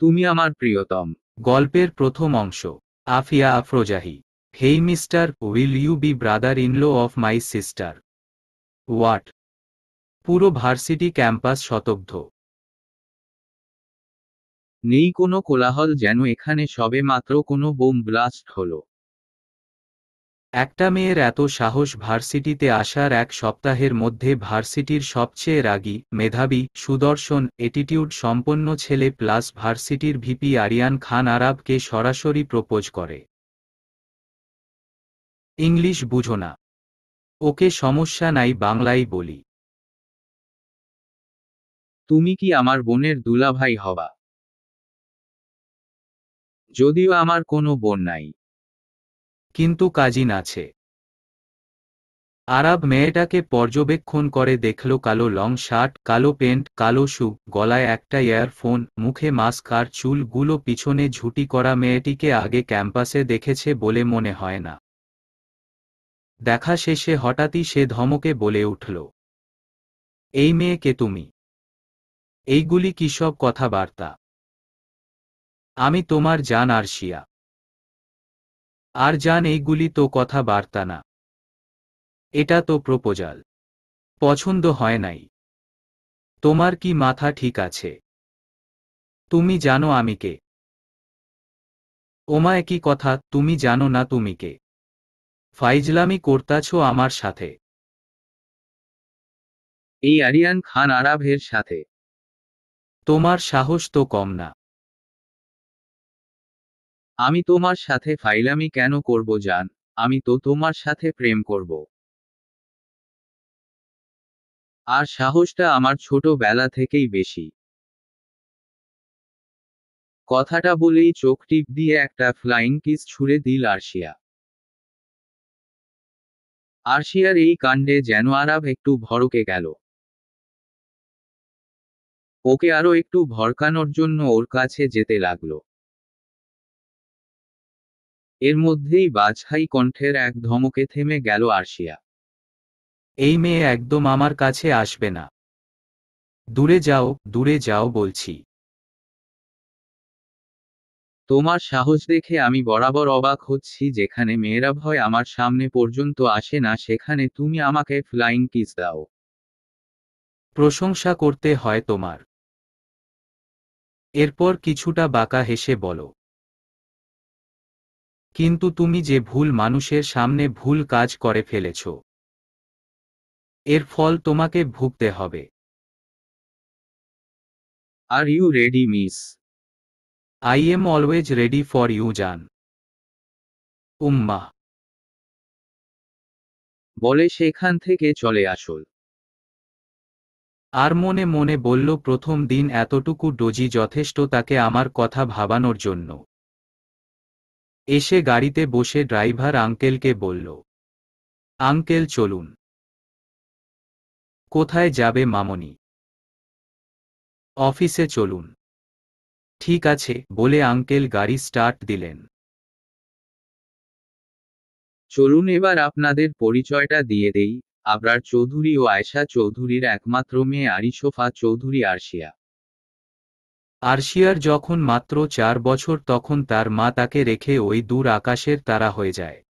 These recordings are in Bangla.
তুমি আমার প্রিয়তম। গল্পের প্রথম অংশ। Afia আফরোজাহি। Hey mister, will you be brother in law of my sister? What পুরো ভার্সিটি ক্যাম্পাস শতব্ধ নেই কোনো কোলাহল যেন এখানে সবে মাত্র কোনো বোম ব্লাস্ট হলো। একটা মেয়ের এত সাহস ভার্সিটিতে আসার এক সপ্তাহের মধ্যে ভার্সিটির সবচেয়ে রাগী, মেধাবী, সুদর্শন এটিটিউড সম্পন্ন ছেলে প্লাস ভার্সিটির ভিপি আরিয়ান খান আরাবকে সরাসরি প্রপোজ করে। ইংলিশ বুঝো না। ওকে সমস্যা নাই বাংলাই বলি। তুমি কি আমার বোনের দুলাভাই হবা? যদিও আমার কোনো বোন নাই। কিন্তু কাজিন আছে আরব মেয়েটাকে পর্যবেক্ষণ করে দেখল কালো লং শার্ট, কালো প্যান্ট, কালো শু, গলায় একটা ইয়ারফোন, মুখে মাস্ক আর চুলগুলো পিছনে ঝুটি করা মেয়েটিকে আগে ক্যাম্পাসে দেখেছে বলে মনে হয় না। দেখা শেষে হঠাৎই সে ধমকে বলে উঠল, এই মেয়েকে তুমি? এইগুলি কি সব কথাবার্তা? আমি তোমার জান আরশিয়া। আর জান এইগুলি তো কথাবার্তা না। এটা তো প্রপোজাল। পছন্দ হয় নাই। তোমার কি মাথা ঠিক আছে? তুমি জানো আমি কে। ওমা একই কথা, তুমি জানো না তুমি কে। ফাইজলামি করতাছো আমার সাথে। এই আরিয়ান খান আরাবের সাথে। তোমার সাহস তো কম না। আমি তোমার সাথে ফাইলামি কেন করব জান? আমি তো তোমার সাথে প্রেম করব। আর সাহসটা আমার ছোটবেলা থেকেই বেশি। কথাটা বলেই চোখ টিপ দিয়ে একটা ফ্লাইং কিস ছুড়ে দিল আরশিয়া। আর্শিয়ার এই কাণ্ডে যেন আরাব একটু ভড়কে গেল। ওকে আরও একটু ভরকানোর জন্য ওর কাছে যেতে লাগল। এর মধ্যেই বাছাই কণ্ঠের এক ধমকে থেমে গেল আরশিয়া। এই মেয়ে একদম আমার কাছে আসবে না। দূরে যাও দূরে যাও বলছি। তোমার সাহস দেখে আমি বরাবর অবাক হচ্ছি যেখানে মেয়েরা ভয় আমার সামনে পর্যন্ত আসে না, সেখানে তুমি আমাকে ফ্লাইং কিস দাও। প্রশংসা করতে হয় তোমার। এরপর কিছুটা বাঁকা হেসে বলো। কিন্তু তুমি যে ভুল মানুষের সামনে ভুল কাজ করে ফেলেছ এর ফল তোমাকে ভুগতে হবে। Are you ready miss I am always ready for you জান উম্মা। বলে সেখান থেকে চলে আসল আর মনে মনে বলল প্রথম দিন এতটুকু ডোজি যথেষ্ট তাকে আমার কথা ভাবানোর জন্য। এসে গাড়িতে বসে ড্রাইভার আঙ্কেলকে বলল, আঙ্কেল, চলুন। কোথায় যাবে মামনি? অফিসে চলুন। ঠিক আছে, বলে আঙ্কেল গাড়ি স্টার্ট দিলেন। চলুন এবার আপনাদের পরিচয়টা দিয়ে দেই। আবরার চৌধুরী ও আয়শা চৌধুরীর একমাত্র মেয়ে আরিশোফা চৌধুরী আরশিয়া। আরশিয়ার যখন মাত্র চার বছর, তখন তার মা তাকে রেখে ওই দূর আকাশের তারা হয়ে যায়।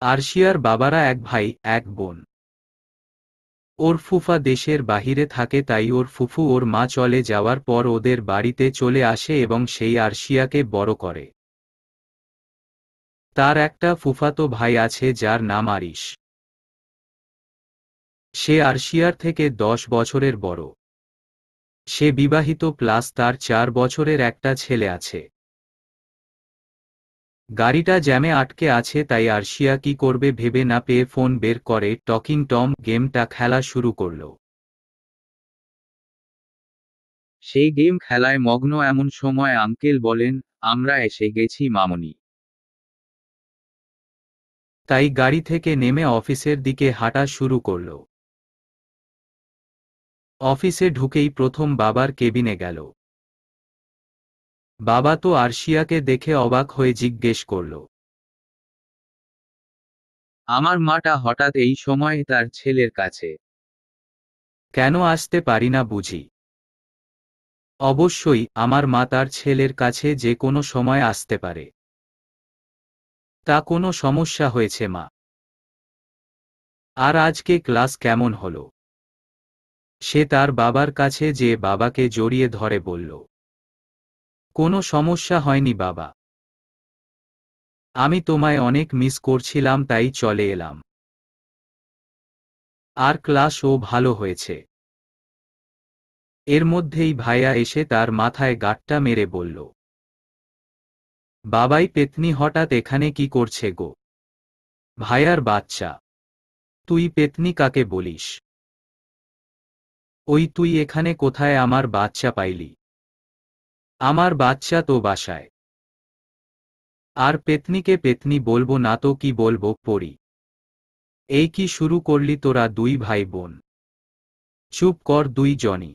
আরশিয়ার বাবারা এক ভাই, এক বোন। ওর ফুফা দেশের বাহিরে থাকে, তাই ওর ফুফু ওর মা চলে যাওয়ার পর ওদের বাড়িতে চলে আসে এবং সেই আরশিয়াকে বড় করে। তার একটা ফুফাতো ভাই আছে, যার নাম আরিশ। সে আরশিয়ার থেকে দশ বছরের বড়। সে বিবাহিত প্লাস তার চার বছরের একটা ছেলে আছে। গাড়িটা জ্যামে আটকে আছে তাই আরশিয়া কি করবে ভেবে না পেয়ে ফোন বের করে টকিং টম গেমটা খেলা শুরু করল। সেই গেম খেলায় মগ্ন এমন সময় আঙ্কেল বলেন, আমরা এসে গেছি মামনি। তাই গাড়ি থেকে নেমে অফিসের দিকে হাঁটা শুরু করল। অফিসে ঢুকেই প্রথম বাবার কেবিনে গেল। বাবা তো আরশিয়াকে দেখে অবাক হয়ে জিজ্ঞেস করল, আমার মাটা হঠাৎ এই সময়ে তার ছেলের কাছে? কেন আসতে পারি না বুঝি। অবশ্যই আমার মা তার ছেলের কাছে যে কোনো সময় আসতে পারে। তা কোনো সমস্যা হয়েছে মা। আর আজকে ক্লাস কেমন হলো? সে তার বাবার কাছে যে বাবাকে জড়িয়ে ধরে বলল, কোনো সমস্যা হয়নি বাবা। আমি তোমায় অনেক মিস করছিলাম, তাই চলে এলাম। আর ক্লাসও ভালো হয়েছে। এর মধ্যেই ভাইয়া এসে তার মাথায় গাঁটটা মেরে বলল, বাবাই পেতনি হঠাৎ এখানে কি করছে গো? ভাইয়ার বাচ্চা। তুই পেতনি কাকে বলিস? ওই তুই এখানে কোথায় আমার বাচ্চা পাইলি? আমার বাচ্চা তো বাসায়। আর পেতনিকে পেতনি বলব না তো কি বলব, পড়ি। এই কি শুরু করলি তোরা দুই ভাই বোন? চুপ কর দুই জনই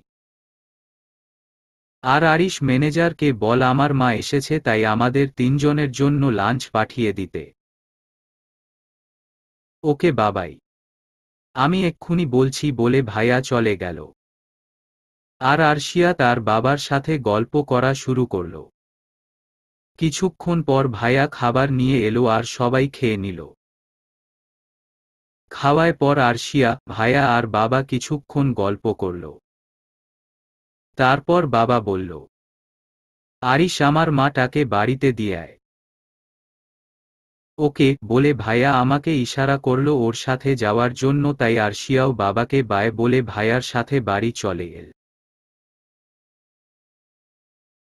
আর আরিশ ম্যানেজারকে বল আমার মা এসেছে তাই আমাদের তিনজনের জন্য লাঞ্চ পাঠিয়ে দিতে। ওকে বাবাই। আমি এক্ষুনি বলছি বলে ভাইয়া চলে গেল। আর আরশিয়া তার বাবার সাথে গল্প করা শুরু করল। কিছুক্ষণ পর ভাইয়া খাবার নিয়ে এলো আর সবাই খেয়ে নিল। খাওয়ায় পর আরশিয়া, ভাইয়া আর বাবা কিছুক্ষণ গল্প করল। তারপর বাবা বলল, আরিশ আমার মাটাকে বাড়িতে দিয়ে আয়। ওকে বলে ভাইয়া আমাকে ইশারা করল ওর সাথে যাওয়ার জন্য তাই আরশিয়াও বাবাকে বায় বলে ভাইয়ার সাথে বাড়ি চলে এল।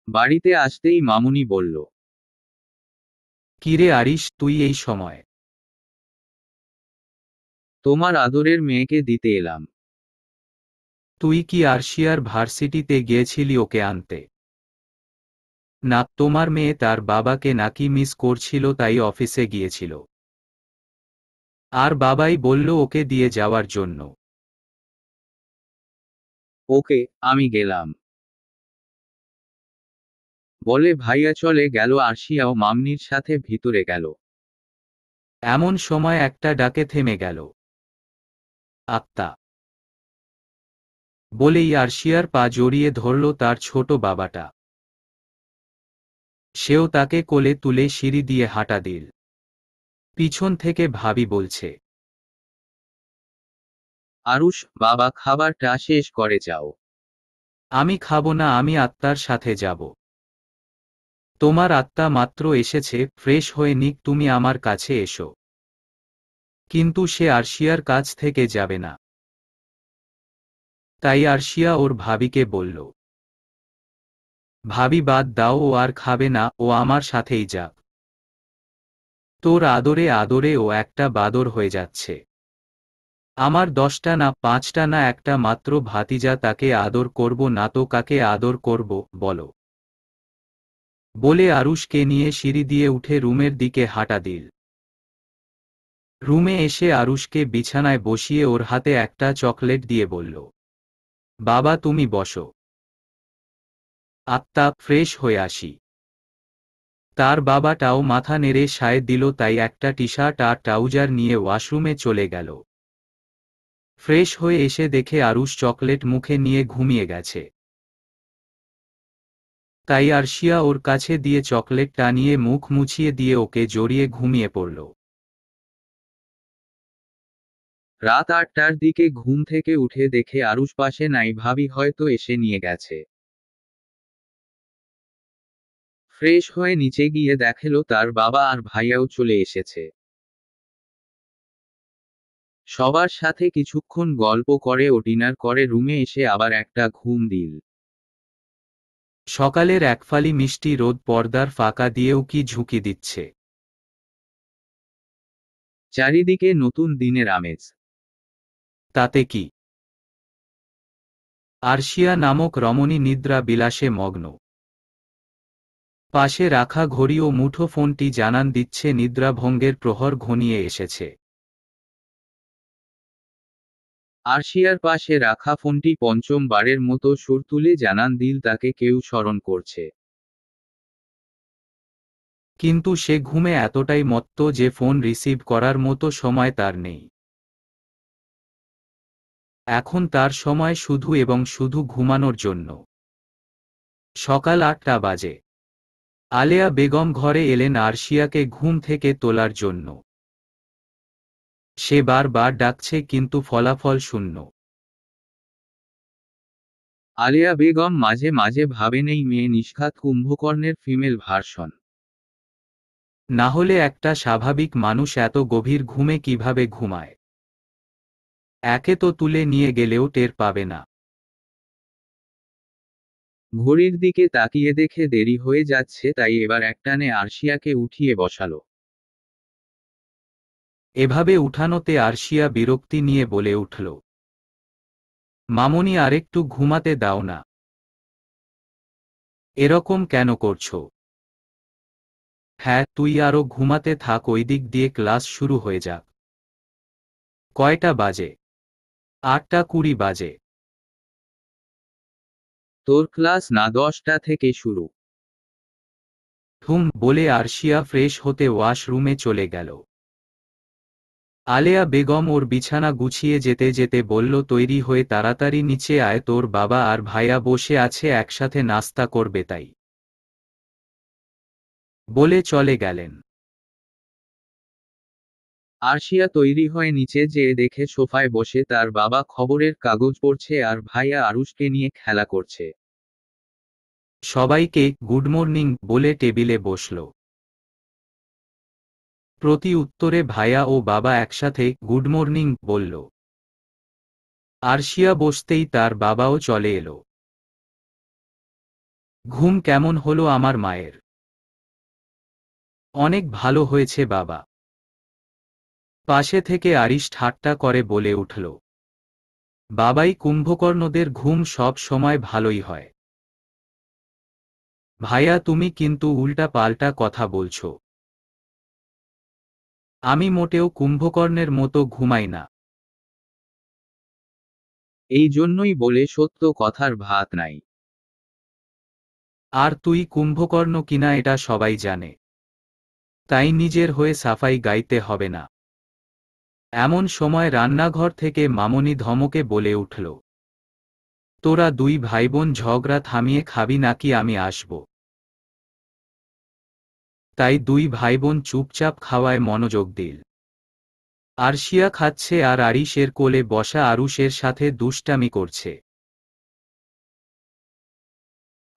বাড়িতে আসতেই মামুনি বলল কিরে আরিস তুই এই সময়? তোমার আদরের মেয়েকে দিতে এলাম। তুই কি আরশিয়ার ভার্সিটিতে গিয়েছিলি ওকে আনতে? না তোমার মেয়ে তার বাবাকে নাকি মিস করছিল তাই অফিসে গিয়েছিল। আর বাবাই বলল ওকে দিয়ে যাওয়ার জন্য। ওকে আমি গেলাম। বলে ভাইয়া চলে গেল, আরশিয়াও মামনির সাথে ভিতরে গেল। এমন সময় একটা ডাকে থেমে গেল। আত্মা। বলেই আরশিয়ার পা জড়িয়ে ধরল তার ছোট বাবাটা। সেও তাকে কোলে তুলে সিঁড়ি দিয়ে হাঁটা দিল। পিছন থেকে ভাবি বলছে, আরুষ, বাবা, খাবারটা শেষ করে যাও। আমি খাব না, আমি আত্মার সাথে যাব। তোমার আত্মা মাত্র এসেছে, ফ্রেশ হয়ে নিক, তুমি আমার কাছে এসো। কিন্তু সে আরশিয়ার কাছ থেকে যাবে না। তাই আরশিয়া ওর ভাবিকে বলল, ভাবি বাদ দাও ও আর খাবে না, ও আমার সাথেই যাক। তোর আদরে আদরে ও একটা বাদর হয়ে যাচ্ছে। আমার দশটা না, পাঁচটা না, একটা মাত্র ভাতিজা তাকে আদর করব না তো কাকে আদর করব, বলো। বলে আরুষকে নিয়ে সিঁড়ি দিয়ে উঠে রুমের দিকে হাঁটা দিল। রুমে এসে আরুষকে বিছানায় বসিয়ে ওর হাতে একটা চকলেট দিয়ে বলল, বাবা, তুমি বসো। আত্মা, ফ্রেশ হয়ে আসি। তার বাবাটাও মাথা নেড়ে সায় দিল, তাই একটা টি শার্ট আর ট্রাউজার নিয়ে ওয়াশরুমে চলে গেল। ফ্রেশ হয়ে এসে দেখে আরুষ চকলেট মুখে নিয়ে ঘুমিয়ে গেছে। তাই আরশিয়া ওর কাছে দিয়ে চকলেট টানিয়ে মুখ মুছিয়ে দিয়ে ওকে জড়িয়ে ঘুমিয়ে পড়ল। রাত আটটার দিকে ঘুম থেকে উঠে দেখে আরুষ পাশে নাই, ভাবি হয়তো এসে নিয়ে গেছে। ফ্রেশ হয়ে নিচে গিয়ে দেখেলো তার বাবা আর ভাইয়াও চলে এসেছে। সবার সাথে কিছুক্ষণ গল্প করে ও ডিনার করে, রুমে এসে আবার একটা ঘুম দিল। সকালের একফালি মিষ্টি রোদ পর্দার ফাঁকা দিয়েও কি ঝুঁকি দিচ্ছে? চারিদিকে নতুন দিনের আমেজ। তাতে কি? আরশিয়া নামক রমণী নিদ্রা বিলাসে মগ্ন। পাশে রাখা ঘড়ি ও মুঠো ফোনটি জানান দিচ্ছে নিদ্রাভঙ্গের প্রহর ঘনিয়ে এসেছে। আরশিয়ার পাশে রাখা ফোনটি পঞ্চম বারের মতো সুর তুলে জানান দিল তাকে কেউ স্মরণ করছে। কিন্তু সে ঘুমে এতটাই মত্ত যে ফোন রিসিভ করার মতো সময় তার নেই। এখন তার সময় শুধু এবং শুধু ঘুমানোর জন্য। সকাল আটটা বাজে। আলেয়া বেগম ঘরে এলেন আরশিয়াকে ঘুম থেকে তোলার জন্য। সে বারবার ডাকছে কিন্তু ফলাফল শূন্য। আলিয়া বেগম মাঝে মাঝে ভাবেন এই মেয়ে নিষ্ঘাত কুম্ভকর্ণের ফিমেল ভার্সন। না হলে একটা স্বাভাবিক মানুষ এত গভীর ঘুমে কীভাবে ঘুমায়? একে তো তুলে নিয়ে গেলেও টের পাবে না। ঘড়ির দিকে তাকিয়ে দেখে দেরি হয়ে যাচ্ছে তাই এবার একটানে আরশিয়াকে উঠিয়ে বসালো। এভাবে উঠানোতে আরশিয়া বিরক্তি নিয়ে বলে উঠল মামনি আরেকটু ঘুমাতে দাও না। এরকম কেন করছ? হ্যাঁ তুই আরও ঘুমাতে থাক ওই দিক দিয়ে ক্লাস শুরু হয়ে যাক। কয়টা বাজে? আটটা কুড়ি বাজে। তোর ক্লাস না দশটা থেকে শুরু। হুম বলে আরশিয়া ফ্রেশ হতে ওয়াশরুমে চলে গেল। আলেয়া বেগম ওর বিছানা গুছিয়ে যেতে যেতে বলল, তৈরি হয়ে তাড়াতাড়ি নিচে আয়, তোর বাবা আর ভাইয়া বসে আছে, একসাথে নাস্তা করবে তাই। বলে চলে গেলেন। আরশিয়া তৈরি হয়ে নিচে যেয়ে দেখে সোফায় বসে তার বাবা খবরের কাগজ পড়ছে আর ভাইয়া আরুষকে নিয়ে খেলা করছে। সবাইকে, গুড মর্নিং বলে টেবিলে বসল। প্রতি উত্তরে ভাইয়া ও বাবা একসাথে, গুড মর্নিং বলল। আরশিয়া বসতেই তার বাবাও চলে এলো। ঘুম কেমন হলো আমার মায়ের? অনেক ভালো হয়েছে বাবা। পাশে থেকে আরিশ ঠাট্টা করে বলে উঠল। বাবাই কুম্ভকর্ণদের ঘুম সব সময় ভালোই হয়। ভাইয়া তুমি কিন্তু উল্টা পাল্টা কথা বলছো। আমি মোটেও কুম্ভকর্ণের মতো ঘুমাই না। এই জন্যই বলে সত্য কথার ভাত নাই। আর তুই কুম্ভকর্ণ কিনা এটা সবাই জানে। তাই নিজের হয়ে সাফাই গাইতে হবে না। এমন সময় রান্নাঘর থেকে মামনি ধমকে বলে উঠল, তোরা দুই ভাইবোন ঝগড়া থামিয়ে খাবি নাকি আমি আসব? তাই দুই ভাইবোন চুপচাপ খাওয়ায় মনোযোগ দিল। আরশিয়া খাচ্ছে আর আরিশের কোলে বসা আরুষের সাথে দুষ্টামি করছে।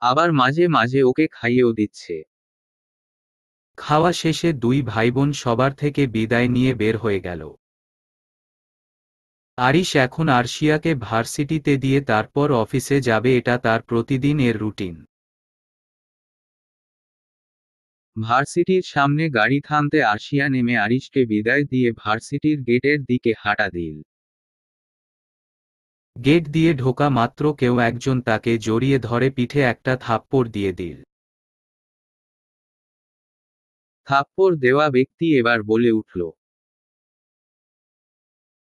আবার মাঝে মাঝে ওকে খাইয়েও দিচ্ছে। খাওয়া শেষে দুই ভাইবোন সবার থেকে বিদায় নিয়ে বের হয়ে গেল। আরিশ এখন আরশিয়াকে ভার্সিটিতে দিয়ে তারপর অফিসে যাবে এটা তার প্রতিদিন এর রুটিন। ভার্সিটির সামনে গাড়ি থামতে আসিয়া নেমে আরিশকে বিদায় দিয়ে ভার্সিটির গেটের দিকে হাঁটা দিল। গেট দিয়ে ঢোকা মাত্র কেউ একজন তাকে জড়িয়ে ধরে পিঠে একটা থাপ্পড় দিয়ে দিল। থাপ্পড় দেওয়া ব্যক্তি এবার বলে উঠল,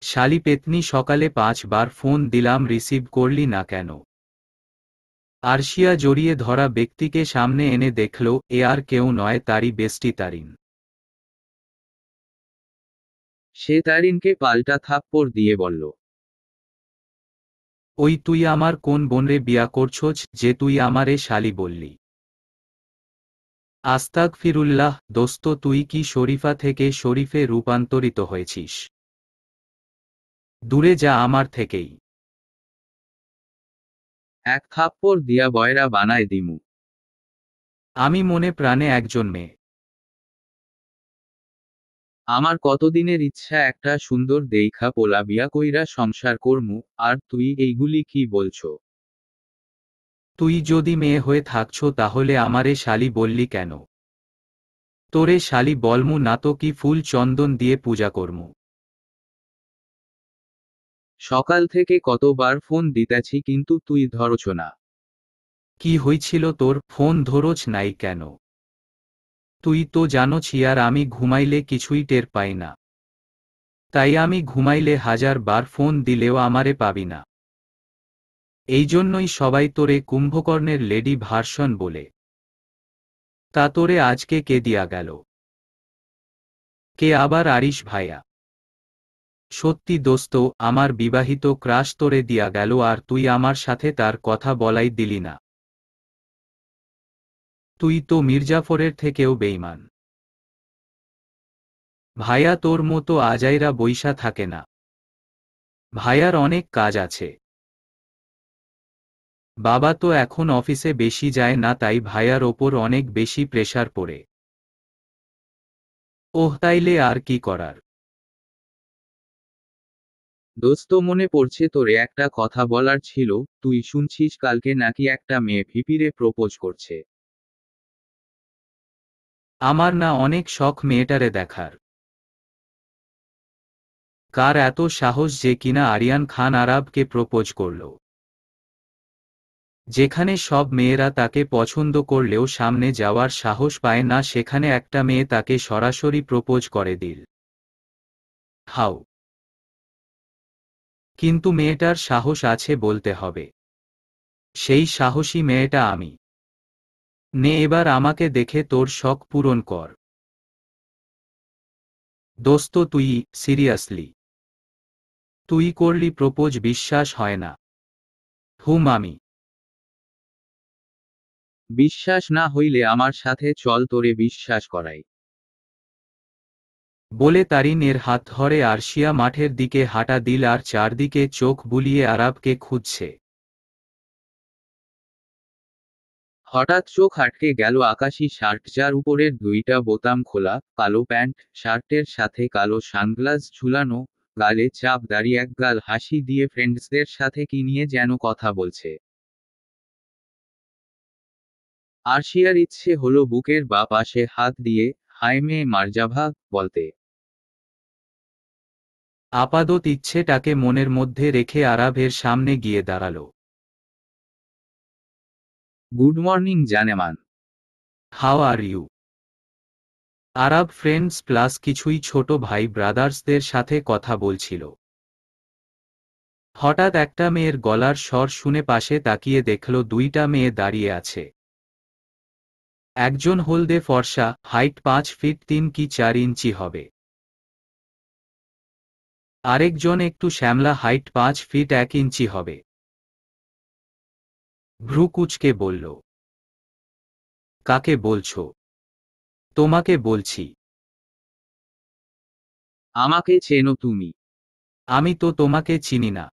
শালি পেতনি সকালে পাঁচবার ফোন দিলাম, রিসিভ করলি না কেন? আরশিয়া জড়িয়ে ধরা ব্যক্তিকে সামনে এনে দেখল, এ আর কেউ নয়, তারই বেস্টি তারিন। সে তারিনকে পাল্টা থাপ্পড় দিয়ে বলল, ওই তুই আমার কোন বোনরে বিয়া করছোছ যে তুই আমারে শালি বললি? আস্তাক ফিরুল্লাহ দোস্ত, তুই কি শরীফা থেকে শরীফে রূপান্তরিত হয়েছিস? দূরে যা, আমার থেকেই। এক থাপ্পড় দিয়া বয়রা বানায় দিমু। আমি মনে প্রাণে একজন মেয়ে। আমার কতদিনের ইচ্ছা একটা সুন্দর দেইখা পোলা বিয়া কইরা সংসার করমু, আর তুই এইগুলি কি বলছ? তুই যদি মেয়ে হয়ে থাকছ তাহলে আমারে শালি বললি কেন? তোরে শালি বলমু না তো কি ফুল চন্দন দিয়ে পূজা করমু। সকাল থেকে কতবার ফোন দিতেছি কিন্তু তুই ধরছ না। কি হইছিল তোর? ফোন ধরোছ নাই কেন? তুই তো জানোছ আর আমি ঘুমাইলে কিছুই টের পাই না। তাই আমি ঘুমাইলে হাজার বার ফোন দিলেও আমারে পাবি না। এই জন্যই সবাই তোরে কুম্ভকর্ণের লেডি ভার্সন বলে। তা তোরে আজকে কে দিয়া গেল? কে আবার আরিশ ভাইয়া সত্যি দোস্ত, আমার বিবাহিত ক্রাশ তোরে দিয়া গেল আর তুই আমার সাথে তার কথা বলাই দিলি না। তুই তো মির্জাফরের থেকেও বেইমান ভাইয়া তোর মতো আজাইরা বইসা থাকে না। ভাইয়ার অনেক কাজ আছে। বাবা তো এখন অফিসে বেশি যায় না তাই ভাইয়ার ওপর অনেক বেশি প্রেসার পড়ে। ওহ, তাইলে আর কি করার? দোস্ত, মনে পড়ছে তোরে একটা কথা বলার ছিল, তুই শুনছিস কালকে নাকি একটা মেয়ে ভিপিরে প্রপোজ করছে। আমার না অনেক শখ মেয়েটারে দেখার। কার এত সাহস যে কিনা আরিয়ান খান আরাবকে প্রপোজ করল। যেখানে সব মেয়েরা তাকে পছন্দ করলেও সামনে যাওয়ার সাহস পায় না, সেখানে একটা মেয়ে তাকে সরাসরি প্রপোজ করে দিল। হাউ। কিন্তু মেয়েটার সাহস আছে বলতে হবে। সেই সাহসী মেয়েটা আমি। নে এবার আমাকে দেখে তোর শখ পূরণ কর। দোস্ত, তুই সিরিয়াসলি। তুই করলি প্রপোজ বিশ্বাস হয় না। হুম, আমি। বিশ্বাস না হইলে আমার সাথে চল তোরে বিশ্বাস করাই। বলে তারিনের হাত ধরে আরশিয়া মাঠের দিকে হাঁটা দিল আর চারদিকে চোখ বুলিয়ে আরাবকে খুঁজছে। হঠাৎ চোখ আটকে গেল আকাশি শার্ট, যার উপরের দুইটা বোতাম খোলা, কালো প্যান্ট, শার্টের সাথে কালো সানগ্লাস ঝুলানো, গালে চাপ দাঁড়িয়ে এক গাল হাসি দিয়ে ফ্রেন্ডসদের সাথে কি নিয়ে যেন কথা বলছে। আরশিয়ার ইচ্ছে হলো বুকের বা পাশে হাত দিয়ে হাইমে মার্জাভা বলতে। আপাদত ইচ্ছেটাকে মনের মধ্যে রেখে আরাবের সামনে গিয়ে দাঁড়াল। Good morning জানেমান। How are you? Arab friends plus কিছুই ছোট ভাই ব্রাদার্সদের সাথে কথা বলছিল। হঠাৎ একটা মেয়ের গলার স্বর শুনে পাশে তাকিয়ে দেখল দুইটা মেয়ে দাঁড়িয়ে আছে। একজন হলদে ফর্সা হাইট পাঁচ ফিট তিন কি চার ইঞ্চি হবে। আরেকজন একটু শ্যামলা হাইট পাঁচ ফিট এক ইঞ্চি হবে। ভ্রু কুচকে বলল, কাকে বলছো? তোমাকে বলছি। আমাকে চেনো তুমি। আমি তো তোমাকে চিনি না।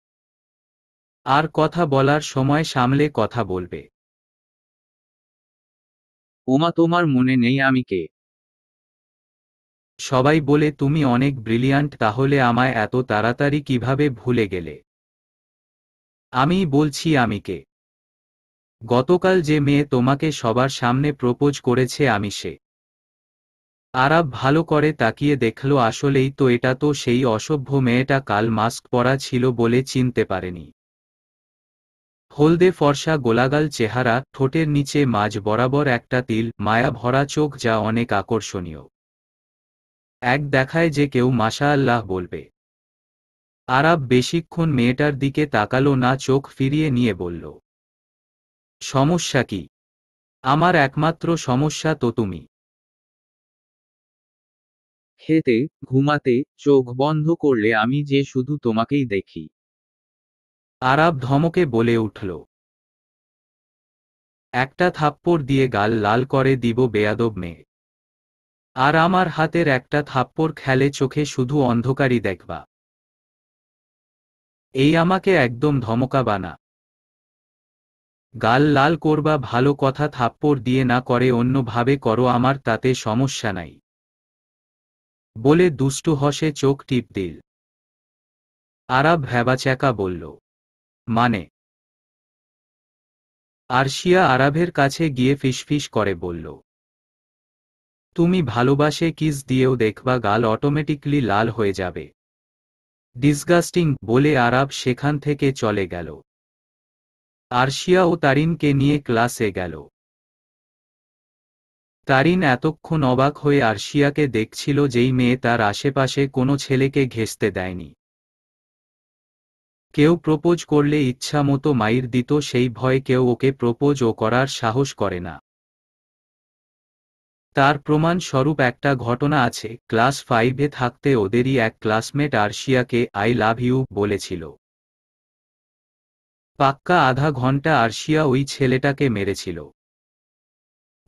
আর কথা বলার সময় সামলে কথা বলবে। ওমা তোমার মনে নেই আমি কে? সবাই বলে, তুমি অনেক ব্রিলিয়ান্ট, তাহলে আমায় এত তাড়াতাড়ি কীভাবে ভুলে গেলে? আমি বলছি আমি কে গতকাল যে মেয়ে তোমাকে সবার সামনে প্রপোজ করেছে, আমি সে। আরাব ভালো করে তাকিয়ে দেখল, আসলেই তো এটা তো সেই অসভ্য মেয়েটা, কাল মাস্ক পরা ছিল বলে চিনতে পারেনি। হলদে ফর্সা গোলাগাল চেহারা, ঠোঁটের নিচে মাঝ বরাবর একটা তিল, মায়া ভরা চোখ যা অনেক আকর্ষণীয়। এক দেখায় যে কেউ মাশা আল্লাহ বলবে। আরাব বেশিক্ষণ মেয়েটার দিকে তাকালো না, চোখ ফিরিয়ে নিয়ে বলল, সমস্যা কি? আমার একমাত্র সমস্যা তো তুমি। খেতে, ঘুমাতে, চোখ বন্ধ করলে আমি যে শুধু তোমাকেই দেখি। আরাব ধমকে বলে উঠল, একটা থাপ্পড় দিয়ে গাল লাল করে দিব বেয়াদব মেয়ে। আর আমার হাতের একটা থাপ্পড় খেলে চোখে শুধু অন্ধকারই দেখবা। এই আমাকে একদম ধমকাবা না। গাল লাল করবা, ভালো কথা থাপ্পড় দিয়ে না করে অন্যভাবে করো, আমার তাতে সমস্যা নাই। বলে দুষ্টু হসে চোখ টিপ দিল। আরাব ভ্যাবাচ্যাকা বলল মানে? আরশিয়া আরাভের কাছে গিয়ে ফিসফিস করে বলল তুমি ভালোবাসে কিস দিয়েও দেখবা গাল অটোমেটিকলি লাল হয়ে যাবে। ডিসগাস্টিং বলে আরাব সেখান থেকে চলে গেল। আরশিয়া ও তারিনকে নিয়ে ক্লাসে গেল। তারিন এতক্ষণ অবাক হয়ে আরশিয়াকে দেখছিল যেই মেয়ে তার আশেপাশে কোনো ছেলেকে ঘেঁষতে দেয়নি। কেউ প্রপোজ করলে ইচ্ছা মতো মাইর দিত সেই ভয়ে কেউ ওকে প্রপোজ ও করার সাহস করে না। তার প্রমাণ স্বরূপ একটা ঘটনা আছে, ক্লাস ফাইভে থাকতে ওদেরই এক ক্লাসমেট আরশিয়াকে আই লাভ ইউ বলেছিল। পাক্কা আধা ঘণ্টা আরশিয়া ওই ছেলেটাকে মেরেছিল।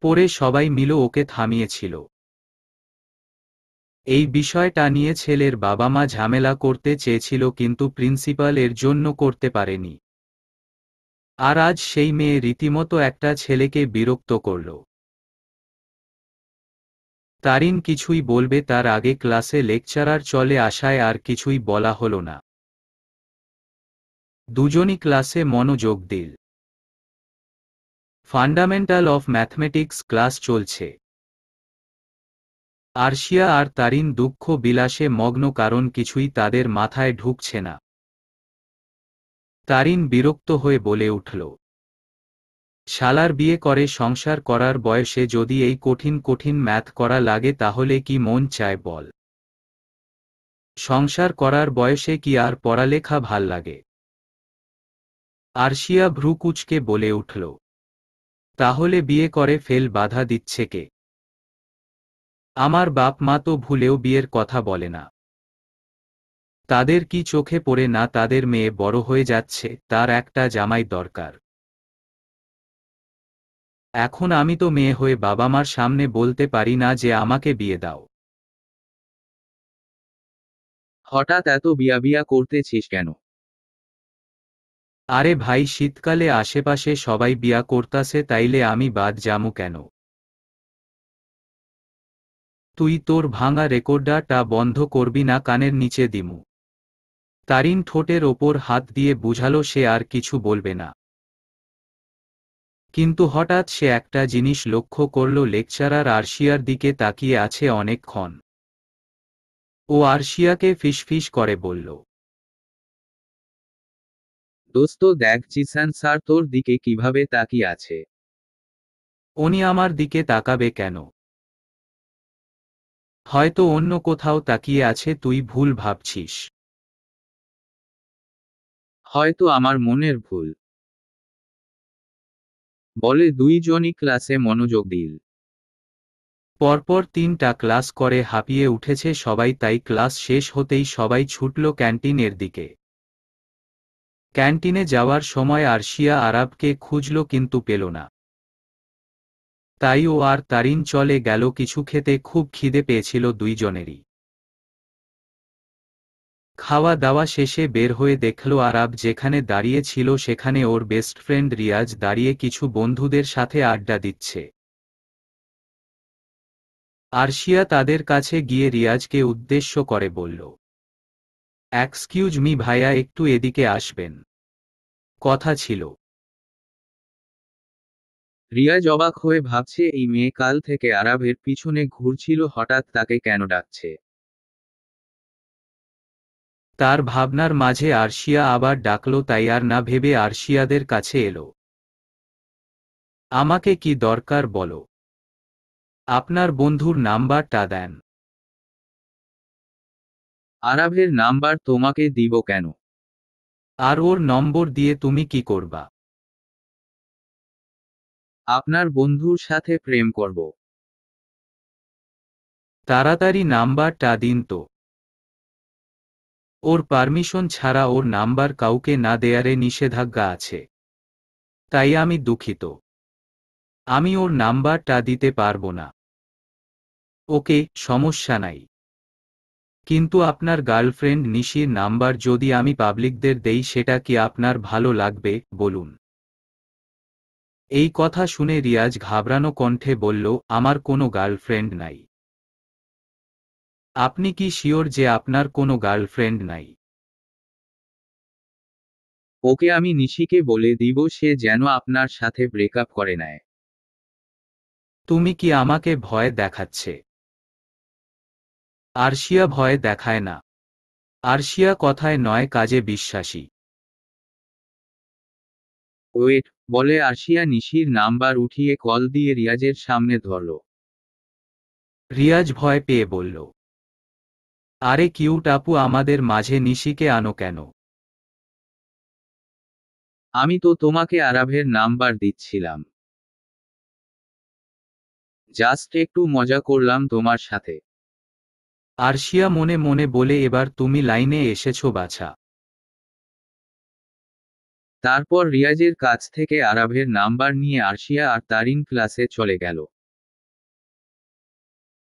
পরে সবাই মিল ওকে থামিয়েছিল। এই বিষয়টা নিয়ে ছেলের বাবা মা ঝামেলা করতে চেয়েছিল কিন্তু প্রিন্সিপাল এর জন্য করতে পারেনি। আর আজ সেই মেয়ে রীতিমতো একটা ছেলেকে বিরক্ত করল। তারিন কিছুই বলবে তার আগে ক্লাসে লেকচারার চলে আসায় আর কিছুই বলা হল না। দুজনই ক্লাসে মনোযোগ দিল। ফান্ডামেন্টাল অফ ম্যাথমেটিক্স ক্লাস চলছে। আরশিয়া আর তারিন দুঃখ বিলাসে মগ্ন কারণ কিছুই তাদের মাথায় ঢুকছে না। তারিন বিরক্ত হয়ে বলে উঠল শালার বিয়ে করে, সংসার করার বয়সে যদি এই কঠিন কঠিন ম্যাথ করা লাগে, তাহলে কি মন চায় বল? সংসার করার বয়সে কি আর পড়ালেখা ভালো লাগে? আরশিয়া ভ্রুকুচকে বলে উঠল, তাহলে বিয়ে করে ফেল বাধা দিচ্ছে কে? আমার বাপ মা তো ভুলেও বিয়ের কথা বলে না। তাদের কি চোখে পড়ে না, তাদের মেয়ে বড় হয়ে যাচ্ছে, তার একটা জামাই দরকার। এখন আমি তো মেয়ে হয়ে বাবা মার সামনে বলতে পারি না যে আমাকে বিয়ে দাও। হঠাৎ এত বিয়া বিয়া করতেছিস কেন? আরে ভাই, শীতকালে আশেপাশে সবাই বিয়া করতাছে, তাইলে আমি বাদ জামু কেন? তুই তোর ভাঙা রেকর্ডাটা বন্ধ করবি না, কানের নিচে দিমু। তারিন ঠোঁটের ওপর হাত দিয়ে বুঝালো, সে আর কিছু বলবে না। কিন্তু হঠাৎ সে একটা জিনিস লক্ষ্য করল লেকচারার আরশিয়ার দিকে তাকিয়ে আছে অনেকক্ষণ। ও আরশিয়াকে ফিসফিস করে বলল দোস্ত দেখ জিসান স্যার তোর দিকে কীভাবে তাকিয়ে আছে। উনি আমার দিকে তাকাবে কেন? হয়তো অন্য কোথাও তাকিয়ে আছে তুই ভুল ভাবছিস। হয়তো আমার মনের ভুল। বলে দুইজনই ক্লাসে মনোযোগ দিল। পরপর তিনটা ক্লাস করে হাঁপিয়ে উঠেছে সবাই, তাই ক্লাস শেষ হতেই সবাই ছুটল ক্যান্টিনের দিকে। ক্যান্টিনে যাওয়ার সময় আরশিয়া আরাবকে খুঁজল কিন্তু পেল না। তাই ও আর তারিন চলে গেল, কিছু খেতে খুব খিদে পেয়েছিল দুইজনেরই। খাওয়া দাওয়া শেষে বের হয়ে দেখল আরাব যেখানে দাঁড়িয়ে ছিল সেখানে ওর বেস্ট ফ্রেন্ড রিয়াজ দাঁড়িয়ে কিছু বন্ধুদের সাথে আড্ডা দিচ্ছে। আরশিয়া তাদের কাছে গিয়ে রিয়াজকে উদ্দেশ্য করে বলল এক্সকিউজ মি ভাইয়া, একটু এদিকে আসবেন। কথা ছিল। রিয়াজ অবাক হয়ে ভাবছে, এই মেয়ে কাল থেকে আরাবের পিছনে ঘুরছিল, হঠাৎ তাকে কেন ডাকছে? তার ভাবনার মাঝে আরশিয়া আবার ডাকল, তাই আর না ভেবে আরশিয়াদের কাছে এলো। আমাকে কি দরকার বলো। আপনার বন্ধুর নাম্বারটা দেন। আরাবের নাম্বার তোমাকে দিব কেন? আর ওর নম্বর দিয়ে তুমি কি করবা? আপনার বন্ধুর সাথে প্রেম করব। তাড়াতাড়ি নাম্বারটা দিন তো। ওর পারমিশন ছাড়া ওর নাম্বার কাউকে না দেয়ারে নিষেধাজ্ঞা আছে। তাই আমি দুঃখিত। আমি ওর নাম্বারটা দিতে পারব না। ওকে, সমস্যা নাই। কিন্তু আপনার গার্লফ্রেন্ড নিশির নাম্বার যদি আমি পাবলিকদের দেই সেটা কি আপনার ভালো লাগবে, বলুন। এই কথা শুনে রিয়াজ ঘাবড়ানো কণ্ঠে বলল, আমার কোনো গার্লফ্রেন্ড নাই। আপনি কি শিওর যে আপনার কোনো গার্লফ্রেন্ড নাই? ওকে আমি নিশিকে বলে দিব, সে যেন আপনার সাথে ব্রেকআপ করে নেয়। তুমি কি আমাকে ভয় দেখাচ্ছে? আরশিয়া ভয় দেখায় না। আরশিয়া কথায় নয়, কাজে বিশ্বাসী। ওয়েট, বলে আরশিয়া নিশির নাম্বার উঠিয়ে কল দিয়ে রিয়াজের সামনে ধরল। রিয়াজ ভয় পেয়ে বলল আরে কিউট আপু, আমাদের মাঝে নিশিকে আনো কেন? আমি তো তোমাকে আরাবের নাম্বার দিচ্ছিলাম। জাস্ট একটু মজা করলাম তোমার সাথে। আরশিয়া মনে মনে বলে, এবার তুমি লাইনে এসেছ, বাছা। তারপর রিয়াজের কাছ থেকে আরাভের নাম্বার নিয়ে আরশিয়া আর তারিন ক্লাসে চলে গেল।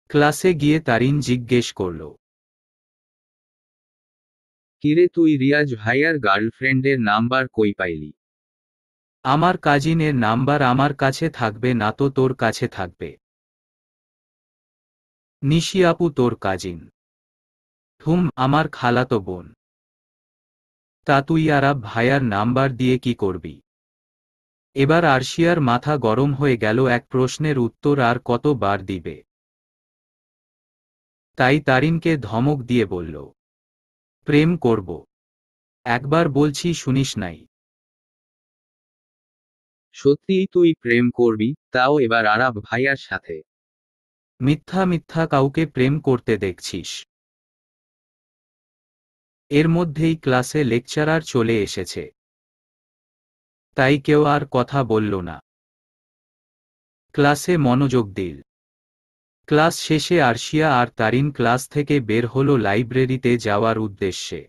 ক্লাসে গিয়ে তারিন জিজ্ঞেস করল কিরে তুই রিয়াজ ভাইয়ার গার্লফ্রেন্ডের নাম্বার কই পাইলি? আমার কাজিনের নাম্বার আমার কাছে থাকবে না তো তোর কাছে থাকবে। নিশি আপু তোর কাজিন। থুম আমার খালাতো বোন। তা তুই আরাব ভাইয়ার নাম্বার দিয়ে কি করবি? এবার আরশিয়ার মাথা গরম হয়ে গেল এক প্রশ্নের উত্তর আর কতবার দিবে? তাই তারিনকে ধমক দিয়ে বলল প্রেম করব। একবার বলছি শুনিস নাই। সত্যিই তুই প্রেম করবি তাও এবার আরাব ভাইয়ার সাথে। মিথ্যা মিথ্যা কাউকে প্রেম করতে দেখছিস। এর মধ্যেই ক্লাসে লেকচারার চলে এসেছে। তাই কেউ আর কথা বলল না। ক্লাসে মনোযোগ দিল। ক্লাস শেষে আরশিয়া আর তারিন ক্লাস থেকে বের হলো লাইব্রেরিতে যাওয়ার উদ্দেশ্যে।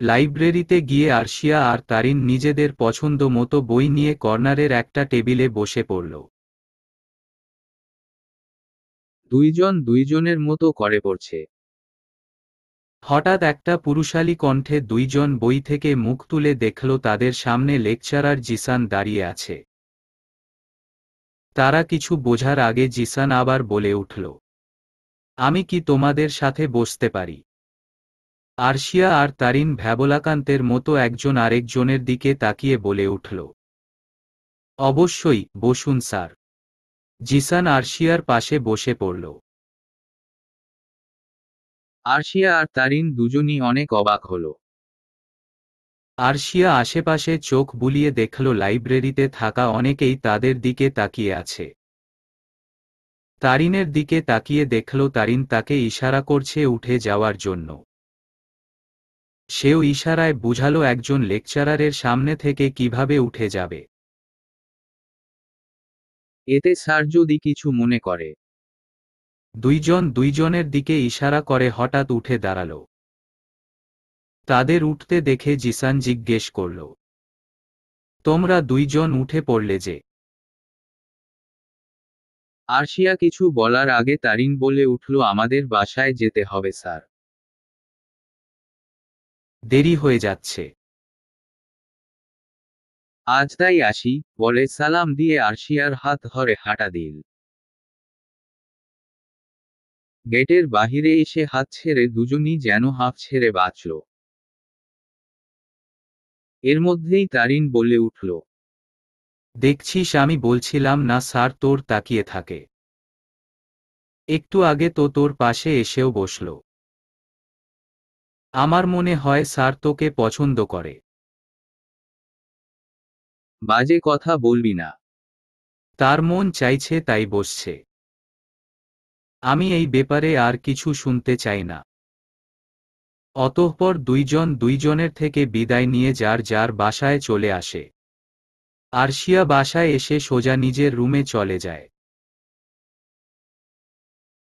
লাইব্রেরিতে গিয়ে আরশিয়া আর তারিন নিজেদের পছন্দ মতো বই নিয়ে কর্নারের একটা টেবিলে বসে পড়ল। দুইজন দুইজনের মতো করে পড়ছে। হঠাৎ একটা পুরুষালী কণ্ঠে দুইজন বই থেকে মুখ তুলে দেখল তাদের সামনে লেকচারার জিসান দাঁড়িয়ে আছে। তারা কিছু বোঝার আগে জিসান আবার বলে উঠল, আমি কি তোমাদের সাথে বসতে পারি? আরশিয়া আর তারিন ভ্যাবলাকান্তের মতো একজন আরেকজনের দিকে তাকিয়ে বলে উঠল, অবশ্যই, বসুন স্যার। জিসান আরশিয়ার পাশে বসে পড়ল। আরশিয়া আর তারিন দুজনই অনেক অবাক হলো। আরশিয়া আশেপাশে চোখ বুলিয়ে দেখল, লাইব্রেরিতে থাকা অনেকেই তাদের দিকে তাকিয়ে আছে। তারিনের দিকে তাকিয়ে দেখল, তারিন তাকে ইশারা করছে উঠে যাওয়ার জন্য। সেও ইশারায় বুঝালো, একজন লেকচারারের সামনে থেকে কীভাবে উঠে যাবে। এতে স্যার যদি কিছু মনে করে। দুইজন দুইজনের দিকে ইশারা করে হঠাৎ উঠে দাঁড়াল। তাদের উঠতে দেখে জিসান জিজ্ঞেস করল, তোমরা দুইজন উঠে পড়লে যে? আরশিয়া কিছু বলার আগে তারিন বলে উঠল, আমাদের বাসায় যেতে হবে, স্যার। দেরি হয়ে যাচ্ছে। আজ তাই আসি। বলে সালাম দিয়ে আরশিয়ার হাত ধরে হাঁটা দিল। গেটের বাহিরে এসে হাত ছেড়ে দুজনই যেন হাফ ছেড়ে বাঁচল। এর মধ্যেই তারিন বলে উঠল দেখছিস আমি বলছিলাম না স্যার তোর তাকিয়ে থাকে। একটু আগে তো তোর পাশে এসেও বসল। আমার মনে হয় স্যার তোকে পছন্দ করে। বাজে কথা বলবি না। তার মন চাইছে তাই বসছে। আমি এই ব্যাপারে আর কিছু শুনতে চাই না। অতঃপর দুইজন দুইজনের থেকে বিদায় নিয়ে যার যার বাসায় চলে আসে। আরশিয়া বাসায় এসে সোজা নিজের রুমে চলে যায়।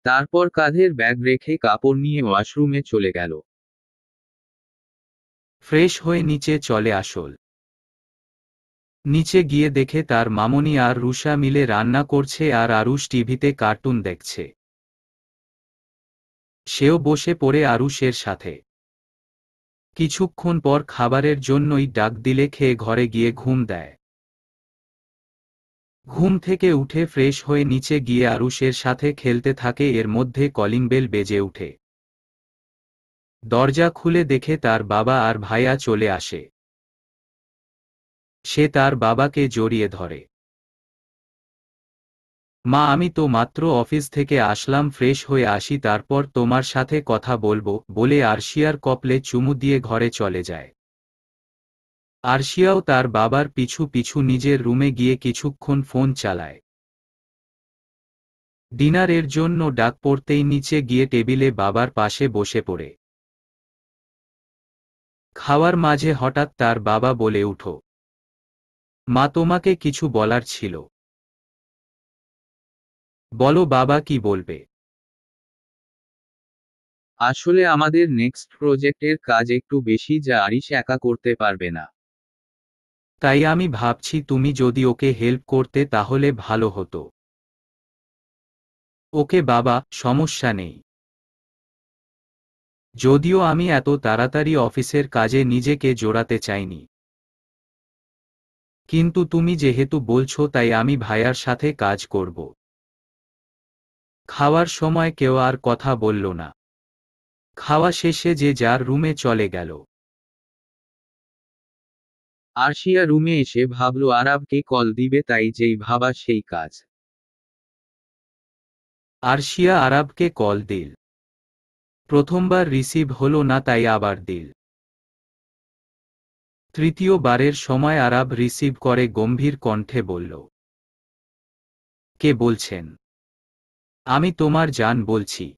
তারপর কাঁধের ব্যাগ রেখে কাপড় নিয়ে ওয়াশরুমে চলে গেল। ফ্রেশ হয়ে নিচে চলে আসল। নিচে গিয়ে দেখে তার মামনি আর রুষা মিলে রান্না করছে আর আরুষ টিভিতে কার্টুন দেখছে। সেও বসে পড়ে আরুষের সাথে। কিছুক্ষণ পর খাবারের জন্যই ডাক দিলে খেয়ে ঘরে গিয়ে ঘুম দেয়। ঘুম থেকে উঠে ফ্রেশ হয়ে নিচে গিয়ে আরুষের সাথে খেলতে থাকে, এর মধ্যে কলিং বেল বেজে উঠে দরজা খুলে দেখে তার বাবা আর ভাইয়া চলে আসে। সে তার বাবাকে জড়িয়ে ধরে। মা, আমি তো মাত্র অফিস থেকে আসলাম, ফ্রেশ হয়ে আসি, তারপর তোমার সাথে কথা বলব, বলে আরশিয়ার কপলে চুমু দিয়ে ঘরে চলে যায়। আরশিয়াও তার বাবার পিছু পিছু নিজের রুমে গিয়ে কিছুক্ষণ ফোন চালায়। ডিনারের জন্য ডাক পড়তেই নিচে গিয়ে টেবিলে বাবার পাশে বসে পড়ে। খাওয়ার মাঝে হঠাৎ তার বাবা বলে উঠো, মা, তোমাকে কিছু বলার ছিল। বলো বাবা কি বলবে? আসলে আমাদের নেক্সট প্রজেক্টের কাজ একটু বেশি যা আরিশ একা করতে পারবে না। তাই আমি ভাবছি তুমি যদি ওকে হেল্প করতে তাহলে ভালো হতো। ওকে বাবা সমস্যা নেই। যদিও আমি এত তাড়াতাড়ি অফিসের কাজে নিজেকে জোড়াতে চাইনি। কিন্তু তুমি যেহেতু বলছো তাই আমি ভাইয়ার সাথে কাজ করব। খাওয়ার সময় কেউ আর কথা বলল না। খাওয়া শেষে যে যার রুমে চলে গেল। আরশিয়া রুমে এসে ভাবল, আরাবকে কল দিবে তাই যেই ভাবা সেই কাজ। আরশিয়া আরাবকে কল দিল। প্রথমবার রিসিভ হলো না, তাই আবার দিল। তৃতীয়বারের সময় আরাব রিসিভ করে গম্ভীর কণ্ঠে বলল, কে বলছেন? আমি তোমার জান বলছি।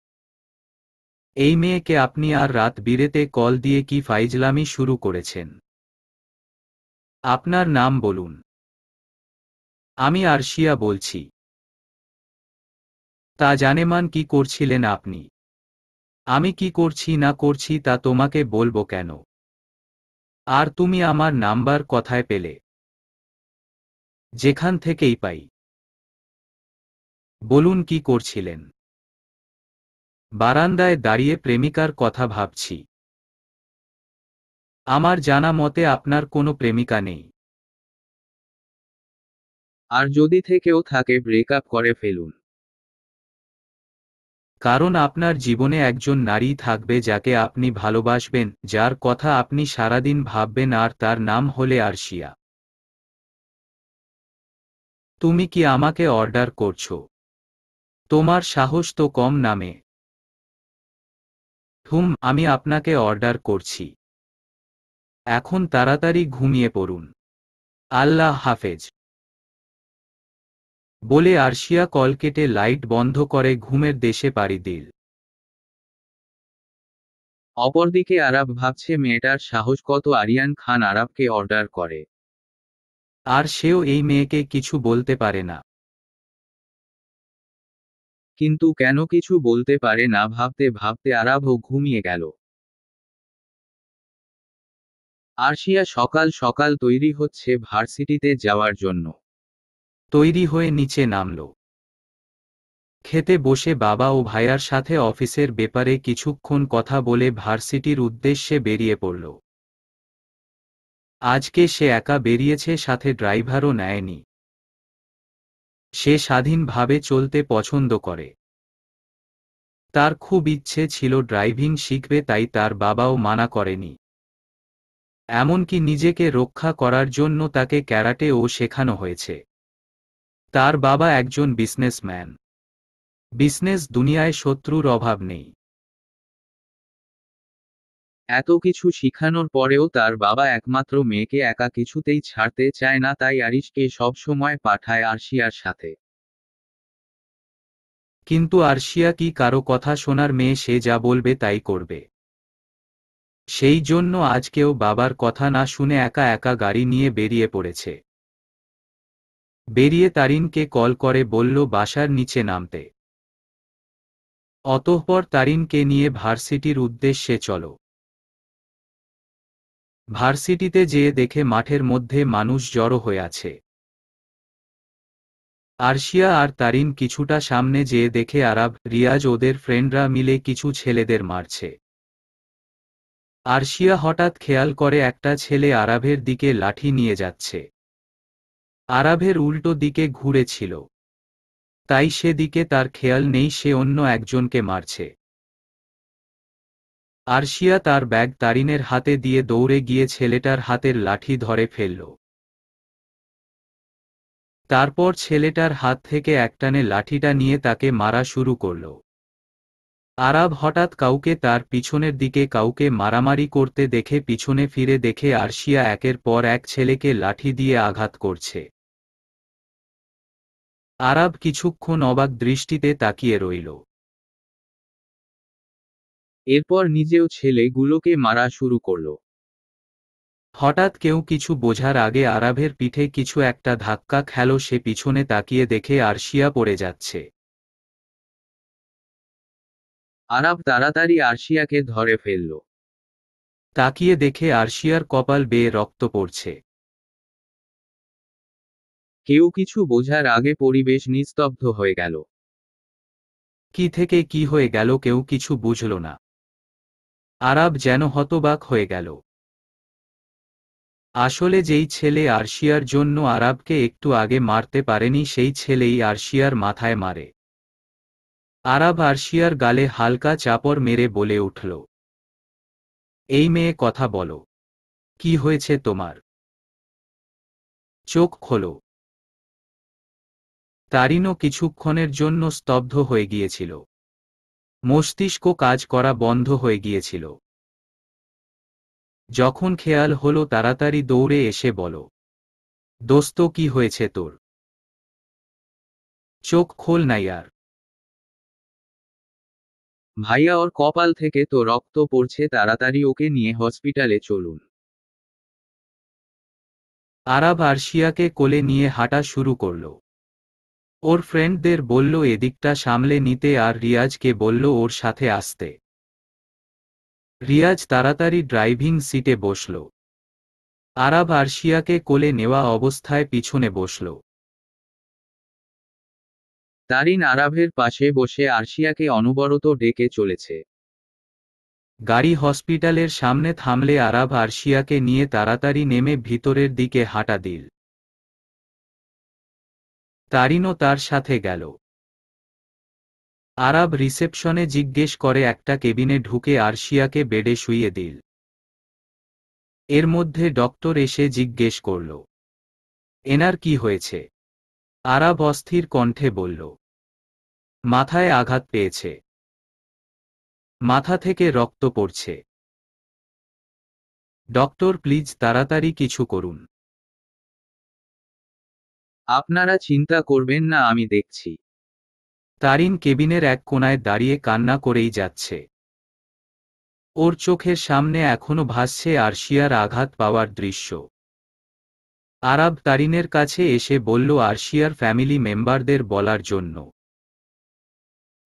এই মেয়েকে আপনি আর রাত বিরেতে কল দিয়ে কি ফাইজলামি শুরু করেছেন? আপনার নাম বলুন। আমি আরশিয়া বলছি। তা জানেমান কি করছিলেন আপনি? আমি কি করছি না করছি তা তোমাকে বলব কেন? আর তুমি আমার নাম্বার কথায় পেলে? যেখান থেকেই পাই। বলুন কি করছিলেন? বারান্দায় দাঁড়িয়ে প্রেমিকার কথা ভাবছি। আমার জানা মতে আপনার কোনো প্রেমিকা নেই। আর যদি থেকেও থাকে ব্রেকআপ করে ফেলুন। কারণ আপনার জীবনে একজন নারী থাকবে যাকে আপনি ভালোবাসবেন যার কথা আপনি সারাদিন ভাববেন আর তার নাম হলে আরশিয়া। তুমি কি আমাকে অর্ডার করছ? তোমার সাহস তো কম নামে। হুম, আমি আপনাকে অর্ডার করছি। এখন তাড়াতাড়ি ঘুমিয়ে পড়ুন। আল্লাহ হাফেজ। বলে আরশিয়া কল কেটে লাইট বন্ধ করে ঘুমের দেশে পাড়ি দিল। অপরদিকে আরাব ভাবছে মেয়েটার সাহস কত আরিয়ান খান আরাবকে অর্ডার করে। আর সেও এই মেয়েকে কিছু বলতে পারে না। কিন্তু কেন কিছু বলতে পারে না ভাবতে ভাবতে আরাবও ঘুমিয়ে গেল। আরশিয়া সকাল সকাল তৈরি হচ্ছে ভার্সিটিতে যাওয়ার জন্য। তৈরি হয়ে নিচে নামল। খেতে বসে বাবা ও ভাইয়ার সাথে অফিসের ব্যাপারে কিছুক্ষণ কথা বলে ভার্সিটির উদ্দেশ্যে বেরিয়ে পড়ল। আজকে সে একা বেরিয়েছে, সাথে ড্রাইভারও নেয়নি। সে স্বাধীনভাবে চলতে পছন্দ করে। তার খুব ইচ্ছে ছিল ড্রাইভিং শিখবে, তাই তার বাবাও মানা করেনি। এমনকি নিজেকে রক্ষা করার জন্য তাকে ক্যারাটে ও শেখানো হয়েছে। তার বাবা একজন বিজনেসম্যান। বিজনেস দুনিয়ায় শত্রুর অভাব নেই। এত কিছু শিখানোর পরেও তার বাবা একমাত্র মেয়েকে একা কিছুতেই ছাড়তে চায় না, তাই আরিশকে সবসময় পাঠায় আরশিয়ার সাথে। কিন্তু আরশিয়া কি কারও কথা শোনার মেয়ে, সে যা বলবে তাই করবে। সেই জন্য আজকেও বাবার কথা না শুনে একা একা গাড়ি নিয়ে বেরিয়ে পড়েছে। বেরিয়ে তারিনকে কল করে বলল, বাসার নিচে নামতে। অতঃপর তারিনকে নিয়ে ভার্সিটির উদ্দেশ্যে চলো। ভার্সিটিতে যেয়ে দেখে মাঠের মধ্যে মানুষ জড়ো হয়ে আছে। আরশিয়া আর তারিন কিছুটা সামনে যেয়ে দেখে আরাব, রিয়াজ ওদের ফ্রেন্ডরা মিলে কিছু ছেলেদের মারছে। আরশিয়া হঠাৎ খেয়াল করে একটা ছেলে আরাভের দিকে লাঠি নিয়ে যাচ্ছে। আরাভের উল্টো দিকে ঘুরেছিল। তাই সেদিকে তার খেয়াল নেই, সে অন্য একজনকে মারছে। আরশিয়া তার ব্যাগ তারিনের হাতে দিয়ে দৌড়ে গিয়ে ছেলেটার হাতের লাঠি ধরে ফেলল। তারপর ছেলেটার হাত থেকে একটানে লাঠিটা নিয়ে তাকে মারা শুরু করল। আরাব হঠাৎ কাউকে তার পিছনের দিকে কাউকে মারামারি করতে দেখে পিছনে ফিরে দেখে আরশিয়া একের পর এক ছেলেকে লাঠি দিয়ে আঘাত করছে। আরাব কিছুক্ষণ অবাক দৃষ্টিতে তাকিয়ে রইল। এরপর নিজেও ছেলেগুলোকে মারা শুরু করল। হঠাৎ কেউ কিছু বোঝার আগে আরাভের পিঠে কিছু একটা ধাক্কা খেল, সে পিছনে তাকিয়ে দেখে আরশিয়া পড়ে যাচ্ছে। আরাব তাড়াতাড়ি আরশিয়াকে ধরে ফেলল। তাকিয়ে দেখে আরশিয়ার কপাল বেয়ে রক্ত পড়ছে। কেউ কিছু বোঝার আগে পরিবেশ নিস্তব্ধ হয়ে গেল। কি থেকে কি হয়ে গেল কেউ কিছু বুঝল না। আরাব যেন হতবাক হয়ে গেল। আসলে যেই ছেলে আরশিয়ার জন্য আরাবকে একটু আগে মারতে পারেনি, সেই ছেলেই আরশিয়ার মাথায় মারে। আরাব আরশিয়ার গালে হালকা চাপড় মেরে বলে উঠল, এই মেয়ে কথা বলো, কি হয়েছে তোমার? চোখ খোলো। তারিনও কিছুক্ষণের জন্য স্তব্ধ হয়ে গিয়েছিল। মস্তিষ্ক কাজ করা বন্ধ হয়ে গিয়েছিল। যখন খেয়াল হলো, তাড়াতাড়ি দৌড়ে এসে বলো, দোস্ত, কি হয়েছে তোর? চোখ খোল না ইয়ার। ভাইয়া, ওর কপাল থেকে তো রক্ত পড়ছে, তাড়াতাড়ি ওকে নিয়ে হসপিটালে চলুন। আরাব আরশিয়াকে কোলে নিয়ে হাঁটা শুরু করল। ওর ফ্রেন্ডদের বলল, এদিকটা সামলে নিতে। আর রিয়াজকে বলল, ওর সাথে আসতে। রিয়াজ তাড়াতাড়ি ড্রাইভিং সিটে বসল। আরাব আরশিয়াকে কোলে নেওয়া অবস্থায় পিছনে বসল। তারিন আরাভের পাশে বসে আরশিয়াকে অনবরত ডেকে চলেছে। গাড়ি হসপিটালের সামনে থামলে আরাব আরশিয়াকে নিয়ে তাড়াতাড়ি নেমে ভিতরের দিকে হাঁটা দিল। তারিনও তার সাথে গেল। আরাব রিসেপশনে জিজ্ঞেস করে একটা কেবিনে ঢুকে আরশিয়াকে বেডে শুইয়ে দিল। এর মধ্যে ডক্টর এসে জিজ্ঞেস করল, এনার কি হয়েছে? আরাব অস্থির কণ্ঠে বলল, মাথায় আঘাত পেয়েছে। মাথা থেকে রক্ত পড়ছে। ডক্টর, প্লিজ তাড়াতাড়ি কিছু করুন। আপনারা চিন্তা করবেন না, আমি দেখছি। তারিন কেবিনের এক কোনায় দাঁড়িয়ে কান্না করেই যাচ্ছে। ওর চোখের সামনে এখনও ভাসছে আরশিয়ার আঘাত পাওয়ার দৃশ্য। আরাব তারিনের কাছে এসে বলল, আরশিয়ার ফ্যামিলি মেম্বারদের বলার জন্য।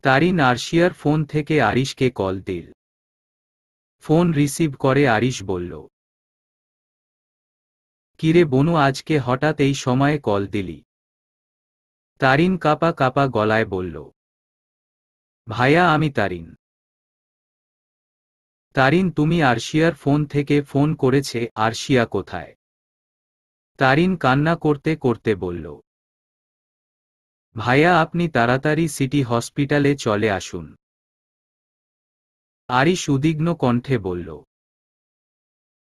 তারিন আরশিয়ার ফোন থেকে আরিশকে কল দিল। ফোন রিসিভ করে আরিশ বলল কিরে বনু, আজকে হঠাৎ এই সময়ে কল দিলি। তারিন কাপা কাপা গলায় বলল ভাইয়া আমি তারিন। তারিন, তুমি আরশিয়ার ফোন থেকে ফোন করেছে, আরশিয়া কোথায়? তারিন কান্না করতে করতে বলল ভাইয়া আপনি তাড়াতাড়ি সিটি হসপিটালে চলে আসুন। আরিশ উদিগ্ন কণ্ঠে বলল,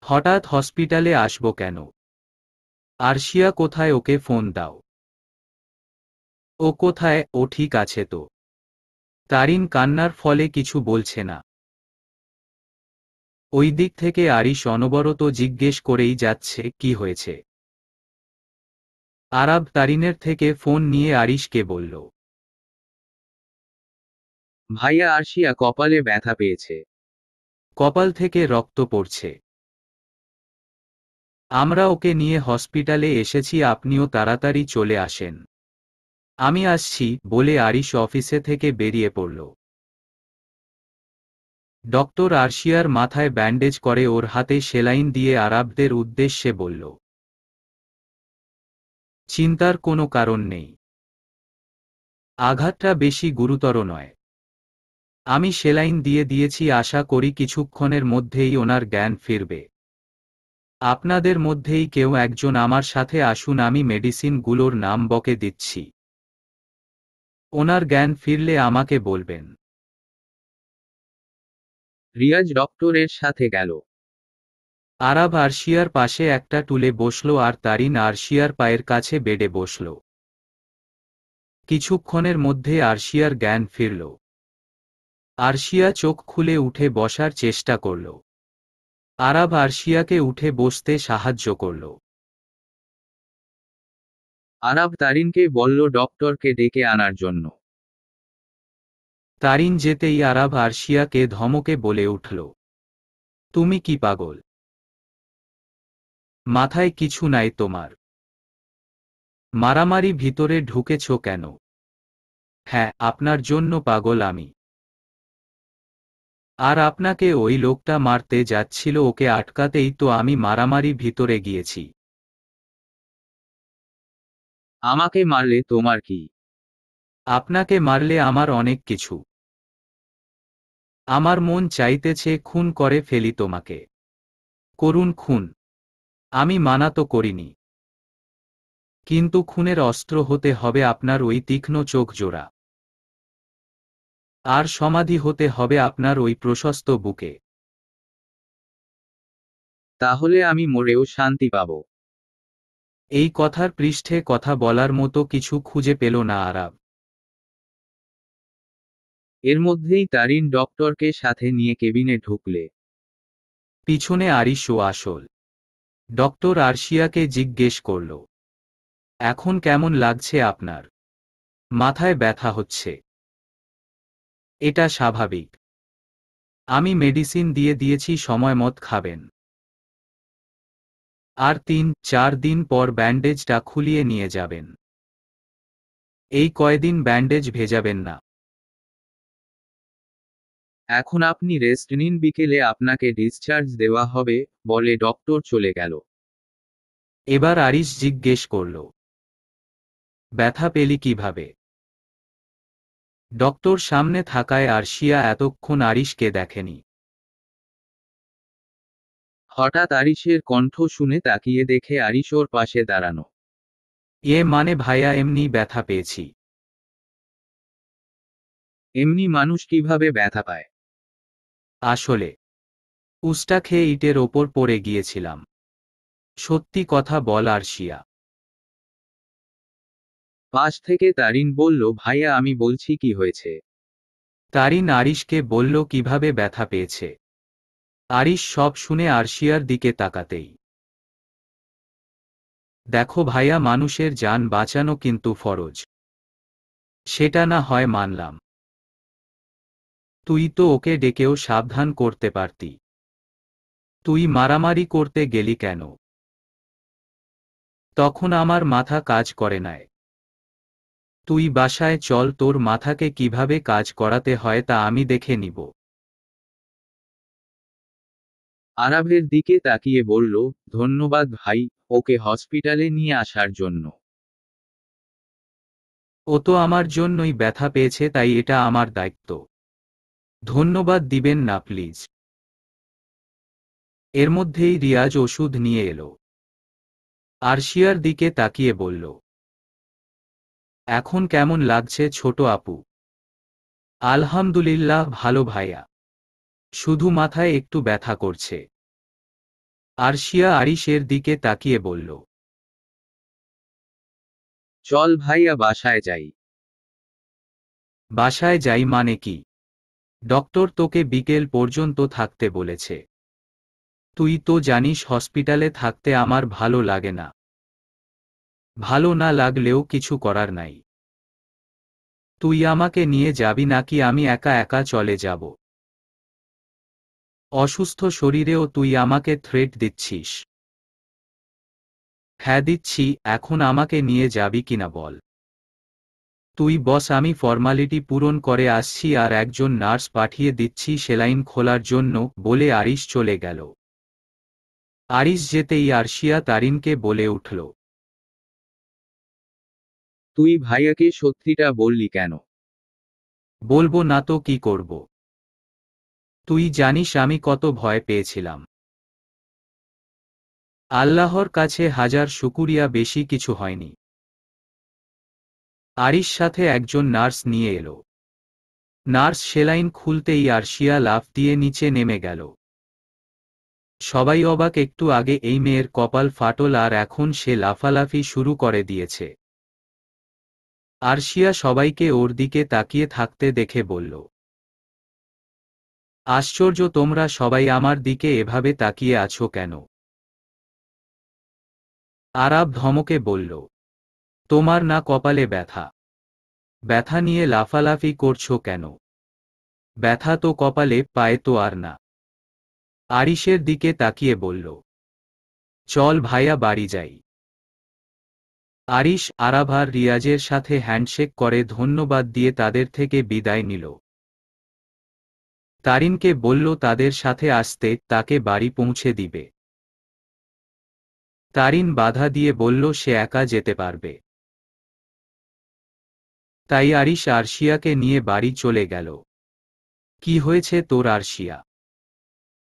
হঠাৎ হসপিটালে আসব কেন? আরশিয়া কোথায় ওকে ফোন দাও? ও কোথায়? ও ঠিক আছে তো। তারিন কান্নার ফলে কিছু বলছে না। ওই দিক থেকে আরিশ অনবরত জিজ্ঞেস করেই যাচ্ছে, কি হয়েছে? আরাব তারিনের থেকে ফোন নিয়ে আরিশকে বলল, ভাইয়া আরশিয়া কপালে ব্যথা পেয়েছে। কপাল থেকে রক্ত পড়ছে। আমরা ওকে নিয়ে হসপিটালে এসেছি, আপনিও তাড়াতাড়ি চলে আসেন। আমি আসছি, বলে আরিশ অফিসে থেকে বেরিয়ে পড়ল। ডক্টর আরশিয়ার মাথায় ব্যান্ডেজ করে ওর হাতে সেলাইন দিয়ে আরাবদের উদ্দেশ্যে বলল, চিন্তার কোনো কারণ নেই। আঘাতটা বেশি গুরুতর নয়। আমি সেলাইন দিয়ে দিয়েছি, আশা করি কিছুক্ষণের মধ্যেই ওনার জ্ঞান ফিরবে। আপনাদের মধ্যেই কেউ একজন আমার সাথে আসুন আমি মেডিসিনগুলোর নাম বকে দিচ্ছি। ওনার জ্ঞান ফিরলে আমাকে বলবেন। রিয়াজ ডক্টরের সাথে গেল। আরাব আরশিয়ার পাশে একটা টুলে বসল আর তারিন আরশিয়ার পায়ের কাছে বেডে বসল। কিছুক্ষণের মধ্যে আরশিয়ার জ্ঞান ফিরল। আরশিয়া চোখ খুলে উঠে বসার চেষ্টা করল। আরাব আরশিয়াকে উঠে বসতে সাহায্য করল। আরাব তারিনকে বলল ডক্টরকে ডেকে আনার জন্য। তারিন যেতেই আরাব আরশিয়াকে ধমকে বলে উঠল, তুমি কি পাগল? মাথায় কিছু নাই তোমার। মারামারি ভিতরে ঢুকেছ কেন? হ্যাঁ আপনার জন্য পাগল আমি। আর আপনাকে ওই লোকটা মারতে যাচ্ছিল, ওকে আটকাতেই তো আমি মারামারি ভিতরে গিয়েছি। আমাকে মারলে তোমার কি? আপনাকে মারলে আমার অনেক কিছু। আমার মন চাইতেছে, খুন করে ফেলি তোমাকে। করুন খুন। আমি মানা তো করিনি। কিন্তু খুনের অস্ত্র হতে হবে আপনার ওই তীক্ষ্ণ চোখ জোড়া। আর সমাধি হতে হবে আপনার ওই প্রশস্ত বুকে। তাহলে আমি মরেও শান্তি পাব। এই কথার পৃষ্ঠে কথা বলার মতো কিছু খুঁজে পেল না আরাব। এর মধ্যেই তারিন ডক্টরকে সাথে নিয়ে কেবিনে ঢুকলে। পিছনে আরিশ ও আসল। ডক্টর আরশিয়াকে জিজ্ঞেস করল এখন কেমন লাগছে আপনার? মাথায় ব্যথা হচ্ছে। এটা স্বাভাবিক। আমি মেডিসিন দিয়ে দিয়েছি, সময় মত খাবেন। আর তিন, চার দিন পর ব্যান্ডেজটা খুলিয়ে নিয়ে যাবেন। এই কয়দিন ব্যান্ডেজ ভেজাবেন না। এখন আপনি রেস্ট নিন, বিকেলে আপনাকে ডিসচার্জ দেওয়া হবে, বলে ডক্টর চলে গেল। এবার আরিশ জিজ্ঞেস করল, ব্যথা পেলি কীভাবে? ডক্টর সামনে থাকায় আরশিয়া এতক্ষণ আরিশকে দেখেনি। হঠাৎ আরিশের কণ্ঠ শুনে তাকিয়ে দেখে আরিশ ওর পাশে দাঁড়ানো। এ মানে ভাইয়া, এমনি ব্যথা পেয়েছি। এমনি মানুষ কীভাবে ব্যথা পায়? আসলে, উস্টা খেয়ে ইটের ওপর পড়ে গিয়েছিলাম। সত্যি কথা বল আরশিয়া পাশ থেকে তারিন বলল, ভাইয়া, আমি বলছি কি হয়েছে? তারিন আরিশকে বলল, কীভাবে ব্যথা পেয়েছে? আরিশ সব শুনে আরশিয়ার দিকে তাকাতেই। দেখো ভাইয়া, মানুষের যান বাঁচানো কিন্তু ফরজ। সেটা না হয় মানলাম। তুই তো ওকে ডেকেও সাবধান করতে পারতি। তুই মারামারি করতে গেলি কেন? তখন আমার মাথা কাজ করে নাই। তুই বাসায় চল, তোর মাথাকে কীভাবে কাজ করাতে হয় তা আমি দেখে নিব। আরাবের দিকে তাকিয়ে বলল, ধন্যবাদ ভাই, ওকে হসপিটালে নিয়ে আসার জন্য। ও তো আমার জন্যই ব্যথা পেয়েছে, তাই এটা আমার দায়িত্ব। ধন্যবাদ দিবেন না, প্লিজ। এর মধ্যেই রিয়াজ ওষুধ নিয়ে এলো। আরশিয়ার দিকে তাকিয়ে বলল এখন কেমন লাগছে ছোট আপু? আলহামদুলিল্লাহ ভালো ভাইয়া। শুধু মাথায় একটু ব্যথা করছে। আরশিয়া আরিশের দিকে তাকিয়ে বলল চল ভাইয়া বাসায় যাই। বাসায় যাই মানে কি? ডক্টর তোকে বিকেল পর্যন্ত থাকতে বলেছে। তুই তো জানিস হসপিটালে থাকতে আমার ভালো লাগে না। ভালো না লাগলেও কিছু করার নাই। তুই আমাকে নিয়ে যাবি নাকি আমি একা একা চলে যাব? অসুস্থ শরীরেও তুই আমাকে থ্রেট দিচ্ছিস। হ্যাঁ দিচ্ছি, এখন আমাকে নিয়ে যাবি কিনা বল। তুই বস, আমি ফর্মালিটি পূরণ করে আসছি আর একজন নার্স পাঠিয়ে দিচ্ছি সেলাইন খোলার জন্য, বলে আরিশ চলে গেল। আরিশ যেতেই আরশিয়া তারিনকে বলে উঠল। তুই ভাইয়াকে সত্যিটা বললি কেন? বলব না তো কি করব? তুই জানিস আমি কত ভয় পেয়েছিলাম। আল্লাহর কাছে হাজার শুকুরিয়া বেশি কিছু হয়নি। আরিশ সাথে একজন নার্স নিয়ে এলো। নার্স সেলাইন খুলতেই আরশিয়া লাফ দিয়ে নিচে নেমে গেল। সবাই অবাক, একটু আগে এই মেয়ের কপাল ফাটল আর এখন সে লাফালাফি শুরু করে দিয়েছে। আরশিয়া সবাইকে ওর দিকে তাকিয়ে থাকতে দেখে বলল, আশ্চর্য, তোমরা সবাই আমার দিকে এভাবে তাকিয়ে আছো কেন? আরাব ধমকে বলল, তোমার না কপালে ব্যথা। ব্যথা নিয়ে লাফালাফি করছ কেন? ব্যথা তো কপালে, পায়ে তো আর না। আরিশের দিকে তাকিয়ে বলল, চল ভাইয়া বাড়ি যাই। আরিশ আরাভার রিয়াজের সাথে হ্যান্ডশেক করে ধন্যবাদ দিয়ে তাদের থেকে বিদায় নিল। তারিনকে বলল, তাদের সাথে আসতে তাকে বাড়ি পৌঁছে দিবে। তারিন বাধা দিয়ে বলল, সে একা যেতে পারবে। তাই আরিশ আরশিয়াকে নিয়ে বাড়ি চলে গেল। কি হয়েছে তোর আরশিয়া?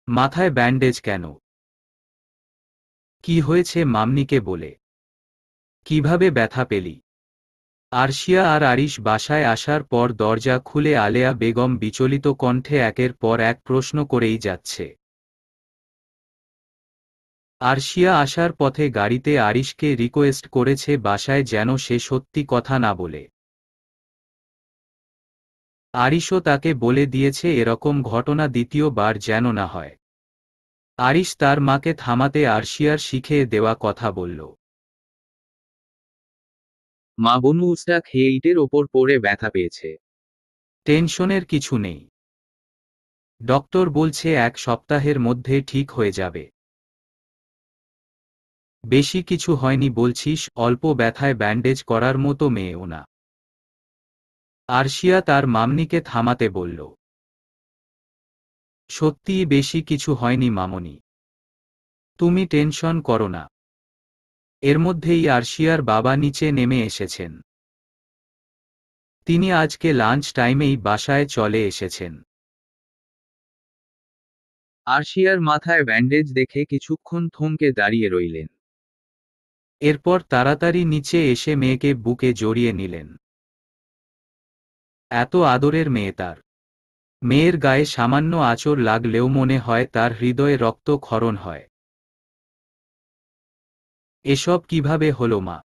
মাথায় ব্যান্ডেজ কেন? কি হয়েছে মামনিকে বলে। কীভাবে ব্যথা পেলি? আরশিয়া আর আরিশ বাসায় আসার পর দরজা খুলে আলেয়া বেগম বিচলিত কণ্ঠে একের পর এক প্রশ্ন করেই যাচ্ছে। আরশিয়া আসার পথে গাড়িতে আরিশকে রিকোয়েস্ট করেছে বাসায় যেন সে সত্যি কথা না বলে। আরিশও তাকে বলে দিয়েছে এরকম ঘটনা দ্বিতীয়বার যেন না হয়। আরিশ তার মাকে থামাতে আরশিয়ার শিখে দেওয়া কথা বলল। মা বনু উস্তা খেয়ে ইটের ওপর পড়ে ব্যথা পেয়েছে। টেনশনের কিছু নেই। ডক্টর বলছে এক সপ্তাহের মধ্যে ঠিক হয়ে যাবে। বেশি কিছু হয়নি বলছিস, অল্প ব্যথায় ব্যান্ডেজ করার মতো মেয়েও না। আরশিয়া তার মামনিকে থামাতে বলল। সত্যিই বেশি কিছু হয়নি মামনি। তুমি টেনশন করো না। এর মধ্যেই আরশিয়ার বাবা নিচে নেমে এসেছেন। তিনি আজকে লাঞ্চ টাইমেই বাসায় চলে এসেছেন। আরশিয়ার মাথায় ব্যান্ডেজ দেখে কিছুক্ষণ থমকে দাঁড়িয়ে রইলেন। এরপর তাড়াতাড়ি নিচে এসে মেয়েকে বুকে জড়িয়ে নিলেন। এত আদরের মেয়ে তার। মেয়ের গায়ে সামান্য আচর লাগলেও মনে হয় তার হৃদয়ে রক্ত ক্ষরণ হয়। এসব কীভাবে হলো মা?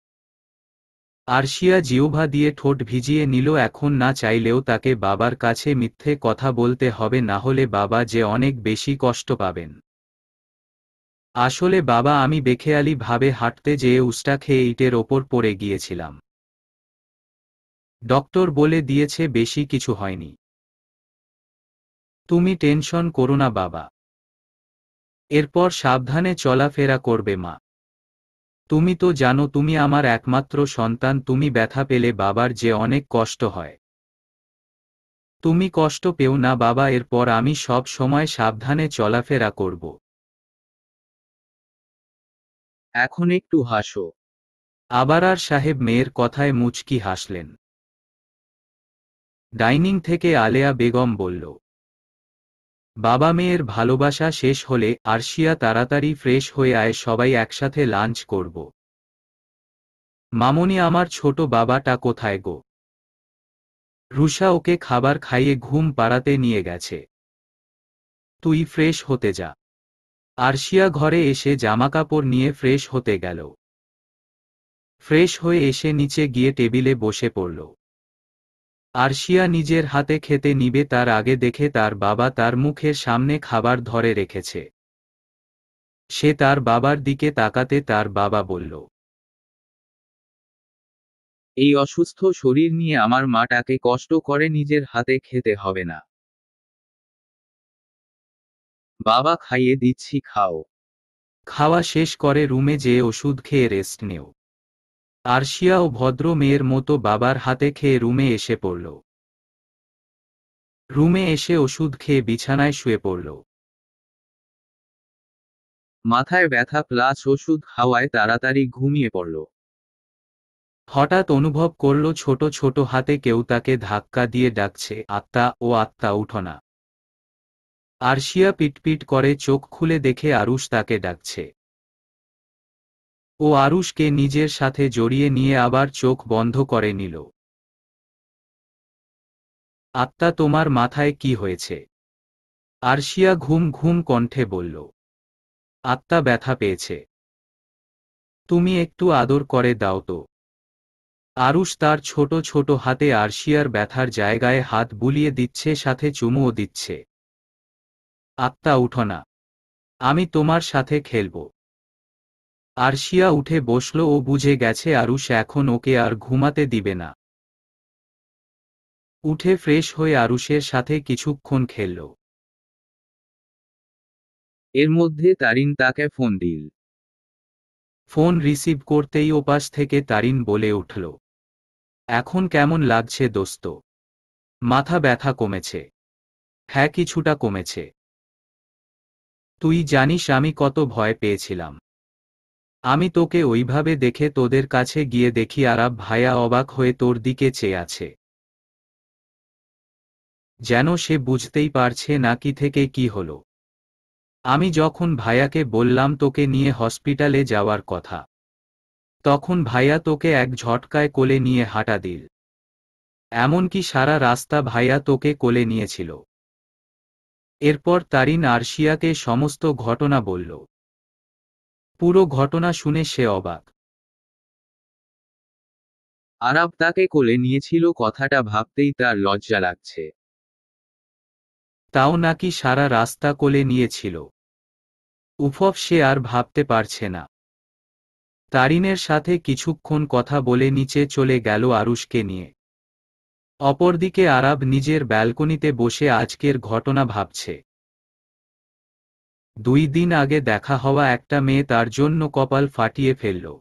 আরশিয়া জিওভা দিয়ে ঠোঁট ভিজিয়ে নিল, এখন না চাইলেও তাকে বাবার কাছে মিথ্যে কথা বলতে হবে, না হলে বাবা যে অনেক বেশি কষ্ট পাবেন। আসলে বাবা, আমি বেখেয়ালি ভাবে হাঁটতে যেয়ে উস্টা খেয়ে ইটের ওপর পড়ে গিয়েছিলাম। ডক্টর বলে দিয়েছে, বেশি কিছু হয়নি। তুমি টেনশন করো না বাবা। এরপর সাবধানে চলাফেরা করবে মা। তুমি তো জানো তুমি আমার একমাত্র সন্তান তুমি ব্যথা পেলে বাবার যে অনেক কষ্ট হয়। তুমি কষ্ট পেও না বাবা এরপর আমি সব সময় সাবধানে চলাফেরা করব। এখন একটু হাসো। আবার আর সাহেব মেয়ের কথায় মুচকি হাসলেন। ডাইনিং থেকে আলেয়া বেগম বলল বাবা মেয়ের ভালোবাসা শেষ হলে আরশিয়া তাড়াতাড়ি ফ্রেশ হয়ে আয়, সবাই একসাথে লাঞ্চ করব। মামনি, আমার ছোট বাবাটা কোথায় গো? রুষা ওকে খাবার খাইয়ে ঘুম পাড়াতে নিয়ে গেছে। তুই ফ্রেশ হতে যা। আরশিয়া ঘরে এসে জামাকাপড় নিয়ে ফ্রেশ হতে গেল। ফ্রেশ হয়ে এসে নিচে গিয়ে টেবিলে বসে পড়ল। আরশিয়া নিজের হাতে খেতে নিবে, তার আগে দেখে তার বাবা তার মুখের সামনে খাবার ধরে রেখেছে। সে তার বাবার দিকে তাকাতে তার বাবা বলল, এই অসুস্থ শরীর নিয়ে আমার মাটাকে কষ্ট করে নিজের হাতে খেতে হবে না। বাবা খাইয়ে দিচ্ছি, খাও। খাওয়া শেষ করে রুমে যেয়ে ওষুধ খেয়ে রেস্ট নেও। আরশিয়া ও ভদ্র মেয়ের মতো বাবার হাতে খেয়ে রুমে এসে পড়ল। রুমে এসে ওষুধ খেয়ে বিছানায় শুয়ে পড়ল। মাথায় ব্যথা প্লাস ওষুধ খাওয়ায় তাড়াতাড়ি ঘুমিয়ে পড়ল। হঠাৎ অনুভব করল ছোট ছোট হাতে কেউ তাকে ধাক্কা দিয়ে ডাকছে, আত্মা, ও আত্মা, উঠো না। আরশিয়া পিটপিট করে চোখ খুলে দেখে আরুষ তাকে ডাকছে। ও আরুষকে নিজের সাথে জড়িয়ে নিয়ে আবার চোখ বন্ধ করে নিল। আত্মা তোমার মাথায় কি হয়েছে? আরশিয়া ঘুম ঘুম কণ্ঠে বলল। আত্মা ব্যথা পেয়েছে। তুমি একটু আদর করে দাও তো। আরুষ তার ছোট ছোট হাতে আরশিয়ার ব্যথার জায়গায় হাত বুলিয়ে দিচ্ছে, সাথে চুমুও দিচ্ছে। আত্মা, উঠো না। আমি তোমার সাথে খেলব। আরশিয়া উঠে বসল ও বুঝে গেছে আরুষ এখন ওকে আর ঘুমাতে দিবে না। উঠে ফ্রেশ হয়ে আরুষের সাথে কিছুক্ষণ খেলল। এর মধ্যে তারিন তাকে ফোন দিল। ফোন রিসিভ করতেই ওপাশ থেকে তারিন বলে উঠল, এখন কেমন লাগছে দোস্ত? মাথা ব্যথা কমেছে। হ্যাঁ কিছুটা কমেছে। তুই জানিস আমি কত ভয় পেয়েছিলাম। আমি তোকে ওইভাবে দেখে তোদের কাছে গিয়ে দেখি আরাব ভাইয়া অবাক হয়ে তোর দিকে চেয়ে আছে। যেন সে বুঝতেই পারছে না কি থেকে কি হলো। আমি যখন ভাইয়াকে বললাম তোকে নিয়ে হসপিটালে যাওয়ার কথা, তখন ভাইয়া তোকে এক ঝটকায় কোলে নিয়ে হাঁটা দিল। এমনকি সারা রাস্তা ভাইয়া তোকে কোলে নিয়েছিল। এরপর তারিন আরশিয়াকে সমস্ত ঘটনা বলল। পুরো ঘটনা শুনে সে অবাক। আরাব তাকে কোলে নিয়েছিল কথাটা ভাবতেই তার লজ্জা লাগছে। তাও নাকি সারা রাস্তা কোলে নিয়েছিল। উফফ, সে আর ভাবতে পারছে না। তারিনের সাথে কিছুক্ষণ কথা বলে নিচে চলে গেল আরুষকে নিয়ে। অপরদিকে আরাব নিজের ব্যালকনিতে বসে আজকের ঘটনা ভাবছে। দুই দিন আগে দেখা হওয়া একটা মেয়ে তার জন্য কপাল ফাটিয়ে ফেলল।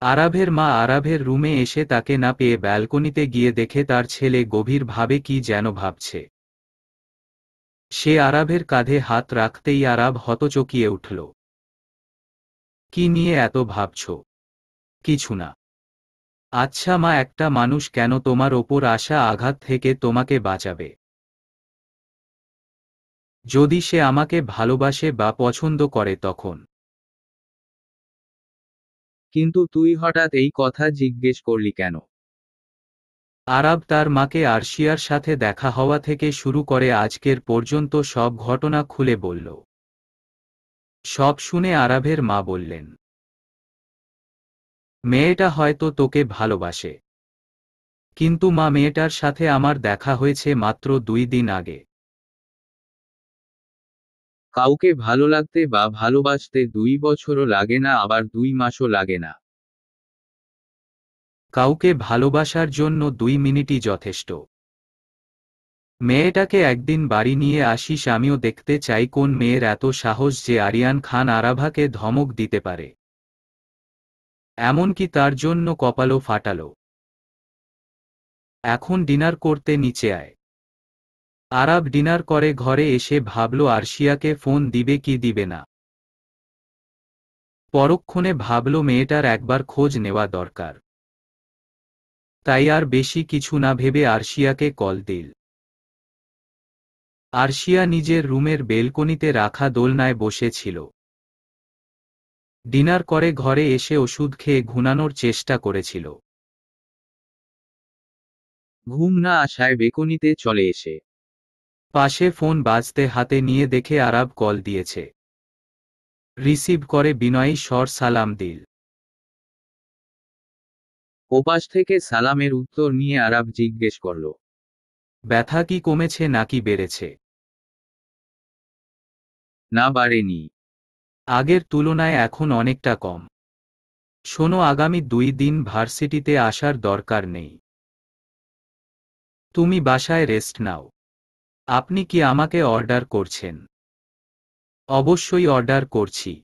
আরাভের মা আরাভের রুমে এসে তাকে না পেয়ে ব্যালকনিতে গিয়ে দেখে তার ছেলে গভীরভাবে কি যেন ভাবছে। সে আরাভের কাঁধে হাত রাখতেই আরাব হতচকিয়ে উঠল। কি নিয়ে এত ভাবছ? কিছু না। আচ্ছা মা, একটা মানুষ কেন তোমার ওপর আসা আঘাত থেকে তোমাকে বাঁচাবে? যদি সে আমাকে ভালোবাসে বা পছন্দ করে তখন। কিন্তু তুই হঠাৎ এই কথা জিজ্ঞেস করলি কেন? আরাব তার মাকে আরশিয়ার সাথে দেখা হওয়া থেকে শুরু করে আজকের পর্যন্ত সব ঘটনা খুলে বলল। সব শুনে আরাবের মা বললেন মেয়েটা হয়তো তোকে ভালোবাসে। কিন্তু মা মেয়েটার সাথে আমার দেখা হয়েছে মাত্র দুই দিন আগে। কাউকে ভালো লাগতে বা ভালোবাসতে দুই বছরও লাগে না, আবার দুই মাসও লাগে না। কাউকে ভালোবাসার জন্য দুই মিনিটই যথেষ্ট। মেয়েটাকে একদিন বাড়ি নিয়ে আসিস, আমিও দেখতে চাই কোন মেয়ের এত সাহস যে আরিয়ান খান আরাভাকে ধমক দিতে পারে। এমনকি তার জন্য কপালও ফাটালো। এখন ডিনার করতে নিচে আয়। আরাব ডিনার করে ঘরে এসে ভাবল আরশিয়াকে ফোন দিবে কি দিবে না। পরক্ষণে ভাবল মেয়েটার একবার খোঁজ নেওয়া দরকার। তাই আর বেশি কিছু না ভেবে আরশিয়াকে কল দিল। আরশিয়া নিজের রুমের বেলকনিতে রাখা দোলনায় বসেছিল। ডিনার করে ঘরে এসে ওষুধ খেয়ে ঘুনানোর চেষ্টা করেছিল। ঘুম না আসায় বেকনিতে চলে এসে পাশে ফোন বাজতে হাতে নিয়ে দেখে আরাব কল দিয়েছে। রিসিভ করে বিনয়ী স্বর সালাম দিল। ওপাশ থেকে সালামের উত্তর নিয়ে আরাব জিজ্ঞেস করল, ব্যথা কি কমেছে নাকি বেড়েছে? না, বাড়েনি। আগের তুলনায় এখন অনেকটা কম। শোনো, আগামী দুই দিন ভার্সিটিতে আসার দরকার নেই। তুমি বাসায় রেস্ট নাও। আপনি কি আমাকে অর্ডার করছেন? অবশ্যই অর্ডার করছি।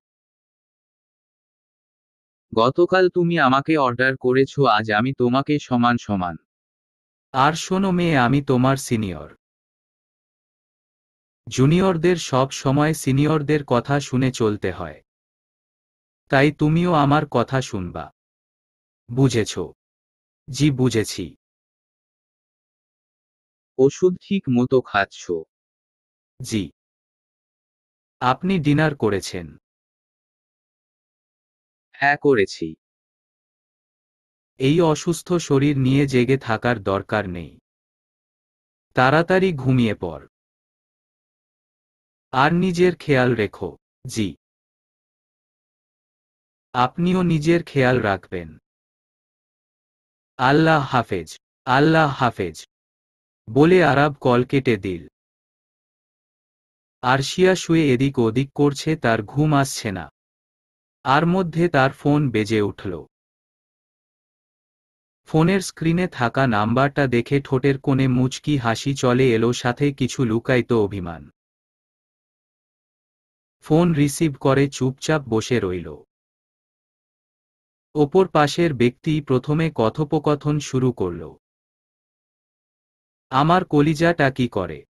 গতকাল তুমি আমাকে অর্ডার করেছ আজ আমি তোমাকে সমান সমান। আর শোনো মেয়ে আমি তোমার সিনিয়র। জুনিয়রদের সব সময় সিনিয়রদের কথা শুনে চলতে হয়। তাই তুমিও আমার কথা শুনবা। বুঝেছ? জি বুঝেছি। ওষুধ ঠিক মতো খাচ্ছ। জি। আপনি ডিনার করেছেন। হ্যাঁ করেছি। এই অসুস্থ শরীর নিয়ে জেগে থাকার দরকার নেই। তাড়াতাড়ি ঘুমিয়ে পড়। আর নিজের খেয়াল রেখো। জি। আপনিও নিজের খেয়াল রাখবেন। আল্লাহ হাফেজ। আল্লাহ হাফেজ। বলে আরাব কল কেটে দিল। আরশিয়া শুয়ে এদিক ওদিক করছে, তার ঘুম আসছে না। আর মধ্যে তার ফোন বেজে উঠল। ফোনের স্ক্রিনে থাকা নাম্বারটা দেখে ঠোঁটের কোণে মুচকি হাসি চলে এলো, সাথে কিছু লুকায়িত অভিমান। ফোন রিসিভ করে, চুপচাপ বসে রইল। ওপর পাশের ব্যক্তি প্রথমে কথোপকথন শুরু করল। আমার কলিজাটা কি করে?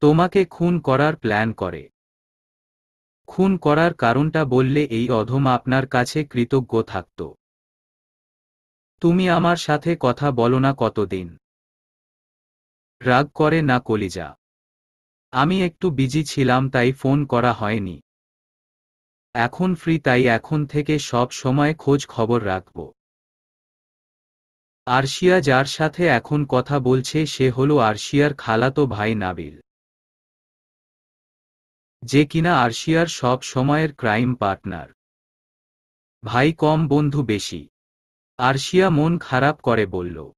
তোমাকে খুন করার প্ল্যান করে। খুন করার কারণটা বললে এই অধম আপনার কাছে কৃতজ্ঞ থাকত। তুমি আমার সাথে কথা বলো না কতদিন। রাগ করে না কলিজা। আমি একটু বিজি ছিলাম তাই ফোন করা হয়নি। এখন ফ্রি তাই এখন থেকে সব সময় খোঁজ খবর রাখব। আরশিয়া যার সাথে এখন কথা বলছে সে হলো আরশিয়ার খালাতো ভাই নাবিল। যে কিনা আরশিয়ার সব সময়ের ক্রাইম পার্টনার। ভাই কম বন্ধু বেশি। আরশিয়া মন খারাপ করে বলল,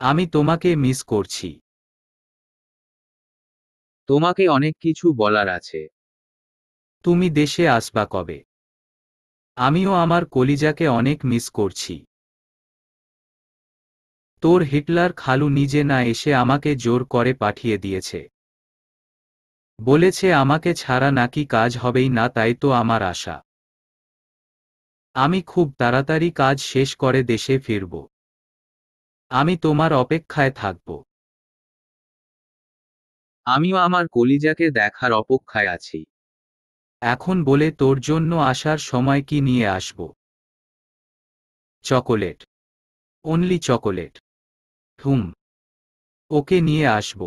আমি তোমাকে মিস করছি। তোমাকে অনেক কিছু বলার আছে। তুমি দেশে আসবা কবে? আমিও আমার কলিজাকে অনেক মিস করছি। তোর হিটলার খালু নিজে না এসে আমাকে জোর করে পাঠিয়ে দিয়েছে। বলেছে আমাকে ছাড়া নাকি কাজ হবেই না, তাই তো আমার আশা। আমি খুব তাড়াতাড়ি কাজ শেষ করে দেশে ফিরব। আমি তোমার অপেক্ষায় থাকব। আমিও আমার কলিজাকে দেখার অপেক্ষায় আছি। এখন বলে তোর জন্য আসার সময় কি নিয়ে আসব? চকোলেট। Only chocolate. হুম, ওকে নিয়ে আসব।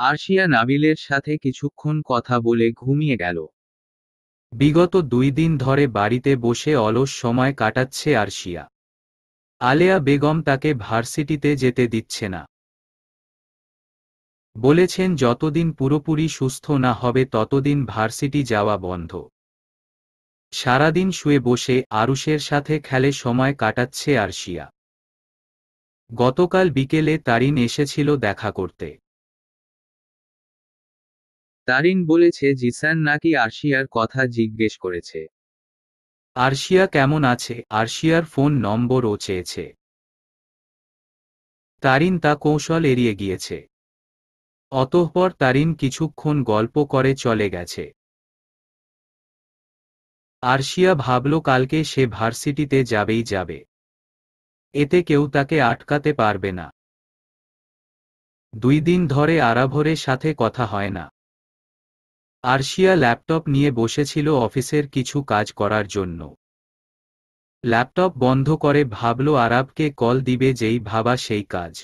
আরশিয়া নাবিলের সাথে কিছুক্ষণ কথা বলে ঘুমিয়ে গেল। বিগত দুই দিন ধরে বাড়িতে বসে অলস সময় কাটাচ্ছে আরশিয়া। আলেয়া বেগম তাকে ভার্সিটিতে যেতে দিচ্ছে না। বলেছেন, যতদিন পুরোপুরি সুস্থ না হবে, ততদিন ভার্সিটি যাওয়া বন্ধ। সারাদিন শুয়ে বসে আরুষের সাথে খেলে সময় কাটাচ্ছে আরশিয়া। গতকাল বিকেলে তারিন এসেছিল দেখা করতে। তারিন বলেছে, জিসান নাকি আরশিয়ার কথা জিজ্ঞেস করেছে। আরশিয়া কেমন আছে? আরশিয়ার ফোন নম্বরও চেয়েছে। তারিন তা কৌশল এড়িয়ে গিয়েছে। অতঃপর তারিন কিছুক্ষণ গল্প করে চলে গেছে। আরশিয়া ভাবল, কালকে সে ভার্সিটিতে যাবেই যাবে। এতে কেউ তাকে আটকাতে পারবে না। দুই দিন ধরে আরাভরের সাথে কথা হয় না। আরশিয়া ল্যাপটপ নিয়ে বসেছিল অফিসের কিছু কাজ করার জন্য। ল্যাপটপ বন্ধ করে ভাবল আরাবকে কল দিবে যেই ভাবা সেই কাজ।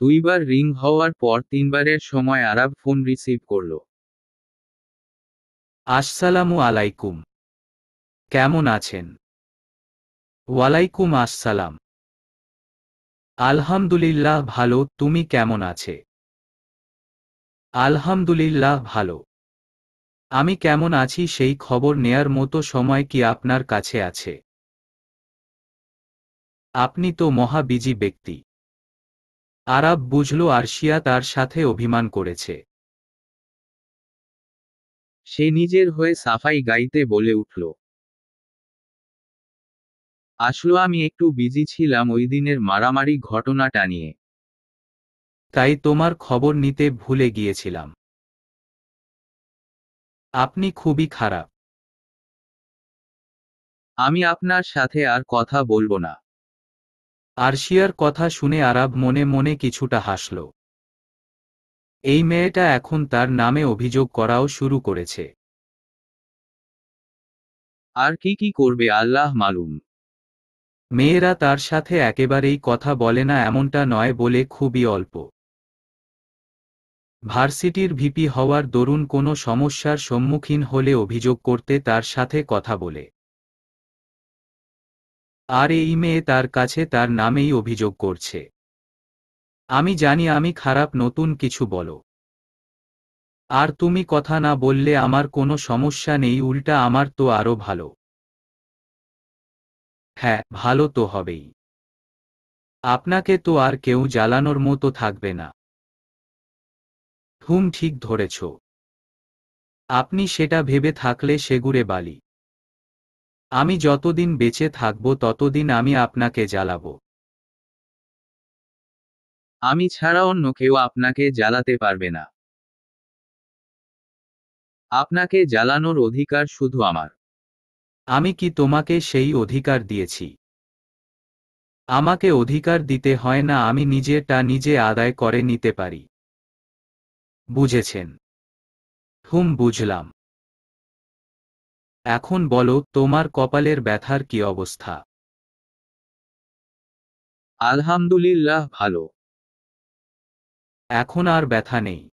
দুইবার রিং হওয়ার পর তিনবারের সময় আরাব ফোন রিসিভ করল। আসসালামু আলাইকুম। কেমন আছেন? ওয়ালাইকুম আসসালাম। আলহামদুলিল্লাহ ভালো, তুমি কেমন আছে? আলহামদুলিল্লাহ ভালো। আমি কেমন আছি সেই খবর নেয়ার মতো সময় কি আপনার কাছে আছে? আপনি তো মহা বিজি ব্যক্তি। আরাব বুঝল আরশিয়া তার সাথে অভিমান করেছে। সে নিজের হয়ে সাফাই গাইতে বলে উঠল। আসলো আমি একটু বিজি ছিলাম ওই দিনের মারামারি ঘটনাটা নিয়ে। তাই তোমার খবর নিতে ভুলে গিয়েছিলাম। আপনি খুবই খারাপ। আমি আপনার সাথে আর কথা বলব না। আরশিয়ার কথা শুনে আরাব মনে মনে কিছুটা হাসল। এই মেয়েটা এখন তার নামে অভিযোগ করাও শুরু করেছে। আর কি কি করবে আল্লাহ মালুম। মেয়েরা তার সাথে একেবারেই কথা বলে না এমনটা নয় বলে খুবই অল্প। ভার্সিটির ভিপি হওয়ার দরুন কোনো সমস্যার সম্মুখীন হলে অভিযোগ করতে তার সাথে কথা বলে। আর এই মেয়ে তার কাছে তার নামেই অভিযোগ করছে। আমি জানি আমি খারাপ, নতুন কিছু বলো। আর তুমি কথা না বললে আমার কোনো সমস্যা নেই, উল্টা আমার তো আরও ভালো। হ্যাঁ ভালো তো হবেই। আপনাকে তো আর কেউ জ্বালানোর মতো থাকবে না। হুম, ঠিক ধরেছ। আপনি সেটা ভেবে থাকলে সেগুড়ে বালি। আমি যতদিন বেঁচে থাকব ততদিন আমি আপনাকে জ্বালাবো। আমি ছাড়া অন্য কেউ আপনাকে জ্বালাতে পারবে না। আপনাকে জ্বালানোর অধিকার শুধু আমার। আমি কি তোমাকে সেই অধিকার দিয়েছি? আমাকে অধিকার দিতে হয় না আমি নিজে নিজেরটা নিজে আদায় করে নিতে পারি। বুঝেছেন? হুম বুঝলাম। এখন বলো তোমার কপালের ব্যথার কি অবস্থা? আলহামদুলিল্লাহ ভালো। এখন আর ব্যথা নেই।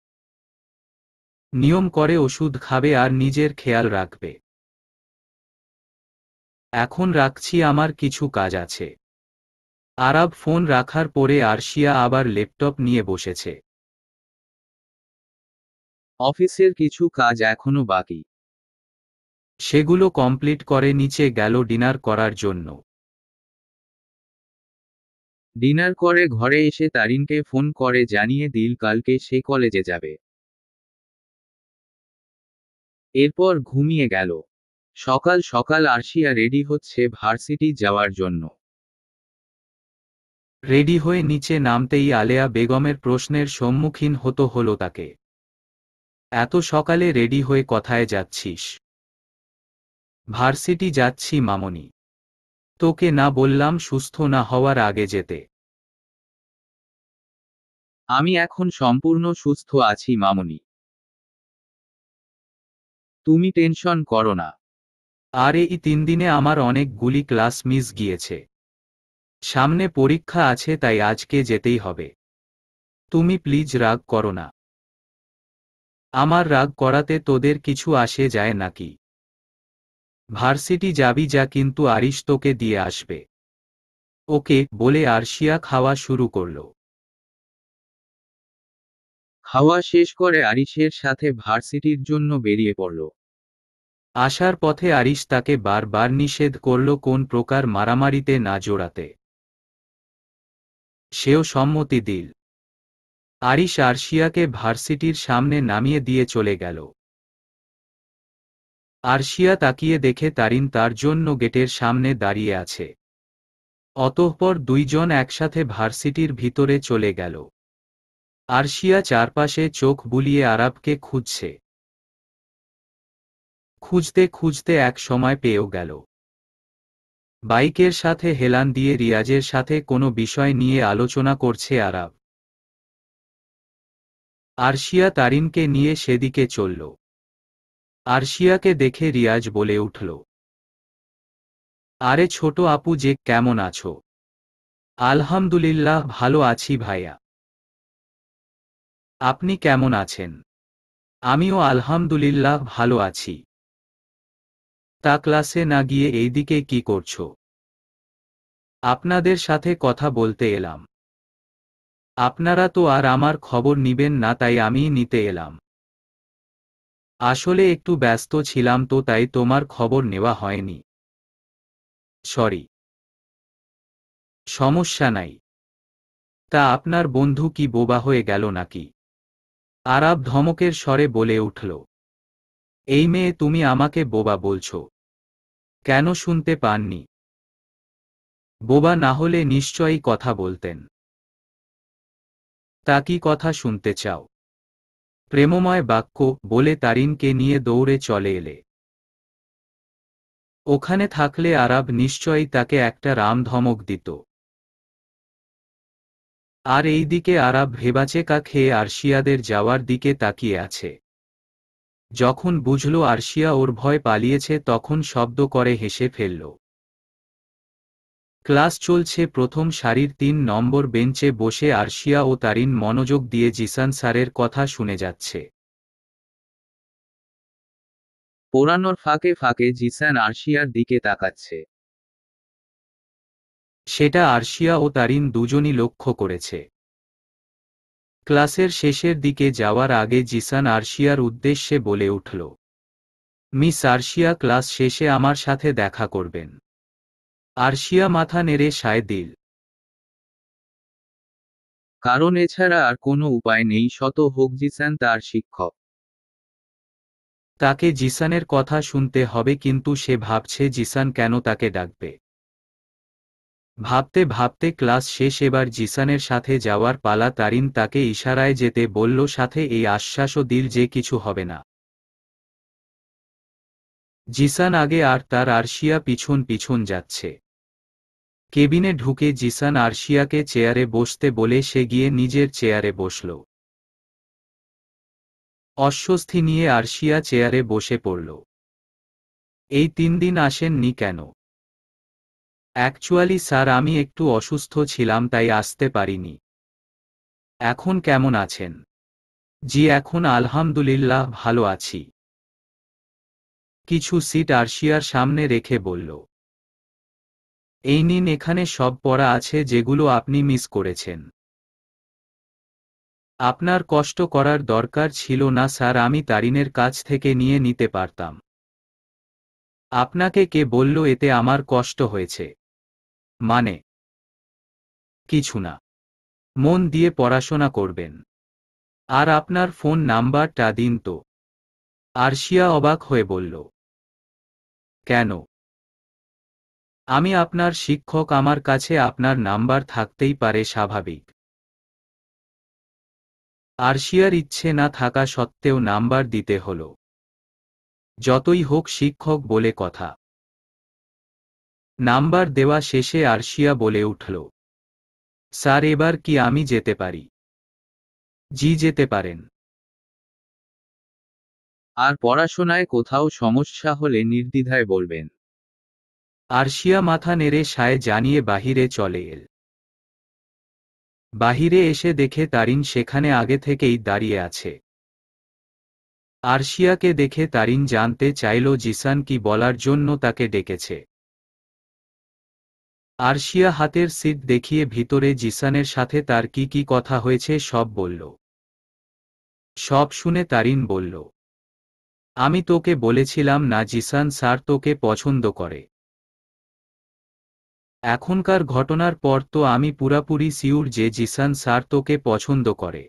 নিয়ম করে ওষুধ খাবে আর নিজের খেয়াল রাখবে। এখন রাখছি আমার কিছু কাজ আছে। আরব ফোন রাখার পরে আরশিয়া আবার ল্যাপটপ নিয়ে বসেছে। অফিসের কিছু কাজ এখনও বাকি। সেগুলো কমপ্লিট করে নিচে গেল ডিনার করার জন্য। ডিনার করে ঘরে এসে তারিনকে ফোন করে জানিয়ে দিল কালকে সে কলেজে যাবে। এরপর ঘুমিয়ে গেল। সকাল সকাল আরশিয়া রেডি হচ্ছে ভার্সিটি যাওয়ার জন্য। রেডি হয়ে নিচে নামতেই আলেয়া বেগমের প্রশ্নের সম্মুখীন হতো হলো তাকে। এত সকালে রেডি হয়ে কথায় যাচ্ছিস? ভার্সিটি যাচ্ছি মামনি। তোকে না বললাম সুস্থ না হওয়ার আগে যেতে। আমি এখন সম্পূর্ণ সুস্থ আছি মামনি। তুমি টেনশন করো না। আর এই তিন দিনে আমার অনেকগুলি ক্লাস মিস গিয়েছে। সামনে পরীক্ষা আছে তাই আজকে যেতেই হবে। তুমি প্লিজ রাগ করো না। আমার রাগ করাতে তোদের কিছু আসে যায় নাকি? ভার্সিটি যাবি যা কিন্তু আরিশ তোকে দিয়ে আসবে। ওকে, বলে আরশিয়া খাওয়া শুরু করল। খাওয়া শেষ করে আরিশের সাথে ভার্সিটির জন্য বেরিয়ে পড়ল। আসার পথে আরিশ তাকে বারবার নিষেধ করল কোন প্রকার মারামারিতে না জোড়াতে। সেও সম্মতি দিল। আরিশ আরশিয়াকে ভার্সিটির সামনে নামিয়ে দিয়ে চলে গেল। আরশিয়া তাকিয়ে দেখে তারিন তার জন্য গেটের সামনে দাঁড়িয়ে আছে। অতঃপর দুইজন একসাথে ভার্সিটির ভিতরে চলে গেল। আরশিয়া চারপাশে চোখ বুলিয়ে আরবকে খুঁজছে। খুঁজতে খুঁজতে এক সময় পেয়েও গেল। বাইকের সাথে হেলান দিয়ে রিয়াজের সাথে কোনো বিষয় নিয়ে আলোচনা করছে আরব। আরশিয়া তারিনকে নিয়ে সেদিকে চলল। আরশিয়াকে দেখে রিয়াজ বলে উঠল, আরে ছোট আপু যে কেমন আছো? আলহামদুলিল্লাহ, ভালো আছি ভাইয়া। আপনি কেমন আছেন? আমিও আলহামদুলিল্লাহ, ভালো আছি। তা ক্লাসে না গিয়ে এইদিকে কি করছ? আপনাদের সাথে কথা বলতে এলাম। আপনারা তো আর আমার খবর নিবেন না, তাই আমি নিতে এলাম। আসলে একটু ব্যস্ত ছিলাম তো, তাই তোমার খবর নেওয়া হয়নি। সরি। সমস্যা নাই। তা আপনার বন্ধু কি বোবা হয়ে গেল নাকি? আরাব ধমকের স্বরে বলে উঠল। এই মেয়ে তুমি আমাকে বোবা বলছো। কেন শুনতে পাননি? বোবা না হলে নিশ্চয়ই কথা বলতেন। তা কি কথা শুনতে চাও? প্রেমময় বাক্য বলে তারিনকে নিয়ে দৌড়ে চলে এলে। ওখানে থাকলে আরব নিশ্চয়ই তাকে একটা রাম ধমক দিত। আর এই দিকে আরব ভেবাচেকা খেয়ে আরশিয়াদের যাওয়ার দিকে তাকিয়ে আছে। যখন বুঝল আরশিয়া ওর ভয় পালিয়েছে তখন শব্দ করে হেসে ফেলল। ক্লাস চলছে প্রথম সারির তিন নম্বর বেঞ্চে বসে আরশিয়া ও তারিন মনোযোগ দিয়ে জিসান স্যারের কথা শুনে যাচ্ছে। পোড়ানোর ফাঁকে ফাঁকে জিসান আরশিয়ার দিকে তাকাচ্ছে। সেটা আরশিয়া ও তারিন দুজনই লক্ষ্য করেছে। ক্লাসের শেষের দিকে যাওয়ার আগে জিসান আরশিয়ার উদ্দেশ্যে বলে উঠল, মিস আরশিয়া, ক্লাস শেষে আমার সাথে দেখা করবেন। আরশিয়া মাথা নেড়ে সায় দিল, কারণ এছাড়া আর কোনো উপায় নেই, শত হোক জিসান তার শিক্ষক। তাকে জিসানের কথা শুনতে হবে, কিন্তু সে ভাবছে জিসান কেন তাকে ডাকবে। ভাবতে ভাবতে ক্লাস শেষ এবার জিসানের সাথে যাওয়ার পালা তারিন তাকে ইশারায় যেতে বলল, সাথে এই আশ্বাসও দিল যে কিছু হবে না। জিসান আগে আর তার আরশিয়া পিছন পিছন যাচ্ছে। কেবিনে ঢুকে জিসান আরশিয়াকে চেয়ারে বসতে বলে সে গিয়ে নিজের চেয়ারে বসল। অস্বস্তি নিয়ে আরশিয়া চেয়ারে বসে পড়ল। এই তিন দিন আসেননি কেন? অ্যাকচুয়ালি স্যার, আমি একটু অসুস্থ ছিলাম, তাই আসতে পারিনি। এখন কেমন আছেন? জি, এখন আলহামদুলিল্লাহ ভালো আছি। কিছু সিট আরশিয়ার সামনে রেখে বলল, এই নিন, এখানে সব পড়া আছে যেগুলো আপনি মিস করেছেন। আপনার কষ্ট করার দরকার ছিল না স্যার, আমি তারিনের কাছ থেকে নিয়ে নিতে পারতাম। আপনাকে কে বলল, এতে আমার কষ্ট হয়েছে। মানে? কিছু না। মন দিয়ে পড়াশোনা করবেন। আর আপনার ফোন নাম্বারটা দিন তো। আরশিয়া অবাক হয়ে বলল, কেন? আমি আপনার শিক্ষক, আমার কাছে আপনার নাম্বার থাকতেই পারে স্বাভাবিক। আরশিয়ার ইচ্ছে না থাকা সত্ত্বেও নাম্বার দিতে হল। যতই হোক শিক্ষক বলে কথা। নাম্বার দেওয়া শেষে আরশিয়া বলে উঠল স্যার এবার কি আমি যেতে পারি? জি যেতে পারেন। আর পড়াশোনায় কোথাও সমস্যা হলে নির্দ্বিধায় বলবেন। আরশিয়া মাথা নেড়ে সায় জানিয়ে বাহিরে চলে এল। বাহিরে এসে দেখে তারিন সেখানে আগে থেকেই দাঁড়িয়ে আছে। আরশিয়াকে দেখে তারিন জানতে চাইল জিসান কি বলার জন্য তাকে ডেকেছে? আরশিয়া হাতের সিট দেখিয়ে ভিতরে জিসানের সাথে তার কি কি কথা হয়েছে সব বলল। সব শুনে তারিন বলল, আমি তোকে বলেছিলাম না জিসান স্যার তোকে পছন্দ করে। এখনকার ঘটনার পর তো আমি পুরাপুরি সিউর যে জিসান স্যার তোকে পছন্দ করে।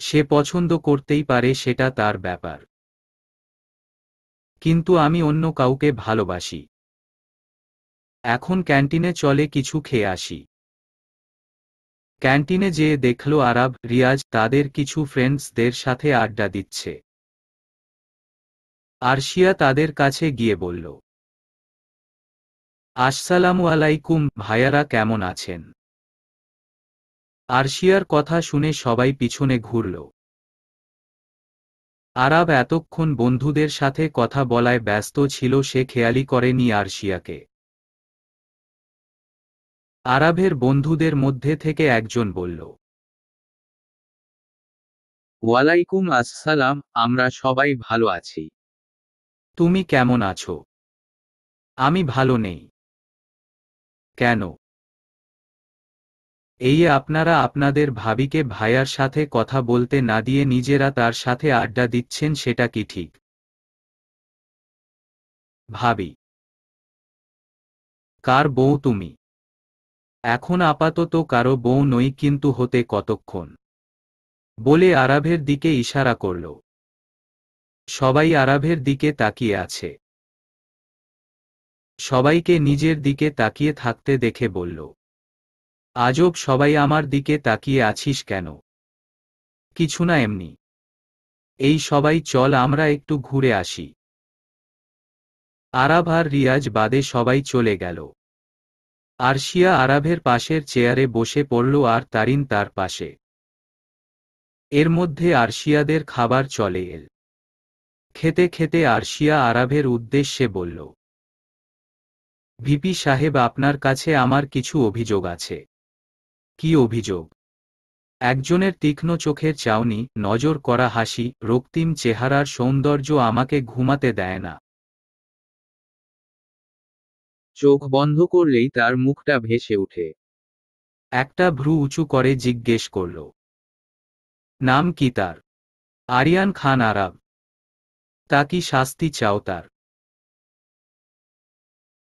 সে পছন্দ করতেই পারে সেটা তার ব্যাপার। কিন্তু আমি অন্য কাউকে ভালোবাসি। এখন ক্যান্টিনে চলে কিছু খেয়ে আসি। ক্যান্টিনে যেয়ে দেখল আরব, রিয়াজ তাদের কিছু ফ্রেন্ডসদের সাথে আড্ডা দিচ্ছে। আরশিয়া তাদের কাছে গিয়ে বলল, আসসালামু আলাইকুম, ভাইয়ারা কেমন আছেন? আরশিয়ার কথা শুনে সবাই পিছনে ঘুরল। আরাব এতক্ষণ বন্ধুদের সাথে কথা বলায় ব্যস্ত ছিল, সে খেয়ালি করেনি আরশিয়াকে। আরাবের বন্ধুদের মধ্যে থেকে একজন বলল ওয়ালাইকুম আসসালাম আমরা সবাই ভালো আছি। তুমি কেমন আছো? আমি ভালো নেই। কেন? এই আপনারা আপনাদের ভাবিকে ভাইয়ার সাথে কথা বলতে না দিয়ে নিজেরা তার সাথে আড্ডা দিচ্ছেন সেটা কি ঠিক? ভাবি কার বউ তুমি? এখন আপাতত কারও বউ নই কিন্তু হতে কতক্ষণ? বলে আরাভের দিকে ইশারা করল। সবাই আরাভের দিকে তাকিয়ে আছে। সবাইকে নিজের দিকে তাকিয়ে থাকতে দেখে বলল, আজব সবাই আমার দিকে তাকিয়ে আছিস কেন? কিছু না এমনি। এই সবাই চল আমরা একটু ঘুরে আসি। আরাব আর রিয়াজ বাদে সবাই চলে গেল। আরশিয়া আরাভের পাশের চেয়ারে বসে পড়ল আর তারিন তার পাশে। এর মধ্যে আরশিয়াদের খাবার চলে এল। খেতে খেতে আরশিয়া আরাভের উদ্দেশ্যে বলল, ভিপি সাহেব, আপনার কাছে আমার কিছু অভিযোগ আছে। কি অভিযোগ? একজনের তীক্ষ্ণ চোখের চাউনি, নজর করা হাসি, রক্তিম চেহারার সৌন্দর্য আমাকে ঘুমাতে দেয় না। চোখ বন্ধ করলেই তার মুখটা ভেসে উঠে একটা ভ্রু উঁচু করে জিজ্ঞেস করল, নাম কি তার? আরিয়ান খান আরাব। তা কি শাস্তি চাও তার?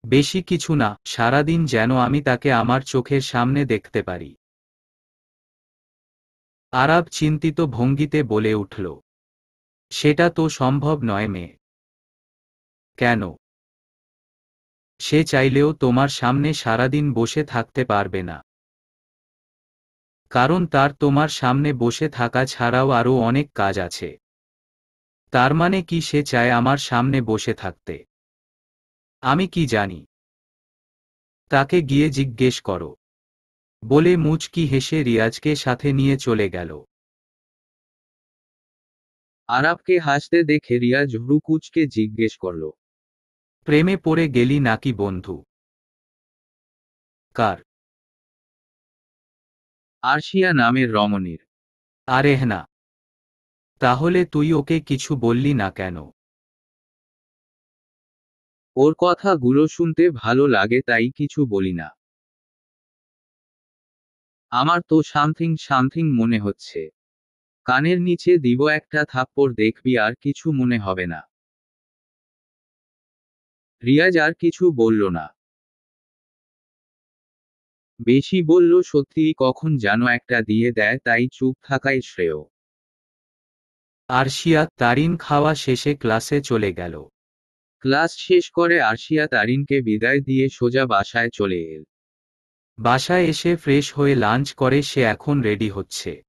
বেশি কিছু না, সারাদিন যেন আমি তাকে আমার চোখের সামনে দেখতে পারি। আরাব চিন্তিত ভঙ্গিতে বলে উঠল, সেটা তো সম্ভব নয় মেয়ে। কেন? সে চাইলেও তোমার সামনে সারাদিন বসে থাকতে পারবে না। কারণ তার তোমার সামনে বসে থাকা ছাড়াও আরও অনেক কাজ আছে। তার মানে কি সে চায় আমার সামনে বসে থাকতে? আমি কি জানি? তাকে গিয়ে জিজ্ঞেস করো। বলে মুচকি হেসে রিয়াজকে সাথে নিয়ে চলে গেল। আরাবকে হাসতে দেখে রিয়াজ ভ্রু জিজ্ঞেস করল প্রেমে পড়ে গেলি নাকি বন্ধু? কার? আরশিয়া নামের রমণীর। আরে না। তাহলে তুই ওকে কিছু বললি না কেন? ওর কথাগুলো শুনতে ভালো লাগে, তাই কিছু বলি না। আমার তো সামথিং সামথিং মনে হচ্ছে। কানের নিচে দিব একটা থাপ্পড়, দেখবি আর কিছু মনে হবে না। রিয়াজ আর কিছু বলল না। বেশি বলল সত্যিই কখন যেন একটা দিয়ে দেয়, তাই চুপ থাকাই শ্রেয়। আরশিয়া তারিন খাওয়া শেষে ক্লাসে চলে গেল। ক্লাস শেষ করে আরশিয়া তারিনকে বিদায় দিয়ে সোজা বাসায় চলে এল। বাসায় এসে ফ্রেশ হয়ে লাঞ্চ করে সে এখন রেডি হচ্ছে।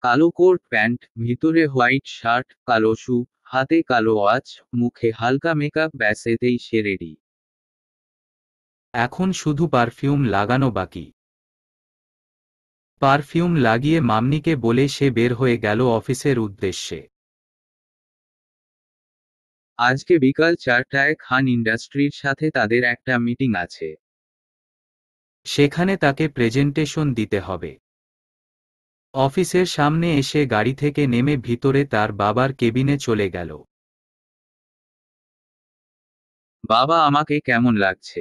কালো কোট প্যান্ট, ভিতরে হোয়াইট শার্ট, কালো শু হাতে কালো ওয়াচ মুখে হালকা মেকআপ ব্যাস এতেই সে রেডি এখন শুধু পারফিউম লাগানো বাকি। পারফিউম লাগিয়ে মামনিকে বলে সে বের হয়ে গেল অফিসের উদ্দেশ্যে। আজকে বিকাল চারটায় খান ইন্ডাস্ট্রির সাথে তাদের একটা মিটিং আছে। সেখানে তাকে প্রেজেন্টেশন দিতে হবে। অফিসের সামনে এসে গাড়ি থেকে নেমে ভিতরে তার বাবার কেবিনে চলে গেল। বাবা, আমাকে কেমন লাগছে?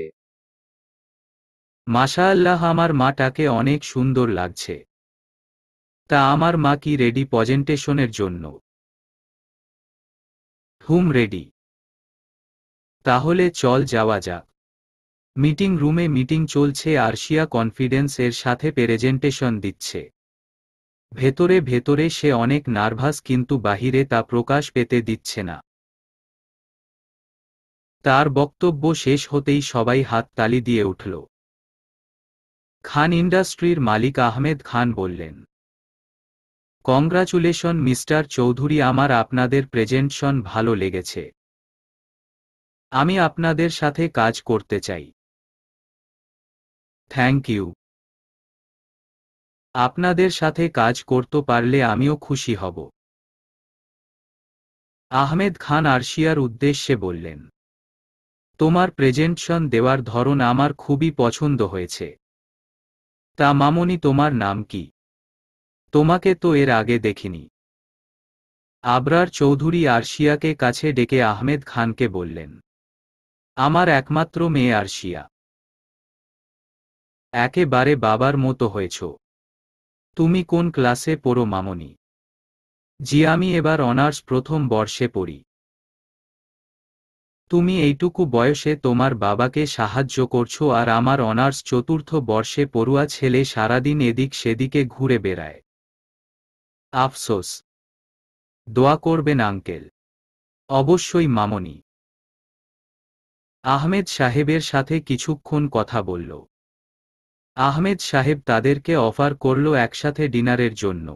মাশাআল্লাহ, আমার মাটাকে অনেক সুন্দর লাগছে। তা আমার মা কি রেডি প্রেজেন্টেশনের জন্য? হুম রেডি তাহলে চল যাওয়া যাক। মিটিং রুমে মিটিং চলছে, আরশিয়া কনফিডেন্স এর সাথে প্রেজেন্টেশন দিচ্ছে। ভেতরে ভেতরে সে অনেক নার্ভাস কিন্তু বাহিরে তা প্রকাশ পেতে দিচ্ছে না। তার বক্তব্য শেষ হতেই সবাই হাততালি দিয়ে উঠল। খান ইন্ডাস্ট্রির মালিক আহমেদ খান বললেন, কংগ্রাচুলেশন, মিস্টার চৌধুরী, আমার আপনাদের প্রেজেন্টেশন ভালো লেগেছে। আমি আপনাদের সাথে কাজ করতে চাই। Thank you. আপনাদের সাথে কাজ করতে পারলে আমিও খুশি হব। আহমেদ খান আরশিয়ার উদ্দেশ্যে বললেন, তোমার প্রেজেন্টেশন দেওয়ার ধরন আমার খুবই পছন্দ হয়েছে। তা মামনি তোমার নাম কি? তোমাকে তো এর আগে দেখিনি। আবরার চৌধুরী আরশিয়াকে কাছে ডেকে আহমেদ খানকে বললেন, আমার একমাত্র মেয়ে আরশিয়া। একেবারে বাবার মতো হয়েছ। তুমি কোন ক্লাসে পড়ো মামনি? জি, আমি এবার অনার্স প্রথম বর্ষে পড়ি। তুমি এইটুকু বয়সে তোমার বাবাকে সাহায্য করছ আর আমার অনার্স চতুর্থ বর্ষে পড়ুয়া ছেলে সারাদিন এদিক সেদিকে ঘুরে বেড়ায়। আফসোস। দোয়া করবেন, আঙ্কেল। অবশ্যই, মামনি। আহমেদ সাহেবের সাথে কিছুক্ষণ কথা বলল। আহমেদ সাহেব তাদেরকে অফার করল একসাথে ডিনারের জন্য।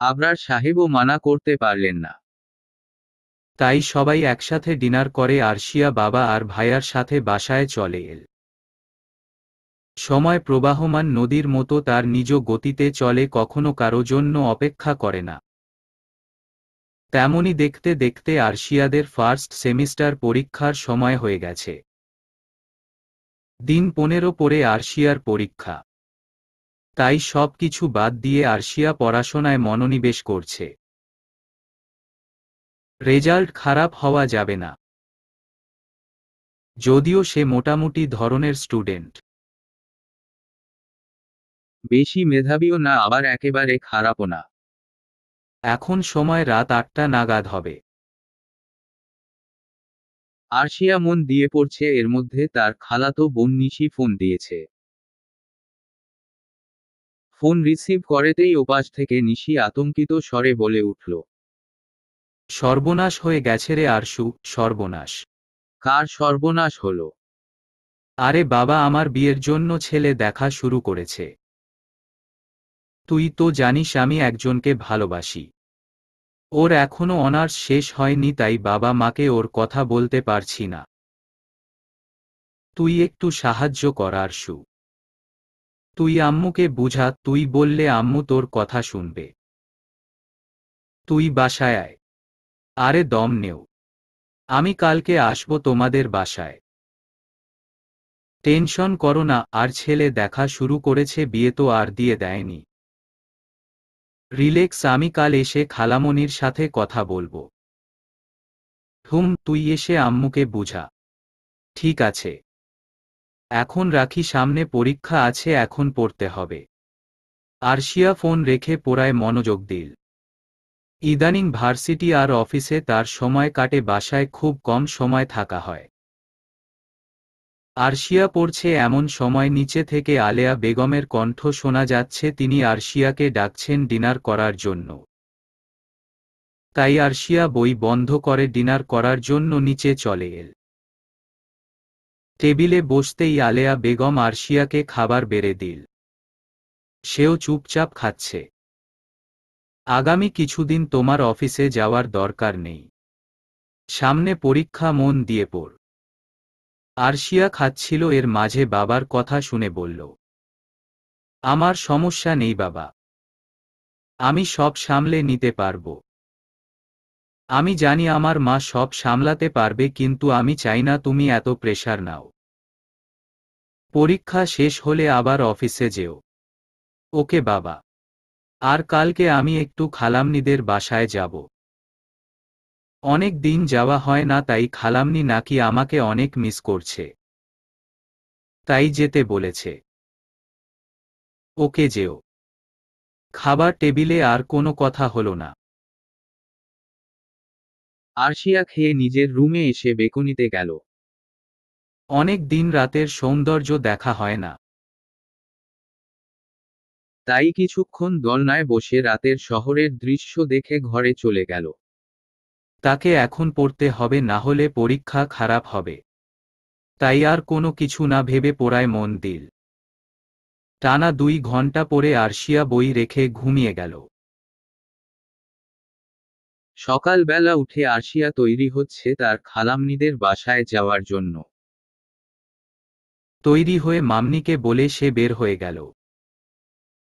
আবরার সাহেবও মানা করতে পারলেন না। তাই সবাই একসাথে ডিনার করে আরশিয়া বাবা আর ভাইয়ার সাথে বাসায় চলে এল। সময় প্রবাহমান নদীর মতো তার নিজ গতিতে চলে কখনো কারও জন্য অপেক্ষা করে না। তেমনি দেখতে দেখতে আরশিয়াদের ফার্স্ট সেমিস্টার পরীক্ষার সময় হয়ে গেছে। দিন পনেরো পরে আরশিয়ার পরীক্ষা। তাই সব কিছু বাদ দিয়ে আরশিয়া পড়াশোনায় মনোনিবেশ করছে। রেজাল্ট খারাপ হওয়া যাবে না। যদিও সে মোটামুটি ধরনের স্টুডেন্ট। বেশি মেধাবীও না, আবার একেবারে খারাপও না। এখন সময় রাত আটটা নাগাদ হবে। আরশিয়া মন দিয়ে পড়ছে, এর মধ্যে তার খালাতো বোন নিশি ফোন দিয়েছে। ফোন রিসিভ করেতেই ওপাশ থেকে নিশি আতঙ্কিত স্বরে বলে উঠল, সর্বনাশ হয়ে গেছে রে আরশু, সর্বনাশ। কার সর্বনাশ হলো? আরে বাবা, আমার বিয়ের জন্য ছেলে দেখা শুরু করেছে। তুই তো জানিস আমি একজনকে ভালোবাসি। ওর এখনও অনার্স শেষ হয়নি তাই বাবা মাকে ওর কথা বলতে পারছি না। তুই একটু সাহায্য কর, আরশু। তুই আম্মুকে বুঝা, তুই বললে আম্মু তোর কথা শুনবে। তুই বাসায় আয়। আরে দম নেও। আমি কালকে আসব তোমাদের বাসায়। টেনশন করো না, আর ছেলে দেখা শুরু করেছে, বিয়ে তো আর দিয়ে দেয়নি। রিলেক্স আমি কাল এসে খালামনির সাথে কথা বলব। হুম, তুই এসে আম্মুকে বুঝা। ঠিক আছে। এখন রাখি, সামনে পরীক্ষা আছে, এখন পড়তে হবে। আরশিয়া ফোন রেখে পড়ায় মনোযোগ দিল। ইদানিং ভার্সিটি আর অফিসে তার সময় কাটে, বাসায় খুব কম সময় থাকা হয়। আরশিয়া পড়ছে এমন সময় নিচে থেকে আলেয়া বেগমের কণ্ঠ শোনা যাচ্ছে, তিনি আরশিয়াকে ডাকছেন ডিনার করার জন্য। তাই আরশিয়া বই বন্ধ করে ডিনার করার জন্য নিচে চলে এল। টেবিলে বসতেই আলেয়া বেগম আরশিয়াকে খাবার বেড়ে দিল। সেও চুপচাপ খাচ্ছে। আগামী কিছুদিন তোমার অফিসে যাওয়ার দরকার নেই। সামনে পরীক্ষা মন দিয়ে পড়। আরশিয়া খাচ্ছিল এর মাঝে বাবার কথা শুনে বলল, আমার সমস্যা নেই বাবা। আমি সব সামলে নিতে পারব। আমি জানি আমার মা সব সামলাতে পারবে, কিন্তু আমি চাই না তুমি এত প্রেশার নাও। পরীক্ষা শেষ হলে আবার অফিসে যেও। ওকে বাবা, আর কালকে আমি একটু খালামনিদের বাসায় যাব। অনেক দিন যাওয়া হয় না, তাই খালামনি নাকি আমাকে অনেক মিস করছে। তাই যেতে বলেছে। ওকে যেও। খাবার টেবিলে আর কোনো কথা হলো না। আরশিয়া খেয়ে নিজের রুমে এসে বেকুনিতে গেল। অনেক দিন রাতের সৌন্দর্য দেখা হয় না। তাই কিছুক্ষণ দলনায় বসে রাতের শহরের দৃশ্য দেখে ঘরে চলে গেল। তাকে এখন পড়তে হবে, না হলে পরীক্ষা খারাপ হবে। তাই আর কোনো কিছু না ভেবে পড়ায় মন দিল। টানা দুই ঘণ্টা পরে আরশিয়া বই রেখে ঘুমিয়ে গেল। সকালবেলা উঠে আরশিয়া তৈরি হচ্ছে তার খালামনিদের বাসায় যাওয়ার জন্য। তৈরি হয়ে মামনিকে বলে সে বের হয়ে গেল।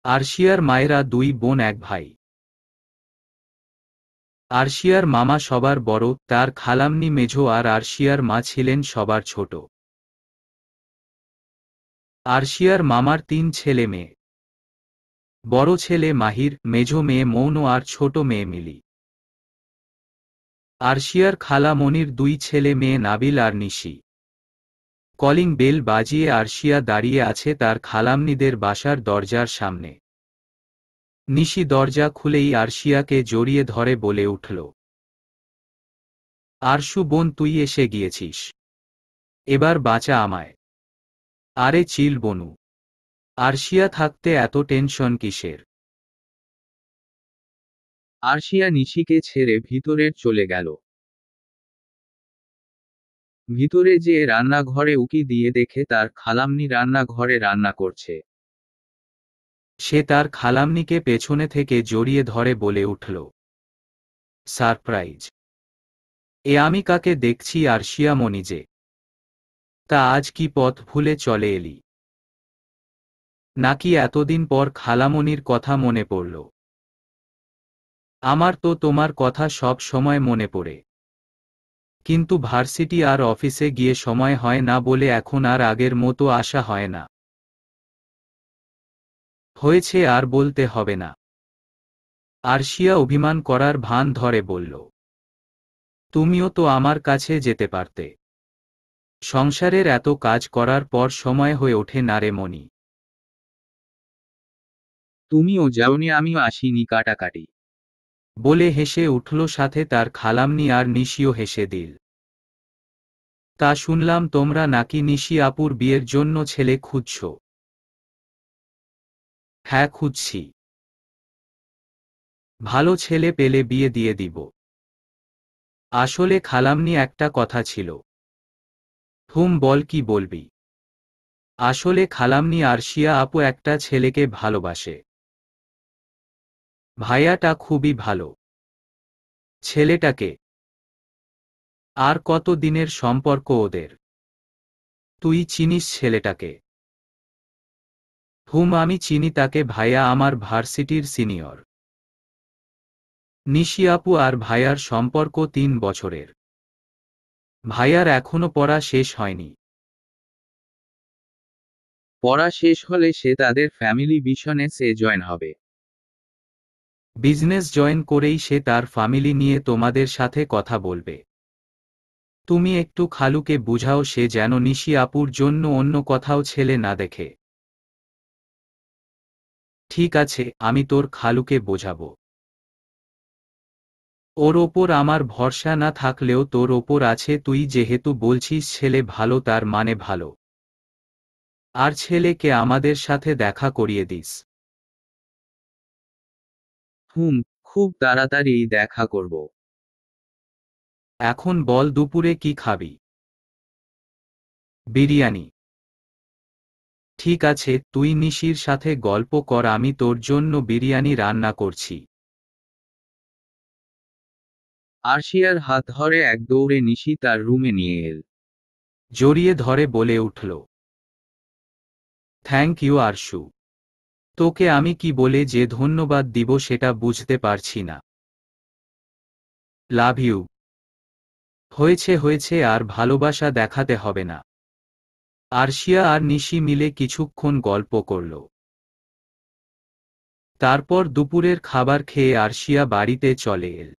আরশিয়ার মায়েরা দুই বোন এক ভাই। আরশিয়ার মামা সবার বড়, তার খালামনি মেঝো আর আরশিয়ার মা ছিলেন সবার ছোট। আরশিয়ার মামার তিন ছেলে মেয়ে। বড় ছেলে মাহির, মেঝো মেয়ে মৌন আর ছোট মেয়ে মিলি। আরশিয়ার খালা মনির দুই ছেলে মেয়ে নাবিল আর নিশি। কলিং বেল বাজিয়ে আরশিয়া দাঁড়িয়ে আছে তার খালামনিদের বাসার দরজার সামনে। নিশি দরজা খুলেই আরশিয়াকে জড়িয়ে ধরে বলে উঠল, আরশু বোন, তুই এসে গিয়েছিস। এবার বাঁচা আমায়। আরে চিল বনু, আরশিয়া থাকতে এত টেনশন কিসের? আরশিয়া নিশিকে ছেড়ে ভিতরের চলে গেল। ভিতরে যে রান্নাঘরে উকি দিয়ে দেখে তার খালামনি রান্নাঘরে রান্না করছে। সে তার খালামনিকে পেছনে থেকে জড়িয়ে ধরে বলে উঠল, সারপ্রাইজ। এ আমি কাকে দেখছি আরশিয়া মনিজে তা আজ কি পথ ভুলে চলে এলি। নাকি এতদিন পর খালামনির কথা মনে পড়ল। আমার তো তোমার কথা সব সময় মনে পড়ে। কিন্তু ভার্সিটি আর অফিসে গিয়ে সময় হয় না বলে এখন আর আগের মতো আসা হয় না। হয়েছে আর বলতে হবে না। আরশিয়া অভিমান করার ভান ধরে বলল, তুমিও তো আমার কাছে যেতে পারতে। সংসারের এত কাজ করার পর সময় হয়ে ওঠে না রে মনি তুমিও যাওনি, আমিও আসিনি কাটাকাটি। বলে হেসে উঠল সাথে তার খালামনি আর নিশিও হেসে দিল, তা শুনলাম তোমরা নাকি নিশি আপুর বিয়ের জন্য ছেলে খুঁজছ? হ্যাঁ খুঁজছি। ভালো ছেলে পেলে বিয়ে দিয়ে দিব। আসলে খালামনি একটা কথা ছিল। থুম বল কি বলবি? আসলে খালামনি আরশিয়া আপু একটা ছেলেকে ভালোবাসে। ভাইয়াটা খুবই ভালো। ছেলেটাকে। আর কত দিনের সম্পর্ক ওদের? তুই চিনিস ছেলেটাকে। হুম, আমি চিনি তাকে ভাইয়া আমার ভার্সিটির সিনিয়র। নিশি আপু আর ভাইয়ার সম্পর্ক তিন বছরের। ভাইয়ার এখনও পড়া শেষ হয়নি। পড়া শেষ হলে সে তাদের ফ্যামিলি বিজনেসে জয়েন হবে। বিজনেস জয়েন করেই সে তার ফ্যামিলি নিয়ে তোমাদের সাথে কথা বলবে। তুমি একটু খালুকে বুঝাও সে যেন নিশি আপুর জন্য অন্য কোথাও ছেলে না দেখে। ঠিক আছে আমি তোর খালুকে বোঝাবো। ওর ওপর আমার ভরসা না থাকলেও তোর ওপর আছে তুই যেহেতু বলছিস ছেলে ভালো তার মানে ভালো। আর ছেলেকে আমাদের সাথে দেখা করিয়ে দিস। হুম খুব তাড়াতাড়ি দেখা করব। এখন বল দুপুরে কি খাবি? বিরিয়ানি। ঠিক আছে তুই নিশির সাথে গল্প কর আমি তোর জন্য বিরিয়ানি রান্না করছি। আরশিয়ার হাত ধরে এক দৌড়ে নিশি তার রুমে নিয়ে এল। জড়িয়ে ধরে বলে উঠল থ্যাংক ইউ আরশু। তোকে আমি কি বলে যে ধন্যবাদ দিব সেটা বুঝতে পারছি না। লাভ ইউ হয়েছে হয়েছে আর ভালোবাসা দেখাতে হবে না। আরশিয়া আর নিশি মিলে কিছুক্ষণ গল্প করল। তারপর দুপুরের খাবার খেয়ে আরশিয়া বাড়িতে চলে এল।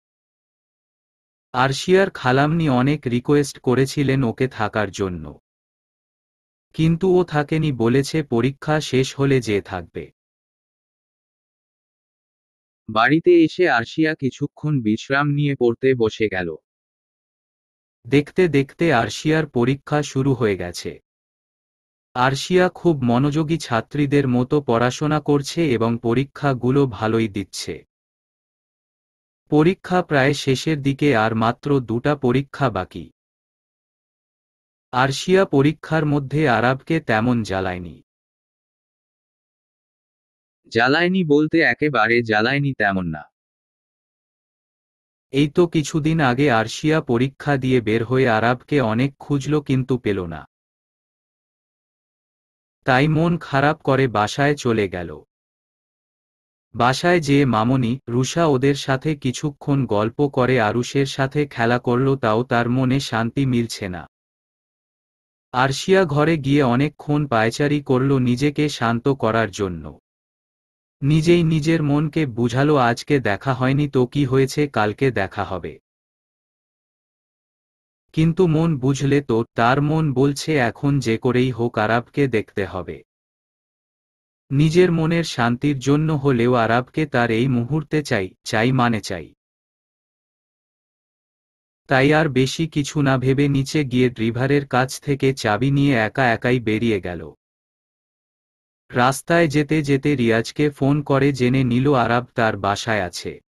আরশিয়ার খালামনি অনেক রিকোয়েস্ট করেছিলেন ওকে থাকার জন্য। কিন্তু ও থাকেনি বলেছে পরীক্ষা শেষ হলে যে থাকবে। বাড়িতে এসে আরশিয়া কিছুক্ষণ বিশ্রাম নিয়ে পড়তে বসে গেল। দেখতে দেখতে আরশিয়ার পরীক্ষা শুরু হয়ে গেছে। আরশিয়া খুব মনোযোগী ছাত্রীদের মতো পড়াশোনা করছে এবং পরীক্ষাগুলো ভালোই দিচ্ছে। পরীক্ষা প্রায় শেষের দিকে আর মাত্র দুটা পরীক্ষা বাকি। আরশিয়া পরীক্ষার মধ্যে আরবকে তেমন জ্বালায়নি। জ্বালায়নি বলতে একেবারে জ্বালায়নি তেমন না। এই তো কিছুদিন আগে আরশিয়া পরীক্ষা দিয়ে বের হয়ে আরবকে অনেক খুঁজল কিন্তু পেল না। তাই মন খারাপ করে বাসায় চলে গেল। বাসায় যেয়ে মামনি রুষা ওদের সাথে কিছুক্ষণ গল্প করে আরুষের সাথে খেলা করল তাও তার মনে শান্তি মিলছে না। আরশিয়া ঘরে গিয়ে অনেকক্ষণ পায়চারি করল নিজেকে শান্ত করার জন্য। নিজেই নিজের মনকে বুঝালো, আজকে দেখা হয়নি তো কি হয়েছে, কালকে দেখা হবে। কিন্তু মন বুঝলে তো, তার মন বলছে এখন যে করেই হোক আরবকে দেখতে হবে। নিজের মনের শান্তির জন্য হলেও আরবকে তার এই মুহূর্তে চাই চাই মানে চাই। তাই আর বেশি কিছু না ভেবে নিচে গিয়ে ড্রিভারের কাছ থেকে চাবি নিয়ে একা একাই বেরিয়ে গেল। রাস্তায় যেতে যেতে রিয়াজকে ফোন করে জেনে নিল আরব তার বাসায় আছে।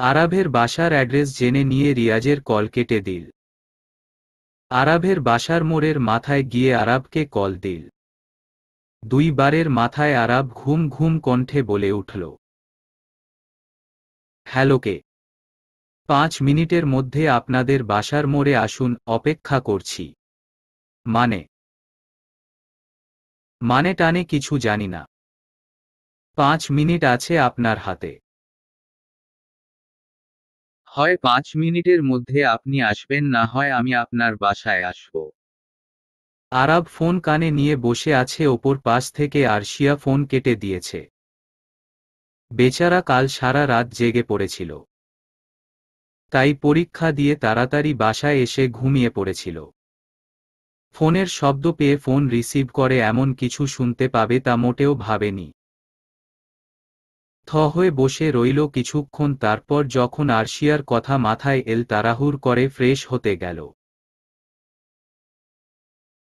আরাবের বাসার অ্যাড্রেস জেনে নিয়ে রিয়াজের কল কেটে দিল। আরাবের বাসার মোড়ের মাথায় গিয়ে আরাবকে কল দিল। দুইবারের মাথায় আরাব ঘুম ঘুম কণ্ঠে বলে উঠল হ্যালোকে পাঁচ মিনিটের মধ্যে আপনাদের বাসার মোড়ে আসুন, অপেক্ষা করছি। মানে মানে টানে কিছু জানি না। পাঁচ মিনিট আছে আপনার হাতে। হয় পাঁচ মিনিটের মধ্যে আপনি আসবেন, না হয় আমি আপনার বাসায় আসব। আরব ফোন কানে নিয়ে বসে আছে ওপর পাশ থেকে আরশিয়া ফোন কেটে দিয়েছে। বেচারা কাল সারা রাত জেগে পড়েছিল। তাই পরীক্ষা দিয়ে তাড়াতাড়ি বাসায় এসে ঘুমিয়ে পড়েছিল। ফোনের শব্দ পেয়ে ফোন রিসিভ করে এমন কিছু শুনতে পাবে তা মোটেও ভাবেনি। থ হয়ে বসে রইল কিছুক্ষণ তারপর যখন আরশিয়ার কথা মাথায় এল তাড়াহুড় করে ফ্রেশ হতে গেল।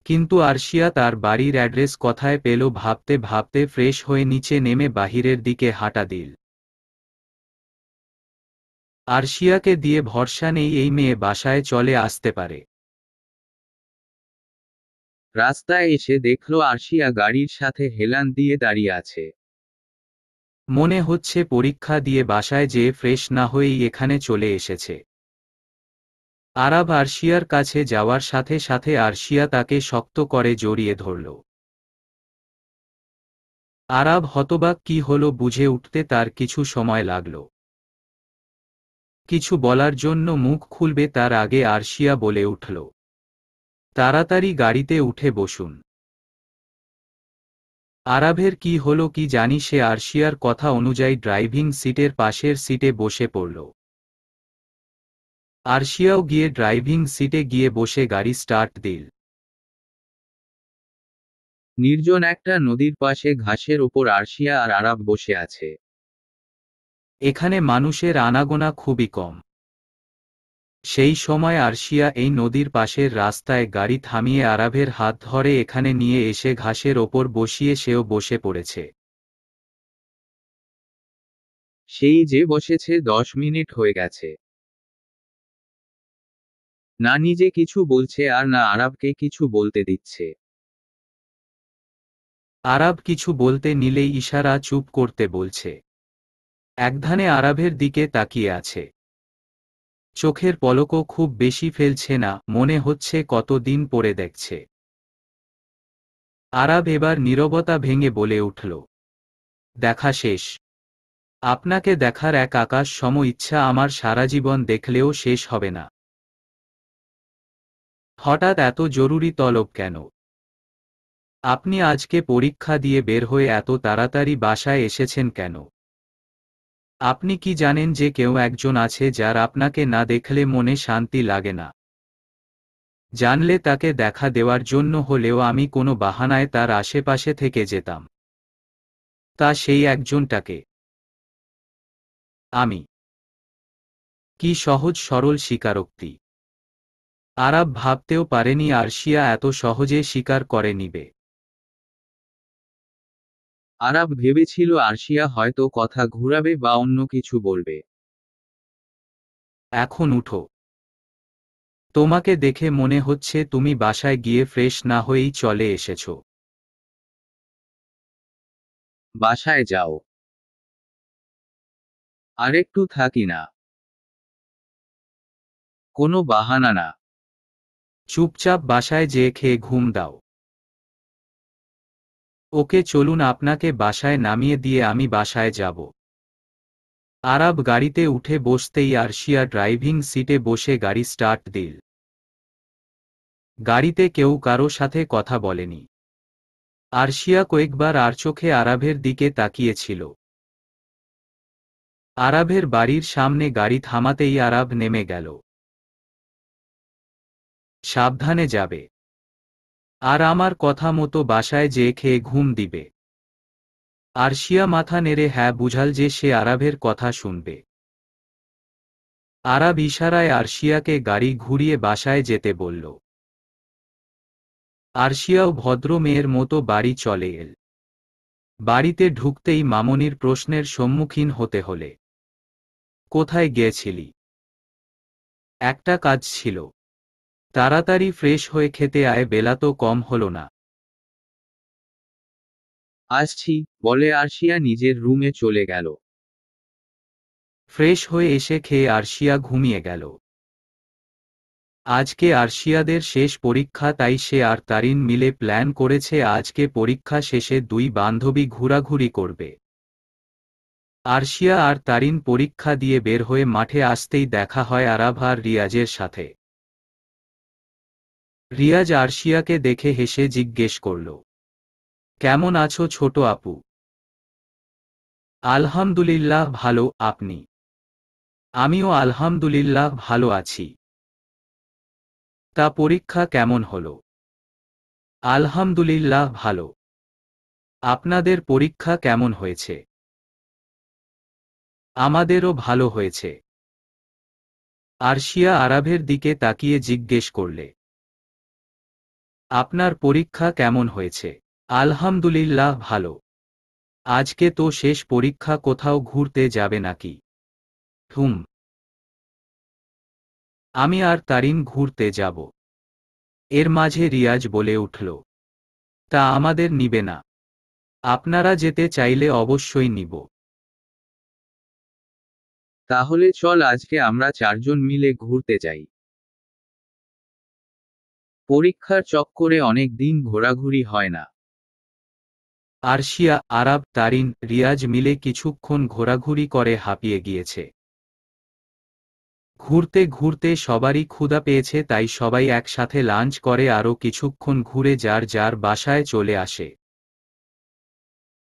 কিন্তু আরশিয়া তার বাড়ির অ্যাড্রেস কথায় পেল ভাবতে ভাবতে ফ্রেশ হয়ে নিচে নেমে বাহিরের দিকে হাঁটা দিল। আরশিয়াকে দিয়ে ভরসা নেই এই মেয়ে বাসায় চলে আসতে পারে। রাস্তায় এসে দেখল আরশিয়া গাড়ির সাথে হেলান দিয়ে দাঁড়িয়ে আছে। মনে হচ্ছে পরীক্ষা দিয়ে বাসায় যেয়ে ফ্রেশ না হয়েই এখানে চলে এসেছে। আরাব আরশিয়ার কাছে যাওয়ার সাথে সাথে আরশিয়া তাকে শক্ত করে জড়িয়ে ধরল। আরাব হতবাক কি হল বুঝে উঠতে তার কিছু সময় লাগল। কিছু বলার জন্য মুখ খুলবে তার আগে আরশিয়া বলে উঠল, তাড়াতাড়ি গাড়িতে উঠে বসুন। আরাবের কি হলো কি জানি সে আরশিয়ার কথা অনুযায়ী ড্রাইভিং সিটের পাশের সিটে বসে পড়ল। আরশিয়াও গিয়ে ড্রাইভিং সিটে গিয়ে বসে গাড়ি স্টার্ট দিল। নির্জন একটা নদীর পাশে ঘাসের ওপর আরশিয়া আর আরাব বসে আছে। এখানে মানুষের আনাগোনা খুবই কম। সেই সময় আরশিয়া এই নদীর পাশের রাস্তায় গাড়ি থামিয়ে আরাভের হাত ধরে এখানে নিয়ে এসে ঘাসের ওপর বসিয়ে সেও বসে পড়েছে। সেই যে বসেছে দশ মিনিট হয়ে গেছে। না নিজে কিছু বলছে আর না আরাবকে কিছু বলতে দিচ্ছে। আরাব কিছু বলতে নিলেই ইশারা চুপ করতে বলছে। একধানে আরাবের দিকে তাকিয়ে আছে। চোখের পলকও খুব বেশি ফেলছে না, মনে হচ্ছে কতদিন পরে দেখছে। আরাব এবার নীরবতা ভেঙে বলে উঠল, দেখা শেষ। আপনাকে দেখার এক আকাশ সম ইচ্ছা আমার সারা জীবন দেখলেও শেষ হবে না। হঠাৎ এত জরুরি তলব কেন? আপনি আজকে পরীক্ষা দিয়ে বের হয়ে এত তাড়াতাড়ি বাসায় এসেছেন কেন? আপনি কি জানেন যে কেউ একজন আছে যার আপনাকে না দেখলে মনে শান্তি লাগে না? জানলে তাকে দেখা দেওয়ার জন্য হলেও আমি কোনো বাহানায় তার আশেপাশে থেকে যেতাম। তা সেই একজনটাকে। আমি। কি সহজ সরল স্বীকারোক্তি। আরাব ভাবতেও পারেনি আরশিয়া এত সহজে স্বীকার করে নিবে। আরাব ভেবেছিল আরশিয়া হয়তো কথা ঘুরাবে বা অন্য কিছু বলবে। এখন উঠো। তোমাকে দেখে মনে হচ্ছে তুমি বাসায় গিয়ে ফ্রেশ না হয়েই চলে এসেছ। বাসায় যাও। আরেকটু থাকি না। কোনো বাহানা না। চুপচাপ বাসায় যেয়ে খেয়ে ঘুম দাও। ওকে চলুন আপনাকে বাসায় নামিয়ে দিয়ে আমি বাসায় যাব। আরাব গাড়িতে উঠে বসতেই আরশিয়া ড্রাইভিং সিটে বসে গাড়ি স্টার্ট দিল। গাড়িতে কেউ কারও সাথে কথা বলেনি। আরশিয়া কয়েকবার আর চোখে আরাভের দিকে তাকিয়েছিল। আরাভের বাড়ির সামনে গাড়ি থামাতেই আরাব নেমে গেল। সাবধানে যাবে। আর আমার কথা মতো বাসায় যেয়ে খেয়ে ঘুম দিবে। আরশিয়া মাথা নেড়ে হ্যাঁ বুঝাল যে সে আরাবের কথা শুনবে। আরাব ইশারায় আরশিয়াকে গাড়ি ঘুরিয়ে বাসায় যেতে বলল। আরশিয়াও ভদ্র মেয়ের মতো বাড়ি চলে এল। বাড়িতে ঢুকতেই মামনির প্রশ্নের সম্মুখীন হতে হলে। কোথায় গিয়েছিলি? একটা কাজ ছিল। তাড়াতাড়ি ফ্রেশ হয়ে খেতে আয়, বেলা তো কম হলো না। আসছি, বলে আরশিয়া নিজের রুমে চলে গেল। ফ্রেশ হয়ে এসে খেয়ে আরশিয়া ঘুমিয়ে গেল। আজকে আরশিয়াদের শেষ পরীক্ষা, তাই সে আর তারিন মিলে প্ল্যান করেছে আজকে পরীক্ষা শেষে দুই বান্ধবী ঘোরাঘুরি করবে। আরশিয়া আর তারিন পরীক্ষা দিয়ে বের হয়ে মাঠে আসতেই দেখা হয় আরাভ আর রিয়াজের সাথে। রিয়াজ আরশিয়াকে দেখে হেসে জিজ্ঞেস করল, কেমন আছো ছোট আপু? আলহামদুলিল্লাহ ভালো, আপনি? আমিও আলহামদুলিল্লাহ ভালো আছি। তা পরীক্ষা কেমন হল? আলহামদুলিল্লাহ ভালো। আপনাদের পরীক্ষা কেমন হয়েছে? আমাদেরও ভালো হয়েছে। আরশিয়া আরাভের দিকে তাকিয়ে জিজ্ঞেস করলে আপনার পরীক্ষা কেমন হয়েছে? আলহামদুলিল্লাহ ভালো। আজকে তো শেষ পরীক্ষা, কোথাও ঘুরতে যাবে নাকি? হুম আমি আর তারিন ঘুরতে যাব। এর মাঝে রিয়াজ বলে উঠল, তা আমাদের নিবে না। আপনারা যেতে চাইলে অবশ্যই নিব। তাহলে চল আজকে আমরা চারজন মিলে ঘুরতে যাই। পরীক্ষার চক্করে অনেক দিন ঘোরাঘুরি হয় না। আরশিয়া, আরাব, তারিন, রিয়াজ মিলে কিছুক্ষণ ঘোরাঘুরি করে হাঁপিয়ে গিয়েছে। ঘুরতে ঘুরতে সবারই ক্ষুধা পেয়েছে, তাই সবাই একসাথে লাঞ্চ করে আরও কিছুক্ষণ ঘুরে যার যার বাসায় চলে আসে।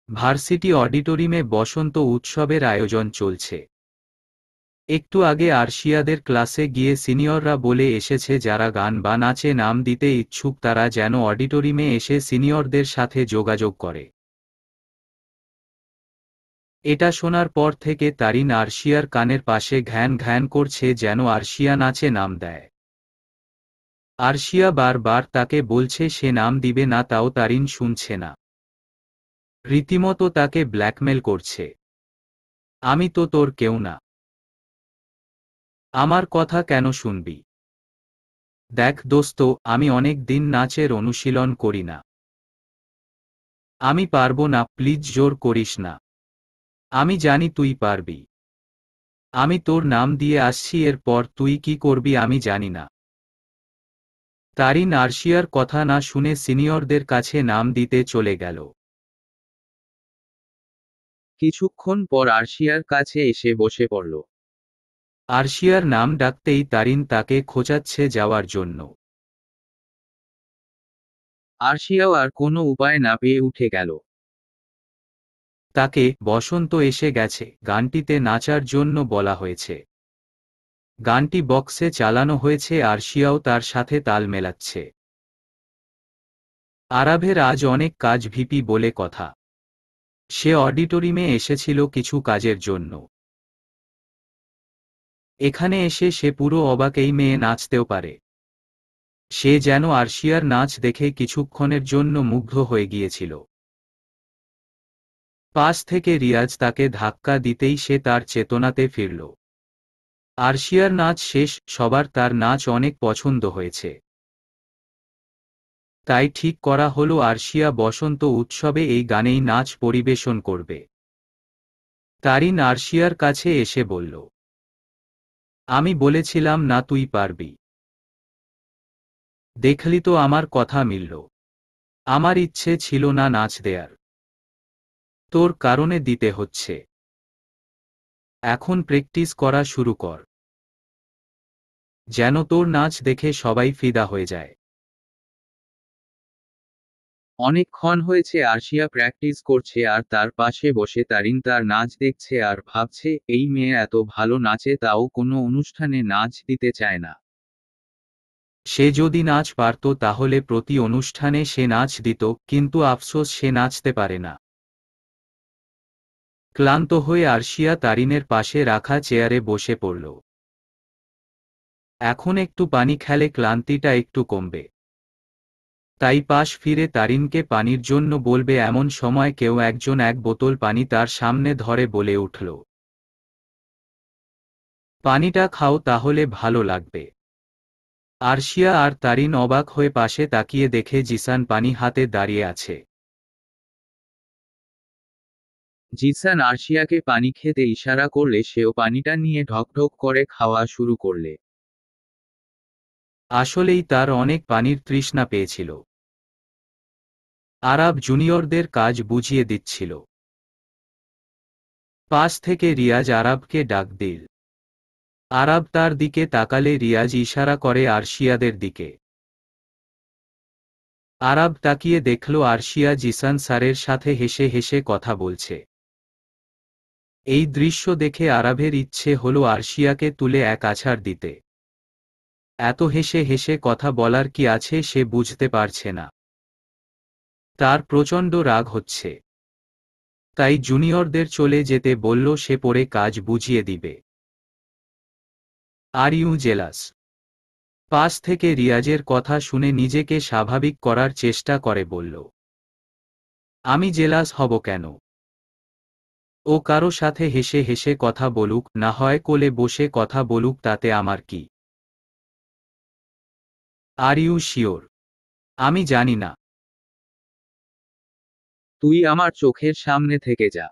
ভার্সিটি অডিটোরিমে বসন্ত উৎসবের আয়োজন চলছে। একটু আগে আরশিয়াদের ক্লাসে গিয়ে সিনিয়ররা বলে এসেছে যারা গান বা নাচে নাম দিতে ইচ্ছুক তারা যেন অডিটোরিমে এসে সিনিয়রদের সাথে যোগাযোগ করে। এটা শোনার পর থেকে তারিন আরশিয়ার কানের পাশে ঘ্যান ঘ্যান করছে যেন আরশিয়া নাচে নাম দেয়। আরশিয়া বারবার তাকে বলছে সে নাম দিবে না তাও তারিন শুনছে না। রীতিমতো তাকে ব্ল্যাকমেল করছে। আমি তো তোর কেউ না। আমার কথা কেন শুনবি? দেখ দোস্ত, আমি অনেক দিন নাচের অনুশীলন করি না। আমি পারব না, প্লিজ জোর করিস না। আমি জানি তুই পারবি। আমি তোর নাম দিয়ে আসছি, এরপর তুই কি করবি আমি জানি না। তারিন আরশিয়ার কথা না শুনে সিনিয়রদের কাছে নাম দিতে চলে গেল। কিছুক্ষণ পর আরশিয়ার কাছে এসে বসে পড়ল। আরশিয়ার নাম ডাকতেই তারিন তাকে খোঁচাচ্ছে যাওয়ার জন্য। আরশিয়াও আর কোনো উপায় না পেয়ে উঠে গেল। তাকে বসন্ত এসে গেছে, গানটিতে নাচার জন্য বলা হয়েছে। গানটি বক্সে চালানো হয়েছে, আরশিয়াও তার সাথে তাল মেলাচ্ছে। আরাভের আজ অনেক কাজ ভিপি বলে কথা। সে অডিটোরিমে এসেছিল কিছু কাজের জন্য। এখানে এসে সে পুরো অবাক এই মেয়ে নাচতেও পারে। সে যেন আরশিয়ার নাচ দেখে কিছুক্ষণের জন্য মুগ্ধ হয়ে গিয়েছিল। পাশ থেকে রিয়াজ তাকে ধাক্কা দিতেই সে তার চেতনাতে ফিরল। আরশিয়ার নাচ শেষ, সবার তার নাচ অনেক পছন্দ হয়েছে। তাই ঠিক করা হলো আরশিয়া বসন্ত উৎসবে এই গানেই নাচ পরিবেশন করবে। তারিন আরশিয়ার কাছে এসে বলল আমি বলেছিলাম, না, তুই পারবি। দেখলি তো আমার কথা মিলল। আমার ইচ্ছে ছিল না নাচ দেয়ার। তোর কারণে দিতে হচ্ছে। এখন প্র্যাকটিস করা শুরু কর। যেন তোর নাচ দেখে সবাই ফিদা হয়ে যায়। অনেকক্ষণ হয়েছে আরশিয়া প্র্যাকটিস করছে আর তার পাশে বসে তারিন তার নাচ দেখছে আর ভাবছে, এই মেয়ে এত ভালো নাচে তাও কোনো অনুষ্ঠানে নাচ দিতে চায় না। সে যদি নাচ পারত তাহলে প্রতি অনুষ্ঠানে সে নাচ দিত, কিন্তু আফসোস সে নাচতে পারে না। ক্লান্ত হয়ে আরশিয়া তারিনের পাশে রাখা চেয়ারে বসে পড়ল। এখন একটু পানি খেলে ক্লান্তিটা একটু কমবে। তাই পাশ ফিরে তারিনকে পানির জন্য বলবে, এমন সময় কেউ একজন এক বোতল পানি তার সামনে ধরে বলে উঠল, পানিটা খাও, তাহলে ভালো লাগবে আরশিয়া আর তারিন অবাক হয়ে পাশে তাকিয়ে দেখে জিসান পানি হাতে দাঁড়িয়ে আছে। জিসান আরশিয়াকে পানি খেতে ইশারা করলে, সেও পানিটা নিয়ে ঢকঢক করে খাওয়া শুরু করলে। আসলেই তার অনেক পানির তৃষ্ণা পেয়েছিল। আরব জুনিয়রদের কাজ বুঝিয়ে দিচ্ছিল। পাশ থেকে রিয়াজ আরবকে ডাক দিল। আরব তার দিকে তাকালে রিয়াজ ইশারা করে আরশিয়াদের দিকে। আরব তাকিয়ে দেখল আরশিয়া জিসান স্যারের সাথে হেসে হেসে কথা বলছে। এই দৃশ্য দেখে আরবের ইচ্ছে হল আরশিয়াকে তুলে এক আছাড় দিতে। এত হেসে হেসে কথা বলার কি আছে সে বুঝতে পারছে না। তার প্রচণ্ড রাগ হচ্ছে। তাই জুনিয়রদের চলে যেতে বলল, সে পরে কাজ বুঝিয়ে দিবে। Are you jealous? পাশ থেকে রিয়াজের কথা শুনে নিজেকে স্বাভাবিক করার চেষ্টা করে বলল, আমি জেলাস হব কেন? ও কারও সাথে হেসে হেসে কথা বলুক, না হয় কোলে বসে কথা বলুক, তাতে আমার কি? Are you sure? আমি জানি না। তুই আমার চোখের সামনে থেকে যা।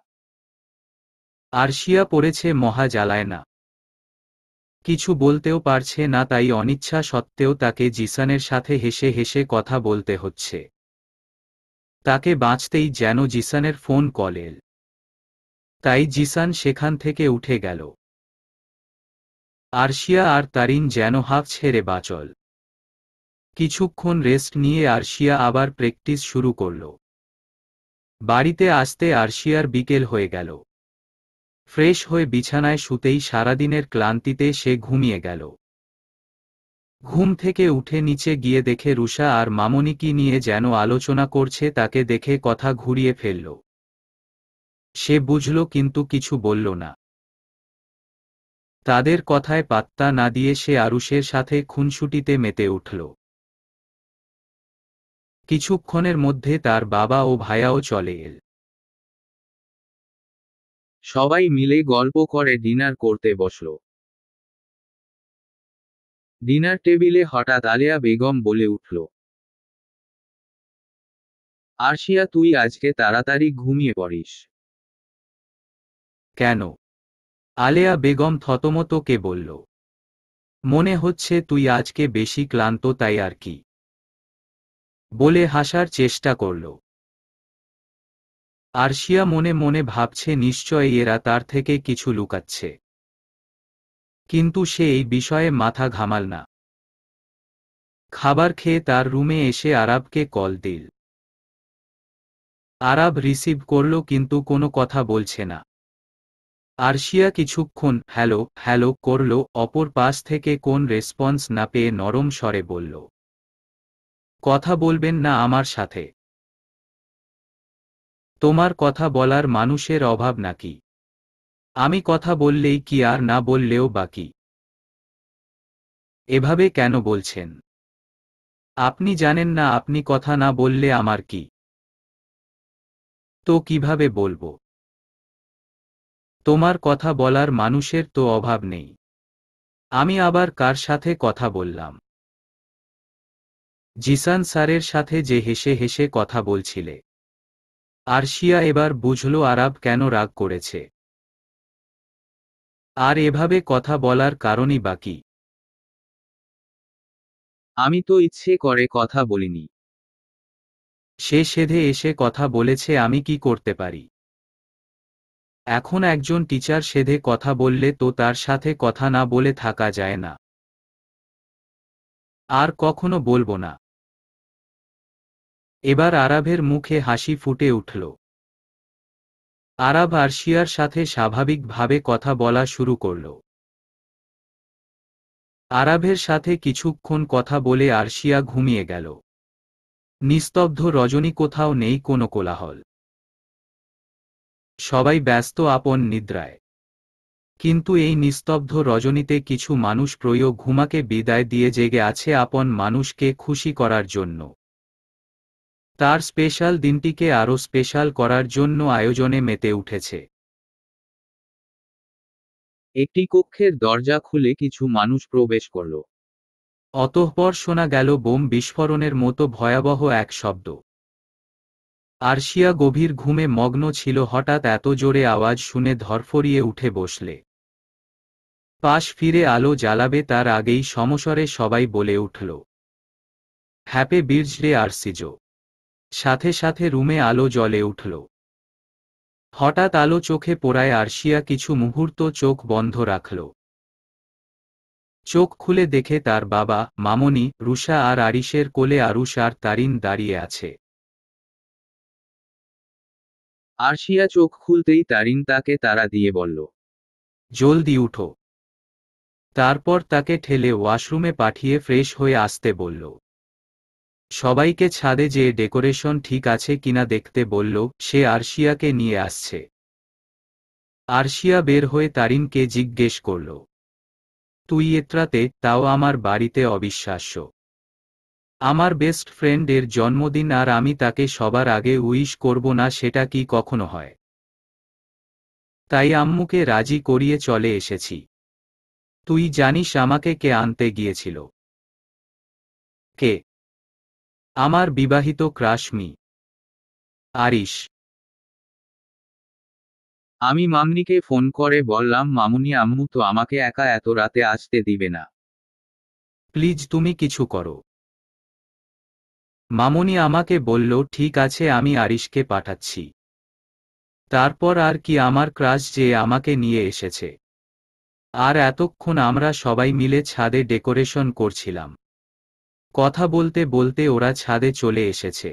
আরশিয়া পড়েছে মহা জ্বালায় না কিছু বলতেও পারছে না, তাই অনিচ্ছা সত্ত্বেও তাকে জিসানের সাথে হেসে হেসে কথা বলতে হচ্ছে। তাকে বাঁচতেই যেন জিসানের ফোন কল এল তাই জিসান সেখান থেকে উঠে গেল। আরশিয়া আর তারিন যেন হাফ ছেড়ে বাঁচল। কিছুক্ষণ রেস্ট নিয়ে আরশিয়া আবার প্র্যাকটিস শুরু করল। বাড়িতে আসতে আরশিয়ার বিকেল হয়ে গেল। ফ্রেশ হয়ে বিছানায় শুতেই সারাদিনের ক্লান্তিতে সে ঘুমিয়ে গেল। ঘুম থেকে উঠে নিচে গিয়ে দেখে রুষা আর মামনি কি নিয়ে যেন আলোচনা করছে তাকে দেখে কথা ঘুরিয়ে ফেলল। সে বুঝল কিন্তু কিছু বলল না। তাদের কথায় পাত্তা না দিয়ে সে আরুষের সাথে খুনসুটিতে মেতে উঠল। কিছুক্ষণের মধ্যে তার বাবা ও ভাইয়াও চলে এল। সবাই মিলে গল্প করে ডিনার করতে বসল। ডিনার টেবিলে হঠাৎ আলেয়া বেগম বলে উঠল, আরশিয়া, তুই আজকে তাড়াতাড়ি ঘুমিয়ে পড়িস। কেন? আলেয়া বেগম থতমতকে বলল, মনে হচ্ছে তুই আজকে বেশি ক্লান্ত, তাই আর কি। বলে হাসার চেষ্টা করল। আরশিয়া মনে মনে ভাবছে নিশ্চয় এরা তার থেকে কিছু লুকাচ্ছে। কিন্তু সে এই বিষয়ে মাথা ঘামাল না। খাবার খেয়ে তার রুমে এসে আরাবকে কল দিল। আরাব রিসিভ করল কিন্তু কোনো কথা বলছে না। আরশিয়া কিছুক্ষণ হ্যালো হ্যালো করল, অপর পাশ থেকে কোন রেসপন্স না পেয়ে নরম স্বরে বলল কথা বলবেন না আমার সাথে। তোমার কথা বলার মানুষের অভাব নাকি? আমি কথা বললেই কি আর না বললেও বাকি এভাবে কেন বলছেন? আপনি জানেন না আপনি কথা না বললে আমার কি? তো কীভাবে বলব? তোমার কথা বলার মানুষের তো অভাব নেই। আমি আবার কার সাথে কথা বললাম? জিসান স্যারের সাথে যে হেসে হেসে কথা বলছিলে। আরশিয়া এবার বুঝল আরাব কেন রাগ করেছে। আর এভাবে কথা বলার কারণই বাকি আমি তো ইচ্ছে করে কথা বলিনি। সে সেধে এসে কথা বলেছে আমি কি করতে পারি? এখন একজন টিচার সেধে কথা বললে তো তার সাথে কথা না বলে থাকা যায় না। আর কখনো বলব না। এবার আরাভের মুখে হাসি ফুটে উঠল। আরাব আরশিয়ার সাথে স্বাভাবিকভাবে কথা বলা শুরু করল। আরাভের সাথে কিছুক্ষণ কথা বলে আরশিয়া ঘুমিয়ে গেল। নিস্তব্ধ রজনী কোথাও নেই কোনো কোলাহল। সবাই ব্যস্ত আপন নিদ্রায়। কিন্তু এই নিস্তব্ধ রজনীতে কিছু মানুষ প্রয়োগ ঘুমাকে বিদায় দিয়ে জেগে আছে আপন মানুষকে খুশি করার জন্য। তার স্পেশাল দিনটিকে আরও স্পেশাল করার জন্য আয়োজনে মেতে উঠেছে। একটি কক্ষের দরজা খুলে কিছু মানুষ প্রবেশ করল। অতঃপর শোনা গেল বোম বিস্ফোরণের মতো ভয়াবহ এক শব্দ। আরশিয়া গভীর ঘুমে মগ্ন ছিল, হঠাৎ এত জোরে আওয়াজ শুনে ধরফরিয়ে উঠে বসলে। পাশ ফিরে আলো জ্বালাবে তার আগেই সমস্বরে সবাই বলে উঠল, হ্যাপে বীর্জরে আরসিজো। সাথে সাথে রুমে আলো জ্বলে উঠল। হঠাৎ আলো চোখে পোড়ায় আরশিয়া কিছু মুহূর্ত চোখ বন্ধ রাখল। চোখ খুলে দেখে তার বাবা, মামনি রুষা আর আরিশের কোলে আরুষ আর তারিন দাঁড়িয়ে আছে। আরশিয়া চোখ খুলতেই তারিন তাকে তারা দিয়ে বলল, জলদি উঠো। তারপর তাকে ঠেলে ওয়াশরুমে পাঠিয়ে ফ্রেশ হয়ে আসতে বলল। সবাইকে ছাদে যে ডেকোরেশন ঠিক আছে কিনা দেখতে বলল, সে আরশিয়াকে নিয়ে আসছে। আরশিয়া বের হয়ে তারিনকে জিজ্ঞেস করল, তুই এত্রাতে? তাও আমার বাড়িতে অবিশ্বাস্য। আমার বেস্ট ফ্রেন্ডের জন্মদিন আর আমি তাকে সবার আগে উইশ করব না, সেটা কি কখনো হয়? তাই আম্মুকে রাজি করিয়ে চলে এসেছি। তুই জানিস আমাকে কে আনতে গিয়েছিল। কে? আমার বিবাহিত ক্রাশমি। আরিশ। আমি মামনিকে ফোন করে বললাম, মামুনি, আম্মু তো আমাকে একা এত রাতে আসতে দিবে না। প্লিজ তুমি কিছু করো। মামুনি আমাকে বলল, ঠিক আছে, আমি আরিশকে পাঠাচ্ছি। তারপর আর কি আমার ক্রাশ যে আমাকে নিয়ে এসেছে। আর এতক্ষণ আমরা সবাই মিলে ছাদে ডেকোরেশন করছিলাম। কথা বলতে বলতে ওরা ছাদে চলে এসেছে।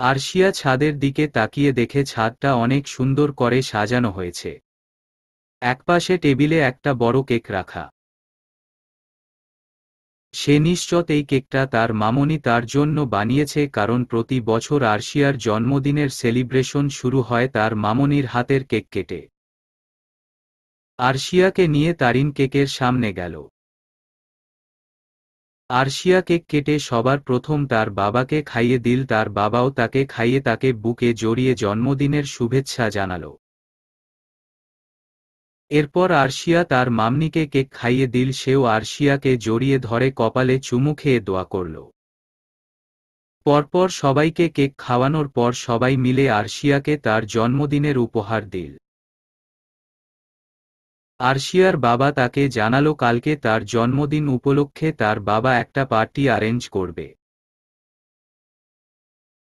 আরশিয়া ছাদের দিকে তাকিয়ে দেখে ছাদটা অনেক সুন্দর করে সাজানো হয়েছে। একপাশে টেবিলে একটা বড় কেক রাখা। সে নিশ্চত এই কেকটা তার মামনি তার জন্য বানিয়েছে কারণ প্রতি বছর আরশিয়ার জন্মদিনের সেলিব্রেশন শুরু হয় তার মামনির হাতের কেক কেটে। আরশিয়াকে নিয়ে তারিন কেকের সামনে গেল। আরশিয়া কেক কেটে সবার প্রথম তার বাবাকে খাইয়ে দিল, তার বাবাও তাকে খাইয়ে তাকে বুকে জড়িয়ে জন্মদিনের শুভেচ্ছা জানাল। এরপর আরশিয়া তার মামনিকে কেক খাইয়ে দিল, সেও আরশিয়াকে জড়িয়ে ধরে কপালে চুমু খেয়ে দোয়া করল। পরপর সবাইকে কেক খাওয়ানোর পর সবাই মিলে আরশিয়াকে তার জন্মদিনের উপহার দিল। আরশিয়ার বাবা তাকে জানালো কালকে তার জন্মদিন উপলক্ষে তার বাবা একটা পার্টি অ্যারেঞ্জ করবে।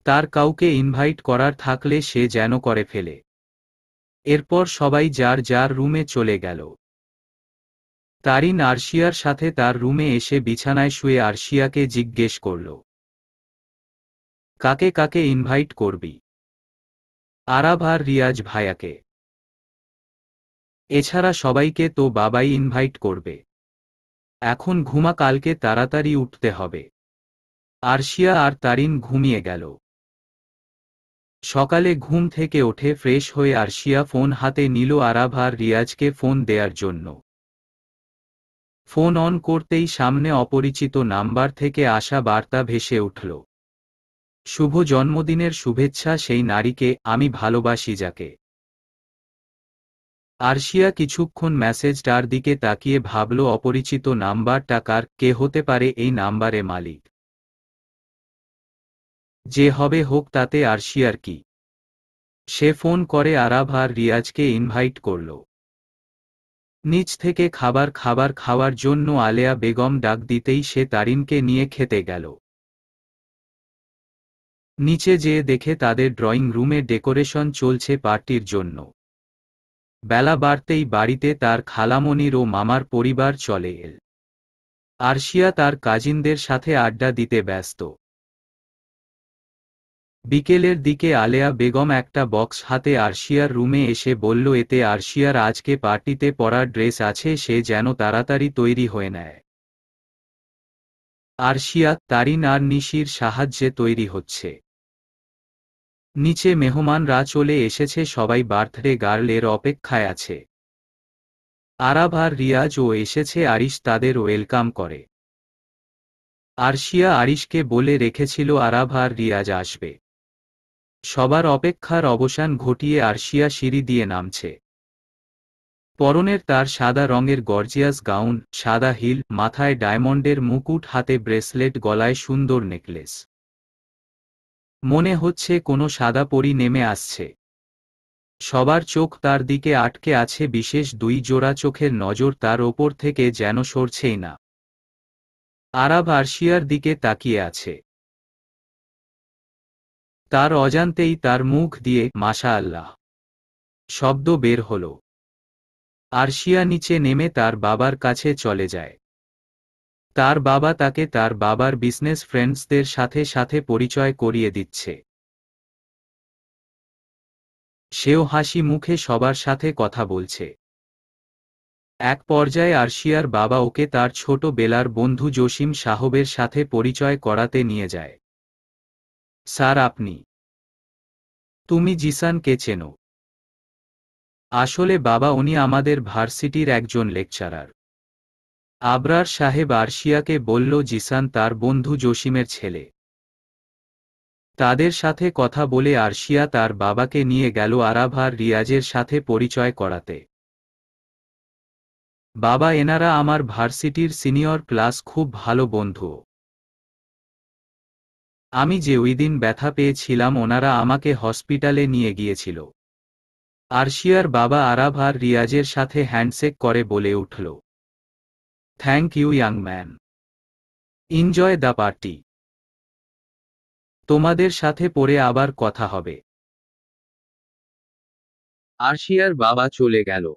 তার কাউকে ইনভাইট করার থাকলে সে যেন করে ফেলে। এরপর সবাই যার যার রুমে চলে গেল। তারিন আরশিয়ার সাথে তার রুমে এসে বিছানায় শুয়ে আরশিয়াকে জিজ্ঞেস করল, কাকে কাকে ইনভাইট করবি? আরাব আর রিয়াজ ভাইয়াকে। এছাড়া সবাইকে তো বাবাই ইনভাইট করবে। এখন ঘুমা কালকে তাড়াতাড়ি উঠতে হবে। আরশিয়া আর তারিন ঘুমিয়ে গেল। সকালে ঘুম থেকে ওঠে ফ্রেশ হয়ে আরশিয়া ফোন হাতে নিল আরাভ আর রিয়াজকে ফোন দেয়ার জন্য। ফোন অন করতেই সামনে অপরিচিত নাম্বার থেকে আসা বার্তা ভেসে উঠল। শুভ জন্মদিনের শুভেচ্ছা সেই নারীকে, আমি ভালোবাসি যাকে। আরশিয়া কিছুক্ষণ মেসেজটার দিকে তাকিয়ে ভাবল, অপরিচিত নাম্বার টাকার কে হতে পারে এই নাম্বারে মালিক? যে হবে হোক, তাতে আরশিয়ার কি? সে ফোন করে আরাভ আর রিয়াজকে ইনভাইট করল। নিচ থেকে খাবার খাবার খাওয়ার জন্য আলেয়া বেগম ডাক দিতেই সে তারিনকে নিয়ে খেতে গেল। নিচে যেয়ে দেখে তাদের ড্রয়িং রুমে ডেকোরেশন চলছে পার্টির জন্য। বেলা বাড়তেই বাড়িতে তার খালামনির ও মামার পরিবার চলে এল। আরশিয়া তার কাজিনদের সাথে আড্ডা দিতে ব্যস্ত। বিকেলের দিকে আলেয়া বেগম একটা বক্স হাতে আরশিয়ার রুমে এসে বলল, এতে আরশিয়ার আজকে পার্টিতে পরার ড্রেস আছে, সে যেন তাড়াতাড়ি তৈরি হয়ে নেয়। আরশিয়া, তারিন আর নিশির সাহায্যে তৈরি হচ্ছে। নিচে মেহমানরা চলে এসেছে, সবাই বার্থডে গার্লের অপেক্ষায় আছে। আরাব আর রিয়াজও এসেছে, আরিশ তাদের ওয়েলকাম করে। আরশিয়া আরিশকে বলে রেখেছিল, আরাব আর রিয়াজ আসবে। সবার অপেক্ষার অবসান ঘটিয়ে আরশিয়া সিঁড়ি দিয়ে নামছে। পরনের তার সাদা রঙের গর্জিয়াস গাউন, সাদা হিল, মাথায় ডায়মন্ডের মুকুট, হাতে ব্রেসলেট, গলায় সুন্দর নেকলেস। মনে হচ্ছে কোনো সাদা পরি নেমে আসছে। সবার চোখ তার দিকে আটকে আছে, বিশেষ দুই জোড়া চোখের নজর তার ওপর থেকে যেন সরছেই না। আরাব আরশিয়ার দিকে তাকিয়ে আছে। তার অজান্তেই তার মুখ দিয়ে মাশা আল্লাহ শব্দ বের হল। আরশিয়া নিচে নেমে তার বাবার কাছে চলে যায়। তার বাবা তাকে তার বাবার বিজনেস ফ্রেন্ডসদের সাথে সাথে পরিচয় করিয়ে দিচ্ছে। সেও হাসি মুখে সবার সাথে কথা বলছে। এক পর্যায়ে আরশিয়ার বাবা ওকে তার ছোট বেলার বন্ধু জসিম সাহবের সাথে পরিচয় করাতে নিয়ে যায়। স্যার, আপনি? তুমি জিসানকে চেনো? আসলে বাবা, উনি আমাদের ভার্সিটির একজন লেকচারার। আবরার সাহেব আরশিয়াকে বলল, জিসান তার বন্ধু জসিমের ছেলে। তাদের সাথে কথা বলে আরশিয়া তার বাবাকে নিয়ে গেল আরাভার রিয়াজের সাথে পরিচয় করাতে। বাবা, এনারা আমার ভার্সিটির সিনিয়র ক্লাস, খুব ভালো বন্ধু। আমি যে ওই দিন ব্যথা পেয়েছিলাম, ওনারা আমাকে হসপিটালে নিয়ে গিয়েছিল। আরশিয়ার বাবা আরাব আর রিয়াজের সাথে হ্যান্ডশেক করে বলে উঠল। Thank you young man enjoy the party তোমাদের সাথে পরে আবার কথা হবে। আরশিয়ার বাবা চলে গেল।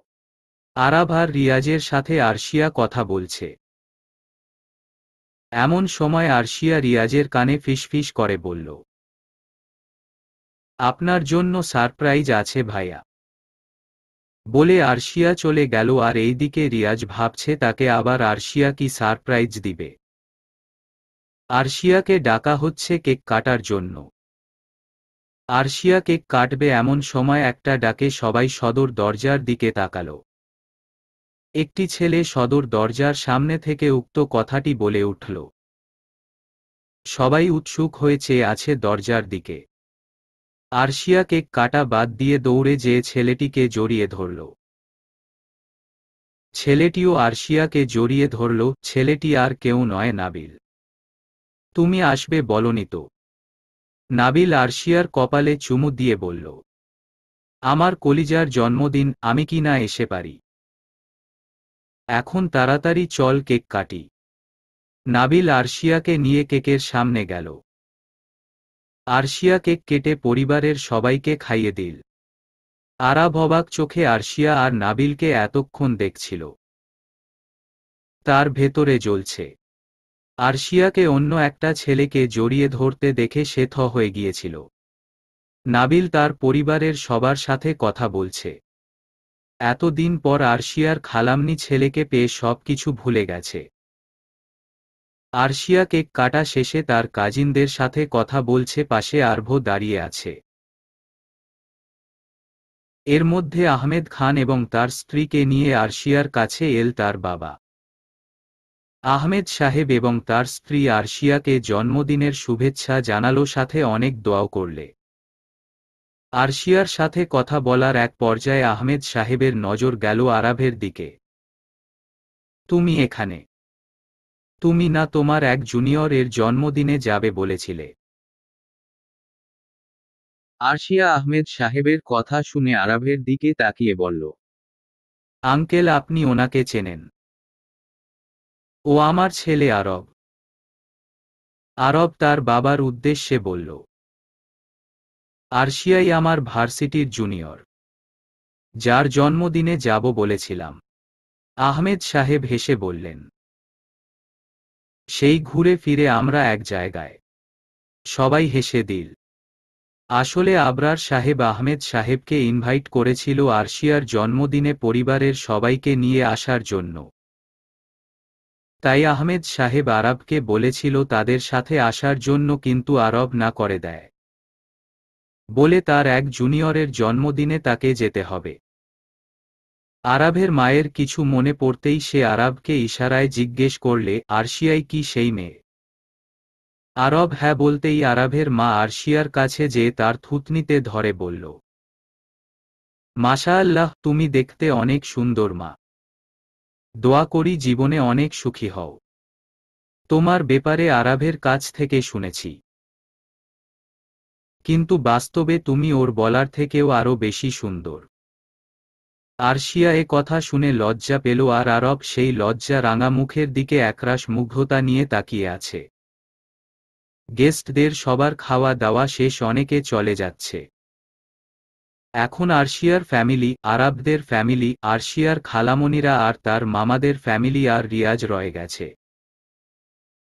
আরাব আর রিয়াজের সাথে আরশিয়া কথা বলছে। এমন সময় আরশিয়া রিয়াজের কানে ফিসফিস করে বলল আপনার জন্য সারপ্রাইজ আছে ভাইয়া। বলে আরশিয়া চলে গেল আর এইদিকে রিয়াজ ভাবছে তাকে আবার আরশিয়া কি সারপ্রাইজ দিবে। আরশিয়াকে ডাকা হচ্ছে কেক কাটার জন্য। আরশিয়া কেক কাটবে এমন সময় একটা ডাকে সবাই সদর দরজার দিকে তাকাল। একটি ছেলে সদর দরজার সামনে থেকে উক্ত কথাটি বলে উঠল। সবাই উৎসুক হয়েছে আছে দরজার দিকে। আরশিয়া কেক কাটা বাদ দিয়ে দৌড়ে যেয়ে ছেলেটিকে জড়িয়ে ধরল। ছেলেটিও আরশিয়াকে জড়িয়ে ধরল, ছেলেটি আর কেউ নয় নাবিল। তুমি আসবে বলনি তো? নাবিল আরশিয়ার কপালে চুমু দিয়ে বলল, আমার কলিজার জন্মদিন, আমি কি না এসে পারি? এখন তাড়াতাড়ি চল কেক কাটি। নাবিল আরশিয়াকে নিয়ে কেকের সামনে গেল। আরশিয়া কেক কেটে পরিবারের সবাইকে খাইয়ে দিল। আরাব অবাক চোখে আরশিয়া আর নাবিলকে এতক্ষণ দেখছিল। তার ভেতরে জ্বলছে। আরশিয়াকে অন্য একটা ছেলেকে জড়িয়ে ধরতে দেখে সে থ হয়ে গিয়েছিল। নাবিল তার পরিবারের সবার সাথে কথা বলছে। এতদিন পর আরশিয়ার খালামনি ছেলেকে পেয়ে সবকিছু ভুলে গেছে। আরশিয়া কেক কাটা শেষে তার কাজিনদের সাথে কথা বলছে, পাশে আরভ দাঁড়িয়ে আছে। এর মধ্যে আহমেদ খান এবং তার স্ত্রীকে নিয়ে আরশিয়ার কাছে এল তার বাবা। আহমেদ সাহেব এবং তার স্ত্রী আরশিয়াকে জন্মদিনের শুভেচ্ছা জানালো, সাথে অনেক দোয়াও করলে। আরশিয়ার সাথে কথা বলার এক পর্যায়ে আহমেদ সাহেবের নজর গেল আরাভের দিকে। তুমি এখানে তুমি না তোমার এক জুনিয়র এর জন্মদিনে যাবে বলেছিলে। আরশিয়া আহমেদ সাহেবের কথা শুনে আরাবের দিকে তাকিয়ে বলল, আঙ্কেল, আপনি ওনাকে চেনেন। ও আমার ছেলে আরব। আরব তার বাবার উদ্দেশ্যে বলল, আরশিয়াই আমার ভার্সিটির জুনিয়র, যার জন্মদিনে যাব বলেছিলাম। আহমেদ সাহেব হেসে বললেন সেই ঘুরে ফিরে আমরা এক জায়গায়। সবাই হেসে দিল। আসলে আবরার সাহেব আহমেদ সাহেবকে ইনভাইট করেছিল আরশিয়ার জন্মদিনে পরিবারের সবাইকে নিয়ে আসার জন্য। তাই আহমেদ সাহেব আরবকে বলেছিল তাদের সাথে আসার জন্য কিন্তু আরব না করে দেয়। বলে তার এক জুনিয়রের জন্মদিনে তাকে যেতে হবে। আরাবের মায়ের কিছু মনে পড়তেই সে আরবকে ইশারায় জিজ্ঞেস করলে, আরশিয়াই কি সেই মেয়ে? আরব হ্যাঁ বলতেই আরবের মা আরশিয়ার কাছে যে তার থুতনিতে ধরে বলল মাশা আল্লাহ তুমি দেখতে অনেক সুন্দর মা। দোয়া করি জীবনে অনেক সুখী হও। তোমার ব্যাপারে আরাভের কাছ থেকে শুনেছি। কিন্তু বাস্তবে তুমি ওর বলার থেকেও আরও বেশি সুন্দর। আরশিয়া এ কথা শুনে লজ্জা পেল আর আরব সেই লজ্জা রাঙা মুখের দিকে একরাশ মুগ্ধতা নিয়ে তাকিয়ে আছে। গেস্টদের সবার খাওয়া দাওয়া শেষ অনেকে চলে যাচ্ছে। এখন আরশিয়ার ফ্যামিলি, আরবদের ফ্যামিলি, আরশিয়ার খালামনিরা আর তার মামাদের ফ্যামিলি আর রিয়াজ রয়ে গেছে।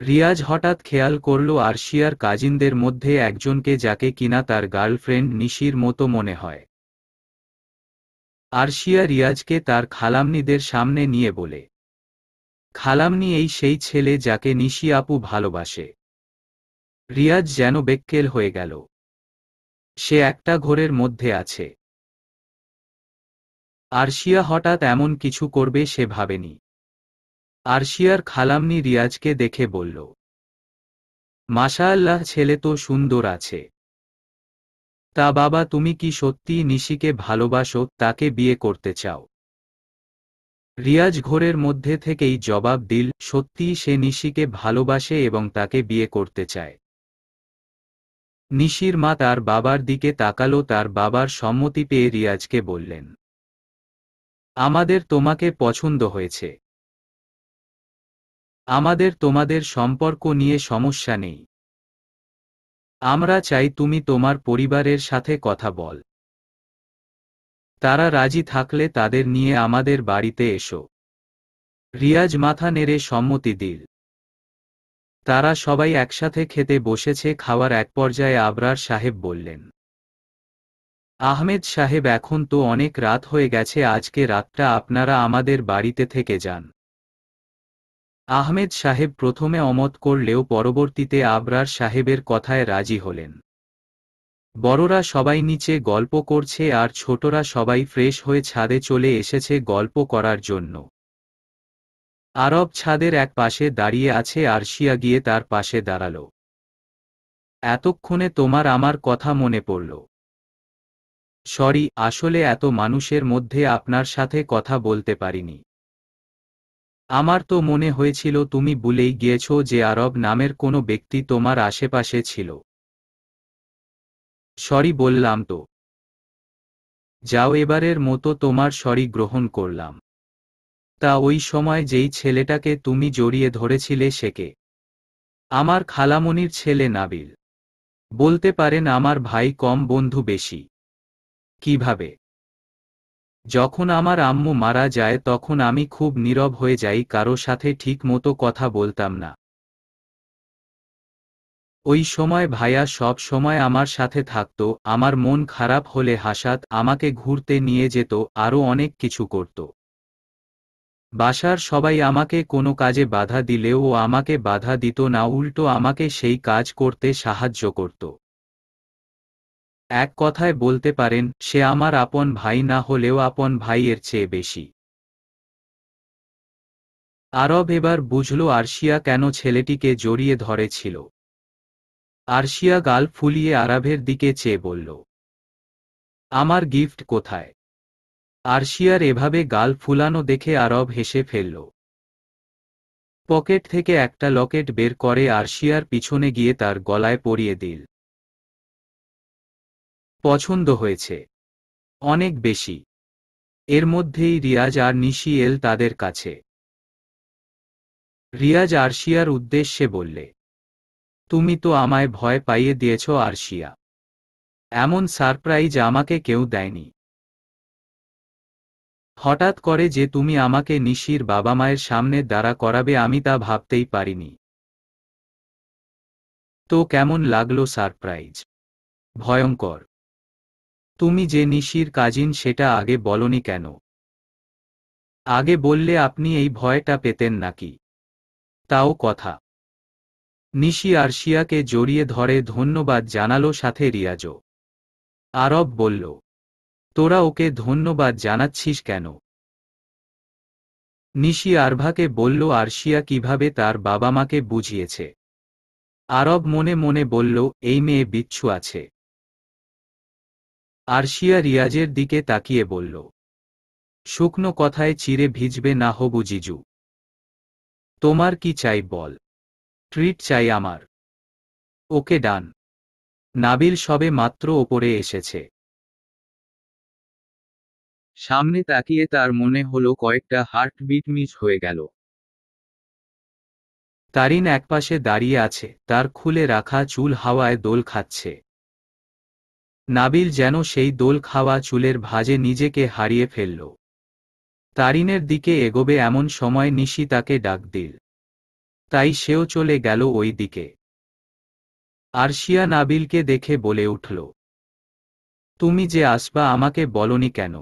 রিয়াজ হঠাৎ খেয়াল করল আরশিয়ার কাজিনদের মধ্যে একজনকে যাকে কিনা তার গার্লফ্রেন্ড নিশির মতো মনে হয়। আরশিয়া রিয়াজকে তার খালামনিদের সামনে নিয়ে বলে। খালামনি এই সেই ছেলে যাকে নিশি আপু ভালোবাসে। রিয়াজ যেন বেক্কেল হয়ে গেল। সে একটা ঘোরের মধ্যে আছে। আরশিয়া হঠাৎ এমন কিছু করবে সে ভাবেনি। আরশিয়ার খালামনি রিয়াজকে দেখে বলল মাশা আল্লাহ ছেলে তো সুন্দর আছে। তা বাবা তুমি কি সত্যিই নিশিকে ভালোবাসো, তাকে বিয়ে করতে চাও? রিয়াজ ঘোরের মধ্যে থেকেই জবাব দিল, সত্যিই সে নিশিকে ভালোবাসে এবং তাকে বিয়ে করতে চায়। নিশির মা তার বাবার দিকে তাকালো, তার বাবার সম্মতি পেয়ে রিয়াজকে বললেন, আমাদের তোমাকে পছন্দ হয়েছে। আমাদের তোমাদের সম্পর্ক নিয়ে সমস্যা নেই। আমরা চাই তুমি তোমার পরিবারের সাথে কথা বল। তারা রাজি থাকলে তাদের নিয়ে আমাদের বাড়িতে এসো। রিয়াজ মাথা নেড়ে সম্মতি দিল। তারা সবাই একসাথে খেতে বসেছে, খাওয়ার এক পর্যায়ে আবরার সাহেব বললেন, আহমেদ সাহেব, এখন তো অনেক রাত হয়ে গেছে, আজকে রাতটা আপনারা আমাদের বাড়িতে থেকে যান। আহমেদ সাহেব প্রথমে অমত করলেও পরবর্তীতে আবরার সাহেবের কথায় রাজি হলেন। বড়রা সবাই নিচে গল্প করছে আর ছোটরা সবাই ফ্রেশ হয়ে ছাদে চলে এসেছে গল্প করার জন্য। আরব ছাদের এক পাশে দাঁড়িয়ে আছে আর শিয়া গিয়ে তার পাশে দাঁড়াল। এতক্ষণে তোমার আমার কথা মনে পড়ল। সরি, আসলে এত মানুষের মধ্যে আপনার সাথে কথা বলতে পারিনি। আমার তো মনে হয়েছিল তুমি ভুলেই গিয়েছ যে আরব নামের কোনো ব্যক্তি তোমার আশেপাশে ছিল। সরি বললাম তো। যাও এবারের মতো তোমার সরি গ্রহণ করলাম। তা ওই সময় যেই ছেলেটাকে তুমি জড়িয়ে ধরেছিলে সেকে। আমার খালামনির ছেলে নাবিল। বলতে পারেন আমার ভাই কম বন্ধু বেশি। কীভাবে? যখন আমার আম্মু মারা যায় তখন আমি খুব নীরব হয়ে যাই, কারও সাথে ঠিক মতো কথা বলতাম না। ওই সময় ভাইয়া সব সময় আমার সাথে থাকত, আমার মন খারাপ হলে হাসাত, আমাকে ঘুরতে নিয়ে যেত আরও অনেক কিছু করত। বাসার সবাই আমাকে কোনো কাজে বাধা দিলেও আমাকে বাধা দিত না, উল্টো আমাকে সেই কাজ করতে সাহায্য করত। এক কথায় বলতে পারেন, সে আমার আপন ভাই না হলেও আপন ভাইয়ের চেয়ে বেশি। আরব এবার বুঝল আরশিয়া কেন ছেলেটিকে জড়িয়ে ধরেছিল। আরশিয়া গাল ফুলিয়ে আরবের দিকে চেয়ে বলল, আমার গিফট কোথায়? আরশিয়ার এভাবে গাল ফুলানো দেখে আরব হেসে ফেলল। পকেট থেকে একটা লকেট বের করে আরশিয়ার পিছনে গিয়ে তার গলায় পরিয়ে দিল। পছন্দ হয়েছে। অনেক বেশি। এর মধ্যেই রিয়াজ আর নিশি এল তাদের কাছে। রিয়াজ আরশিয়ার উদ্দেশ্যে বললে, তুমি তো আমায় ভয় পাইয়ে দিয়েছ আরশিয়া। এমন সারপ্রাইজ আমাকে কেউ দেয়নি। হঠাৎ করে যে তুমি আমাকে নিশির বাবা মায়ের সামনে দাঁড়া করাবে আমি তা ভাবতেই পারিনি। তো কেমন লাগল সারপ্রাইজ? ভয়ঙ্কর। তুমি যে নিশির কাজিন সেটা আগে বলনি কেন? আগে বললে আপনি এই ভয়টা পেতেন নাকি? তাও কথা। নিশি আরশিয়াকে জড়িয়ে ধরে ধন্যবাদ জানালো সাথে রিয়াজও। আরব বলল, তোরা ওকে ধন্যবাদ জানাচ্ছিস কেন? নিশি আরভাকে বলল, আরশিয়া কীভাবে তার বাবা মাকে বুঝিয়েছে? আরব মনে মনে বলল, এই মেয়ে বিচ্ছু আছে। আরশিয়া রিয়াজের দিকে তাকিয়ে বলল, শুকনো কথায় চিরে ভিজবে না হবু জিজু। তোমার কি চাই বল। ট্রিট চাই আমার। ওকে ডান। নাবিল সবে মাত্র ওপরে এসেছে। সামনে তাকিয়ে তার মনে হলো কয়েকটা হার্টবিট মিস হয়ে গেল। তারিন একপাশে দাঁড়িয়ে আছে, তার খুলে রাখা চুল হাওয়ায় দোল খাচ্ছে। নাবিল যেন সেই দোল খাওয়া চুলের ভাজে নিজেকে হারিয়ে ফেলল। তারিনের দিকে এগোবে এমন সময় নিশি তাকে ডাক দিল। তাই সেও চলে গেল ওই দিকে। আরশিয়া নাবিলকে দেখে বলে উঠল, তুমি যে আসবা আমাকে বলনি কেন?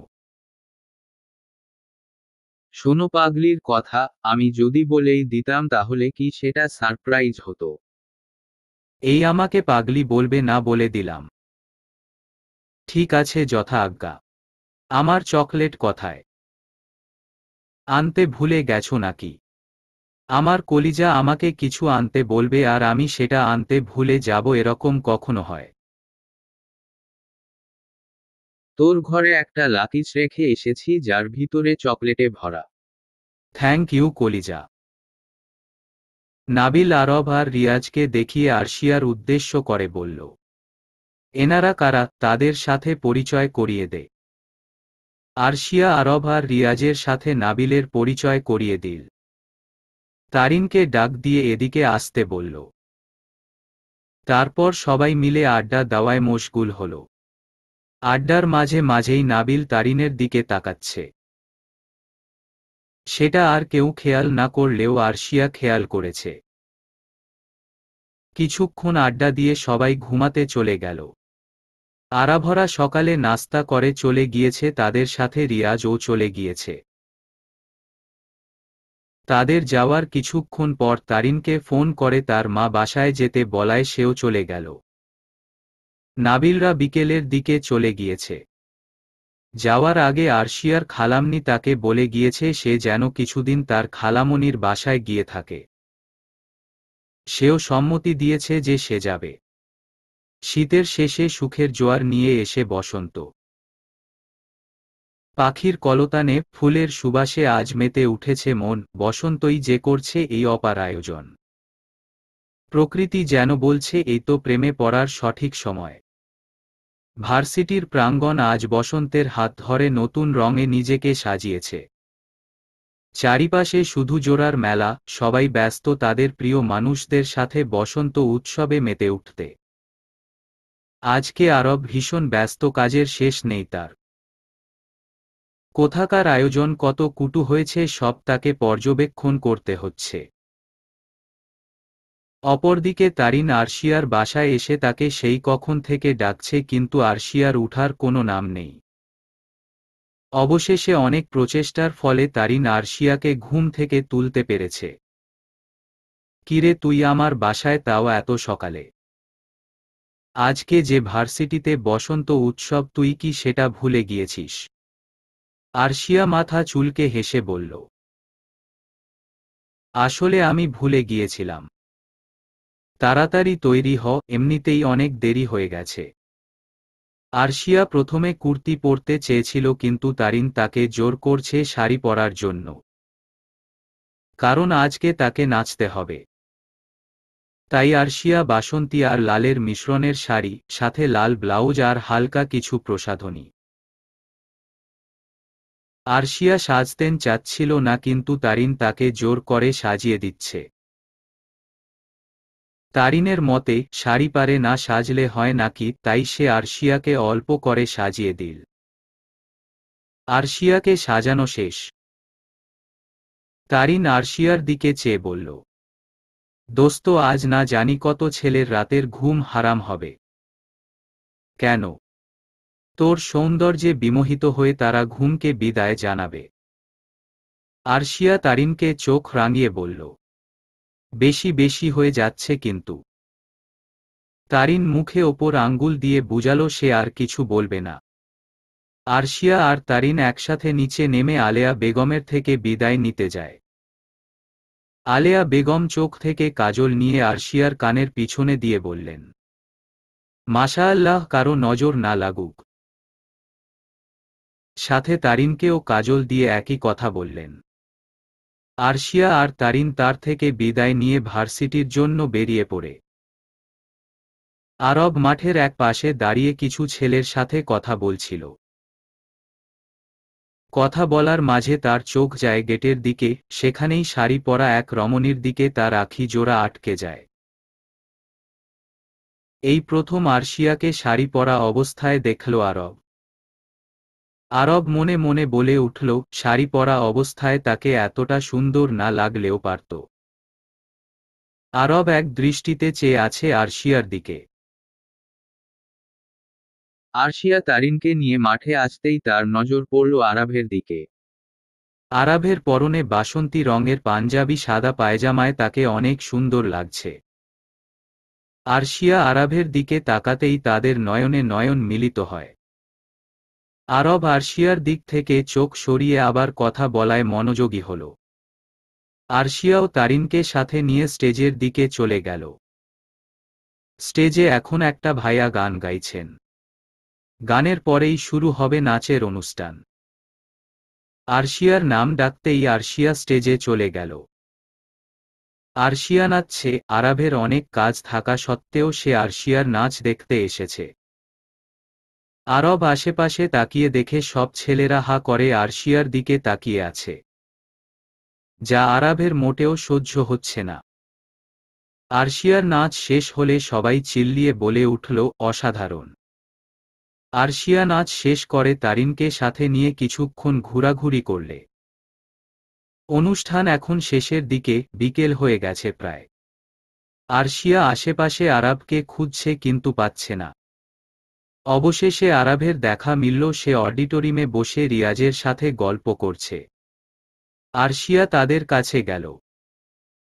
শোনো পাগলির কথা, আমি যদি বলেই দিতাম তাহলে কি সেটা সারপ্রাইজ হতো? এই আমাকে পাগলি বলবে না বলে দিলাম। ঠিক আছে যথা আজ্ঞা। আমার চকলেট কথায়? আনতে ভুলে গেছো নাকি? আমার কলিজা আমাকে কিছু আনতে বলবে আর আমি সেটা আনতে ভুলে যাব এরকম কখনো হয়। তোর ঘরে একটা লাকিজ রেখে এসেছি যার ভিতরে চকলেটে ভরা। থ্যাংক ইউ কলিজা। নাবিল আরব আর রিয়াজকে দেখিয়ে আরশিয়ার উদ্দেশ্য করে বলল এনারা কারা তাদের সাথে পরিচয় করিয়ে দে। আরশিয়া আরব আর রিয়াজের সাথে নাবিলের পরিচয় করিয়ে দিল। তারিনকে ডাক দিয়ে এদিকে আসতে বলল। তারপর সবাই মিলে আড্ডা দেওয়ায় মশগুল হল। আড্ডার মাঝে মাঝেই নাবিল তারিনের দিকে তাকাচ্ছে। সেটা আর কেউ খেয়াল না করলেও আরশিয়া খেয়াল করেছে। কিছুক্ষণ আড্ডা দিয়ে সবাই ঘুমাতে চলে গেল। আরাভরা সকালে নাস্তা করে চলে গিয়েছে, তাদের সাথে রিয়াজও চলে গিয়েছে। তাদের যাওয়ার কিছুক্ষণ পর তারিনকে ফোন করে তার মা বাসায় যেতে বলায় সেও চলে গেল। নাবিলরা বিকেলের দিকে চলে গিয়েছে। যাওয়ার আগে আরশিয়ার খালামনি তাকে বলে গিয়েছে, সে যেন কিছুদিন তার খালামনির বাসায় গিয়ে থাকে। সেও সম্মতি দিয়েছে যে সে যাবে। শীতের শেষে সুখের জোয়ার নিয়ে এসে বসন্ত। পাখির কলতানে ফুলের সুবাসে আজ মেতে উঠেছে মন, বসন্তই যে করছে এই অপার আয়োজন। প্রকৃতি যেন বলছে এই তো প্রেমে পড়ার সঠিক সময়। ভার্সিটির প্রাঙ্গণ আজ বসন্তের হাত ধরে নতুন রঙে নিজেকে সাজিয়েছে। চারিপাশে শুধু জোড়ার মেলা, সবাই ব্যস্ত তাদের প্রিয় মানুষদের সাথে বসন্ত উৎসবে মেতে উঠতে। আজকে আরব ভীষণ ব্যস্ত, কাজের শেষ নেই তার। কোথাকার আয়োজন, কত কুটু হয়েছে, সব তাকে পর্যবেক্ষণ করতে হচ্ছে। অপরদিকে তারিন আরশিয়ার বাসায় এসে তাকে সেই কখন থেকে ডাকছে, কিন্তু আরশিয়ার উঠার কোনো নাম নেই। অবশেষে অনেক প্রচেষ্টার ফলে তারিন আরশিয়াকে ঘুম থেকে তুলতে পেরেছে। কিরে তুই আমার বাসায়, তাও এত সকালে? আজকে যে ভার্সিটিতে বসন্ত উৎসব, তুই কি সেটা ভুলে গিয়েছিস? আরশিয়া মাথা চুলকে হেসে বলল। আসলে আমি ভুলে গিয়েছিলাম। তাড়াতাড়ি তৈরি হ, এমনিতেই অনেক দেরি হয়ে গেছে। আরশিয়া প্রথমে কুর্তি পরতে চেয়েছিল, কিন্তু তারিন তাকে জোর করছে শাড়ি পরার জন্য। কারণ আজকে তাকে নাচতে হবে। তাই আরশিয়া বাসন্তী আর লালের মিশ্রণের শাড়ি, সাথে লাল ব্লাউজ আর হালকা কিছু প্রসাধনী। আরশিয়া সাজতেন চাচ্ছিল না কিন্তু তারিন তাকে জোর করে সাজিয়ে দিচ্ছে। তারিনের মতে, শাড়ি পারে না সাজলে হয় নাকি, তাই সে আরশিয়াকে অল্প করে সাজিয়ে দিল। আরশিয়াকে সাজানো শেষ। তারিন আরশিয়ার দিকে চেয়ে বলল দোস্ত, আজ না জানি কত ছেলের রাতের ঘুম হারাম হবে। কেন? তোর সৌন্দর্যে বিমোহিত হয়ে তারা ঘুমকে বিদায় জানাবে। আরশিয়া তারিনকে চোখ রাঙিয়ে বলল, বেশি বেশি হয়ে যাচ্ছে কিন্তু। তারিন মুখে ওপর আঙ্গুল দিয়ে বুঝালো, সে আর কিছু বলবে না। আরশিয়া আর তারিন একসাথে নিচে নেমে আলেয়া বেগমের থেকে বিদায় নিতে যায়। আলেয়া বেগম চোখ থেকে কাজল নিয়ে আরশিয়ার কানের পিছনে দিয়ে বললেন, মাশাআল্লাহ, কারও নজর না লাগুক। সাথে তারিনকেও কাজল দিয়ে একই কথা বললেন। আরশিয়া আর তারিন তার থেকে বিদায় নিয়ে ভার্সিটির জন্য বেরিয়ে পড়ে। আরব মাঠের এক পাশে দাঁড়িয়ে কিছু ছেলের সাথে কথা বলছিল। কথা বলার মাঝে তার চোখ যায় গেটের দিকে, সেখানেই শাড়ি পরা এক রমণীর দিকে তার আখি জোড়া আটকে যায়। এই প্রথম আরশিয়াকে শাড়ি পরা অবস্থায় দেখল আরব। আরব মনে মনে বলে উঠল, শাড়ি পরা অবস্থায় তাকে এতটা সুন্দর না লাগলেও পারত। আরব এক দৃষ্টিতে চেয়ে আছে আরশিয়ার দিকে। আরশিয়া তারিনকে নিয়ে মাঠে আসতেই তার নজর পড়ল আরাভের দিকে। আরাভের পরনে বাসন্তী রঙের পাঞ্জাবি সাদা পায়জামায় তাকে অনেক সুন্দর লাগছে। আরশিয়া আরাভের দিকে তাকাতেই তাদের নয়নে নয়ন মিলিত হয়। আরব আরশিয়ার দিক থেকে চোখ সরিয়ে আবার কথা বলায় মনোযোগী হল। আরশিয়াও তারিনকে সাথে নিয়ে স্টেজের দিকে চলে গেল। স্টেজে এখন একটা ভাইয়া গান গাইছেন। গানের পরেই শুরু হবে নাচের অনুষ্ঠান। আরশিয়ার নাম ডাকতেই আরশিয়া স্টেজে চলে গেল। আরশিয়া নাচছে আরাভের অনেক কাজ থাকা সত্ত্বেও সে আরশিয়ার নাচ দেখতে এসেছে। আরব আশেপাশে তাকিয়ে দেখে সব ছেলেরা হা করে আরশিয়ার দিকে তাকিয়ে আছে। যা আরবের মোটেও সহ্য হচ্ছে না। আরশিয়ার নাচ শেষ হলে সবাই চিল্লিয়ে বলে উঠল, অসাধারণ। আরশিয়া নাচ শেষ করে তারিনকে সাথে নিয়ে কিছুক্ষণ ঘোরাঘুরি করলে। অনুষ্ঠান এখন শেষের দিকে, বিকেল হয়ে গেছে প্রায়। আরশিয়া আশেপাশে আরবকে খুঁজছে কিন্তু পাচ্ছে না। অবশেষে আরবের দেখা মিলল সে অডিটোরিমে বসে রিয়াজের সাথে গল্প করছে। আরশিয়া তাদের কাছে গেল।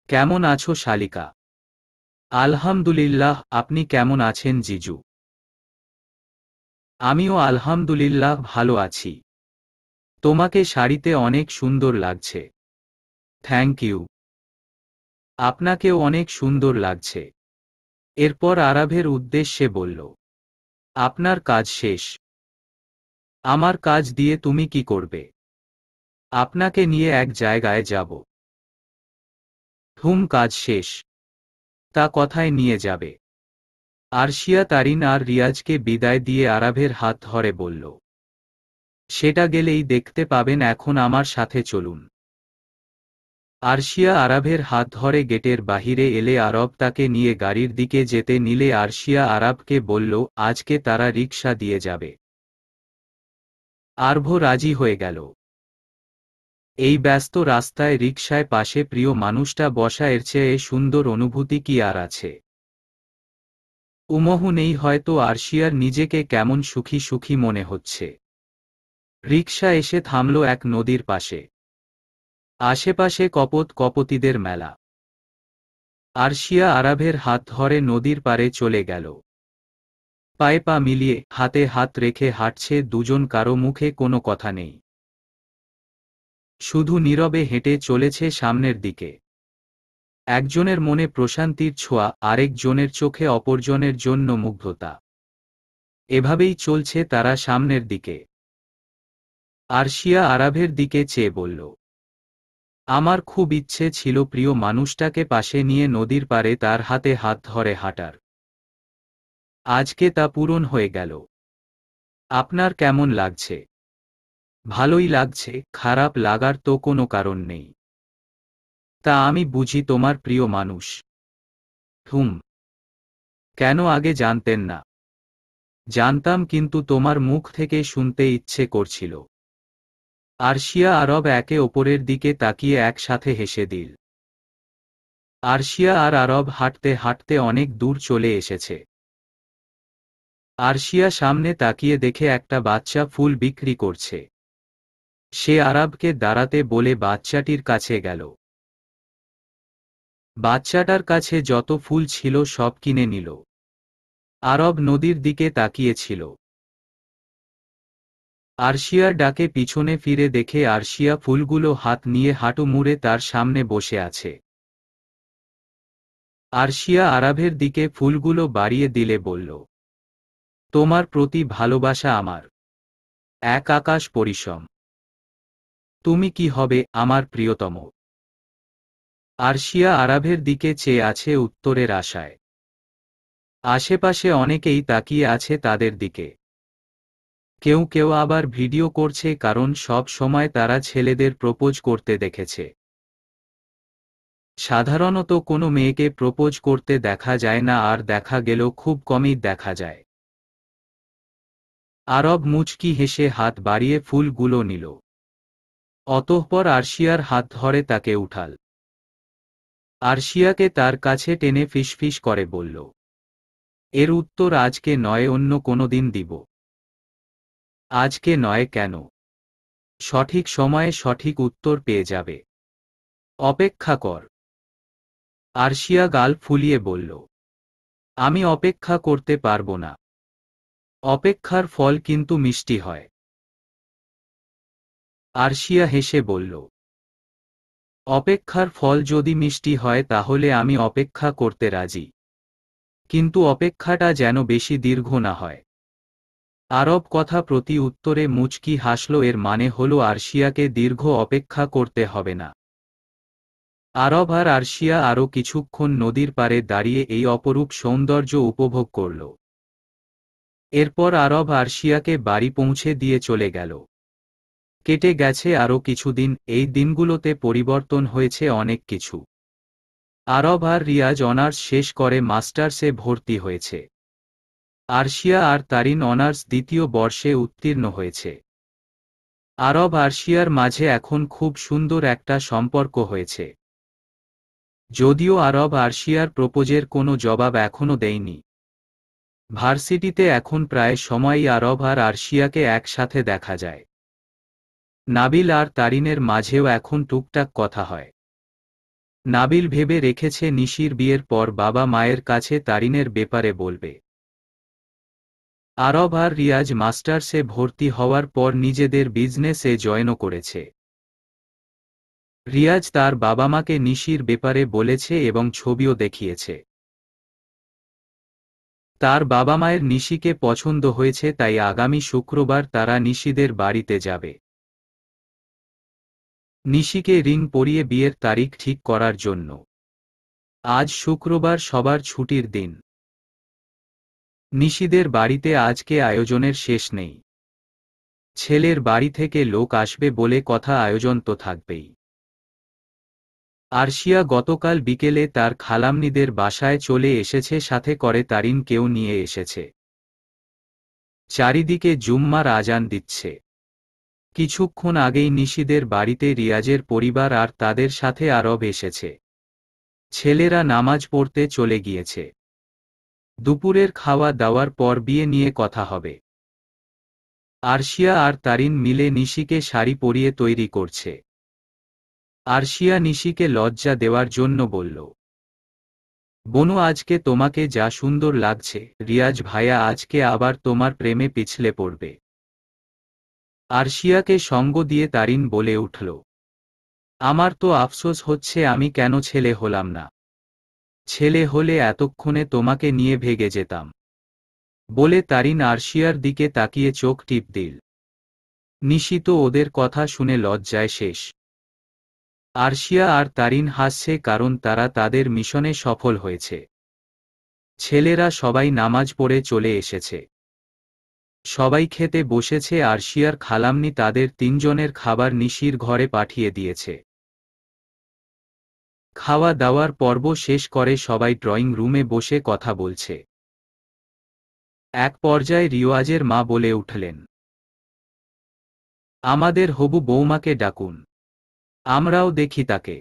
কেমন আছো শালিকা? আলহামদুলিল্লাহ, আপনি কেমন আছেন জিজু? আমিও আলহামদুলিল্লাহ ভালো আছি। তোমাকে শাড়িতে অনেক সুন্দর লাগছে। Thank you. আপনাকেও অনেক সুন্দর লাগছে। এরপর আরাভের উদ্দেশ্যে বলল, আপনার কাজ শেষ। আমার কাজ দিয়ে তুমি কি করবে? আপনাকে নিয়ে এক জায়গায় যাব। হুম কাজ শেষ। তা কথায় নিয়ে যাবে। আরশিয়া তারিন আর রিয়াজকে বিদায় দিয়ে আরাভের হাত ধরে বলল, সেটা গেলেই দেখতে পাবেন, এখন আমার সাথে চলুন। আরশিয়া আরাভের হাত ধরে গেটের বাহিরে এলে আরব তাকে নিয়ে গাড়ির দিকে যেতে নিলে আরশিয়া আরাবকে বলল, আজকে তারা রিক্সা দিয়ে যাবে। আরভ রাজি হয়ে গেল। এই ব্যস্ত রাস্তায় রিকশায় পাশে প্রিয় মানুষটা বসা এর চেয়ে সুন্দর অনুভূতি কি আর আছে? উমহু নেই হয়তো আরশিয়ার নিজেকে কেমন সুখী সুখী মনে হচ্ছে। রিকশা এসে থামল এক নদীর পাশে। আশেপাশে কপত কপতিদের মেলা। আরশিয়া আরাভের হাত ধরে নদীর পারে চলে গেল। পায়ে পা মিলিয়ে হাতে হাত রেখে হাঁটছে দুজন কারও মুখে কোনো কথা নেই। শুধু নীরবে হেঁটে চলেছে সামনের দিকে। একজনের মনে প্রশান্তির ছোঁয়া, আরেকজনের চোখে অপরজনের জন্য মুগ্ধতা। এভাবেই চলছে তারা সামনের দিকে। আরশিয়া আরাভের দিকে চেয়ে বলল, আমার খুব ইচ্ছে ছিল প্রিয় মানুষটাকে পাশে নিয়ে নদীর পারে তার হাতে হাত ধরে হাঁটার। আজকে তা পূরণ হয়ে গেল। আপনার কেমন লাগছে? ভালোই লাগছে, খারাপ লাগার তো কোনো কারণ নেই। তা আমি বুঝি তোমার প্রিয় মানুষ। হুম। কেন আগে জানতেন না? জানতাম কিন্তু তোমার মুখ থেকে শুনতে ইচ্ছে করছিল। আরশিয়া আরব একে ওপরের দিকে তাকিয়ে একসাথে হেসে দিল। আরশিয়া আর আরব হাঁটতে হাঁটতে অনেক দূর চলে এসেছে। আরশিয়া সামনে তাকিয়ে দেখে একটা বাচ্চা ফুল বিক্রি করছে। সে আরবকে দাঁড়াতে বলে বাচ্চাটির কাছে গেল। বাচ্চাটার কাছে যত ফুল ছিল সব কিনে নিল। আরব নদীর দিকে তাকিয়েছিল। আরশিয়ার ডাকে পিছনে ফিরে দেখে আরশিয়া ফুলগুলো হাত নিয়ে হাঁটু মুড়ে তার সামনে বসে আছে। আরশিয়া আরাভের দিকে ফুলগুলো বাড়িয়ে দিলে বলল, তোমার প্রতি ভালোবাসা আমার। এক আকাশ পরিশ্রম। তুমি কি হবে আমার প্রিয়তম? আরশিয়া আরাভের দিকে চেয়ে আছে উত্তরের আশায়। আশেপাশে অনেকেই তাকিয়ে আছে তাদের দিকে। কেউ কেউ আবার ভিডিও করছে কারণ সব সময় তারা ছেলেদের প্রপোজ করতে দেখেছে। সাধারণত কোনো মেয়েকে প্রপোজ করতে দেখা যায় না আর দেখা গেল খুব কমই দেখা যায়। আরব মুচকি হেসে হাত বাড়িয়ে ফুলগুলো নিল। অতঃপর আরশিয়ার হাত ধরে তাকে উঠাল। আরশিয়াকে তার কাছে টেনে ফিসফিস করে বলল, এর উত্তর আজকে নয়, অন্য কোনো দিন দিব। আজকে নয় কেন? সঠিক সময়ে সঠিক উত্তর পেয়ে যাবে। অপেক্ষা কর আরশিয়া গাল ফুলিয়ে বলল, আমি অপেক্ষা করতে পারব না। অপেক্ষার ফল কিন্তু মিষ্টি হয় আরশিয়া হেসে বলল অপেক্ষার ফল যদি মিষ্টি হয় তাহলে আমি অপেক্ষা করতে রাজি। কিন্তু অপেক্ষাটা যেন বেশি দীর্ঘ না হয়। আরব কথা প্রতি উত্তরে মুচকি হাসল, এর মানে হল আরশিয়াকে দীর্ঘ অপেক্ষা করতে হবে না। আরব আর আরশিয়া আরও কিছুক্ষণ নদীর পারে দাঁড়িয়ে এই অপরূপ সৌন্দর্য উপভোগ করল। এরপর আরব আরশিয়াকে বাড়ি পৌঁছে দিয়ে চলে গেল। কেটে গেছে আরও কিছুদিন, এই দিনগুলোতে পরিবর্তন হয়েছে অনেক কিছু। আরব আর রিয়াজ অনার্স শেষ করে মাস্টার্সে ভর্তি হয়েছে। আরশিয়া আর তারিন অনার্স দ্বিতীয় বর্ষে উত্তীর্ণ হয়েছে। আরব আরশিয়ার মাঝে এখন খুব সুন্দর একটা সম্পর্ক হয়েছে। যদিও আরব আরশিয়ার প্রপোজের কোনো জবাব এখনও দেয়নি। ভার্সিটিতে এখন প্রায় সময়ই আরব আর আরশিয়াকে একসাথে দেখা যায়। নাবিল আর তারিনের মাঝেও এখন টুকটাক কথা হয়। নাবিল ভেবে রেখেছে নিশির বিয়ের পর বাবা মায়ের কাছে তারিনের ব্যাপারে বলবে। আরব আর রিয়াজ মাস্টার্সে ভর্তি হওয়ার পর নিজেদের বিজনেসে জয়েনও করেছে। রিয়াজ তার বাবা মাকে নিশির ব্যাপারে বলেছে এবং ছবিও দেখিয়েছে। তার বাবা মায়ের নিশিকে পছন্দ হয়েছে তাই আগামী শুক্রবার তারা নিশিদের বাড়িতে যাবে। নিশিকে রিং পরিয়ে বিয়ের তারিখ ঠিক করার জন্য। আজ শুক্রবার সবার ছুটির দিন। নিশিদের বাড়িতে আজকে আয়োজনের শেষ নেই। ছেলের বাড়ি থেকে লোক আসবে বলে কথা আয়োজন তো থাকবেই। আরশিয়া গতকাল বিকেলে তার খালামনিদের বাসায় চলে এসেছে, সাথে করে তারিন কেউ নিয়ে এসেছে। চারিদিকে জুম্মার আজান দিচ্ছে। কিছুক্ষণ আগেই নিশিদের বাড়িতে রিয়াজের পরিবার আর তাদের সাথে আরব এসেছে। ছেলেরা নামাজ পড়তে চলে গিয়েছে। দুপুরের খাওয়া দাওয়ার পর বিয়ে নিয়ে কথা হবে। আরশিয়া আর তারিন মিলে নিশিকে শাড়ি পরিয়ে তৈরি করছে। আরশিয়া নিশিকে লজ্জা দেওয়ার জন্য বলল, বনু, আজকে তোমাকে যা সুন্দর লাগছে। রিয়াজ ভাইয়া, আজকে আবার তোমার প্রেমে পিছলে পড়বে। আরশিয়াকে সঙ্গ দিয়ে তারিন বলে উঠল, আমার তো আফসোস হচ্ছে আমি কেন ছেলে হলাম না। ছেলে হলে এতক্ষণে তোমাকে নিয়ে ভেগে যেতাম। বলে তারিন আরশিয়ার দিকে তাকিয়ে চোখ টিপ দিল। নিশিত ওদের কথা শুনে লজ্জায় শেষ। আরশিয়া আর তারিন হাসছে কারণ তারা তাদের মিশনে সফল হয়েছে। ছেলেরা সবাই নামাজ পড়ে চলে এসেছে। সবাই খেতে বসেছে আরশিয়ার খালামনি তাদের তিনজনের খাবার নিশির ঘরে পাঠিয়ে দিয়েছে। খাওয়া দাওয়ার পর্ব শেষ করে সবাই ড্রয়িং রুমে বসে কথা বলছে। এক পর্যায়ে রিওয়াজের মা বলে উঠলেন, আমাদের হবু বৌমাকে ডাকুন, আমরাও দেখি তাকে।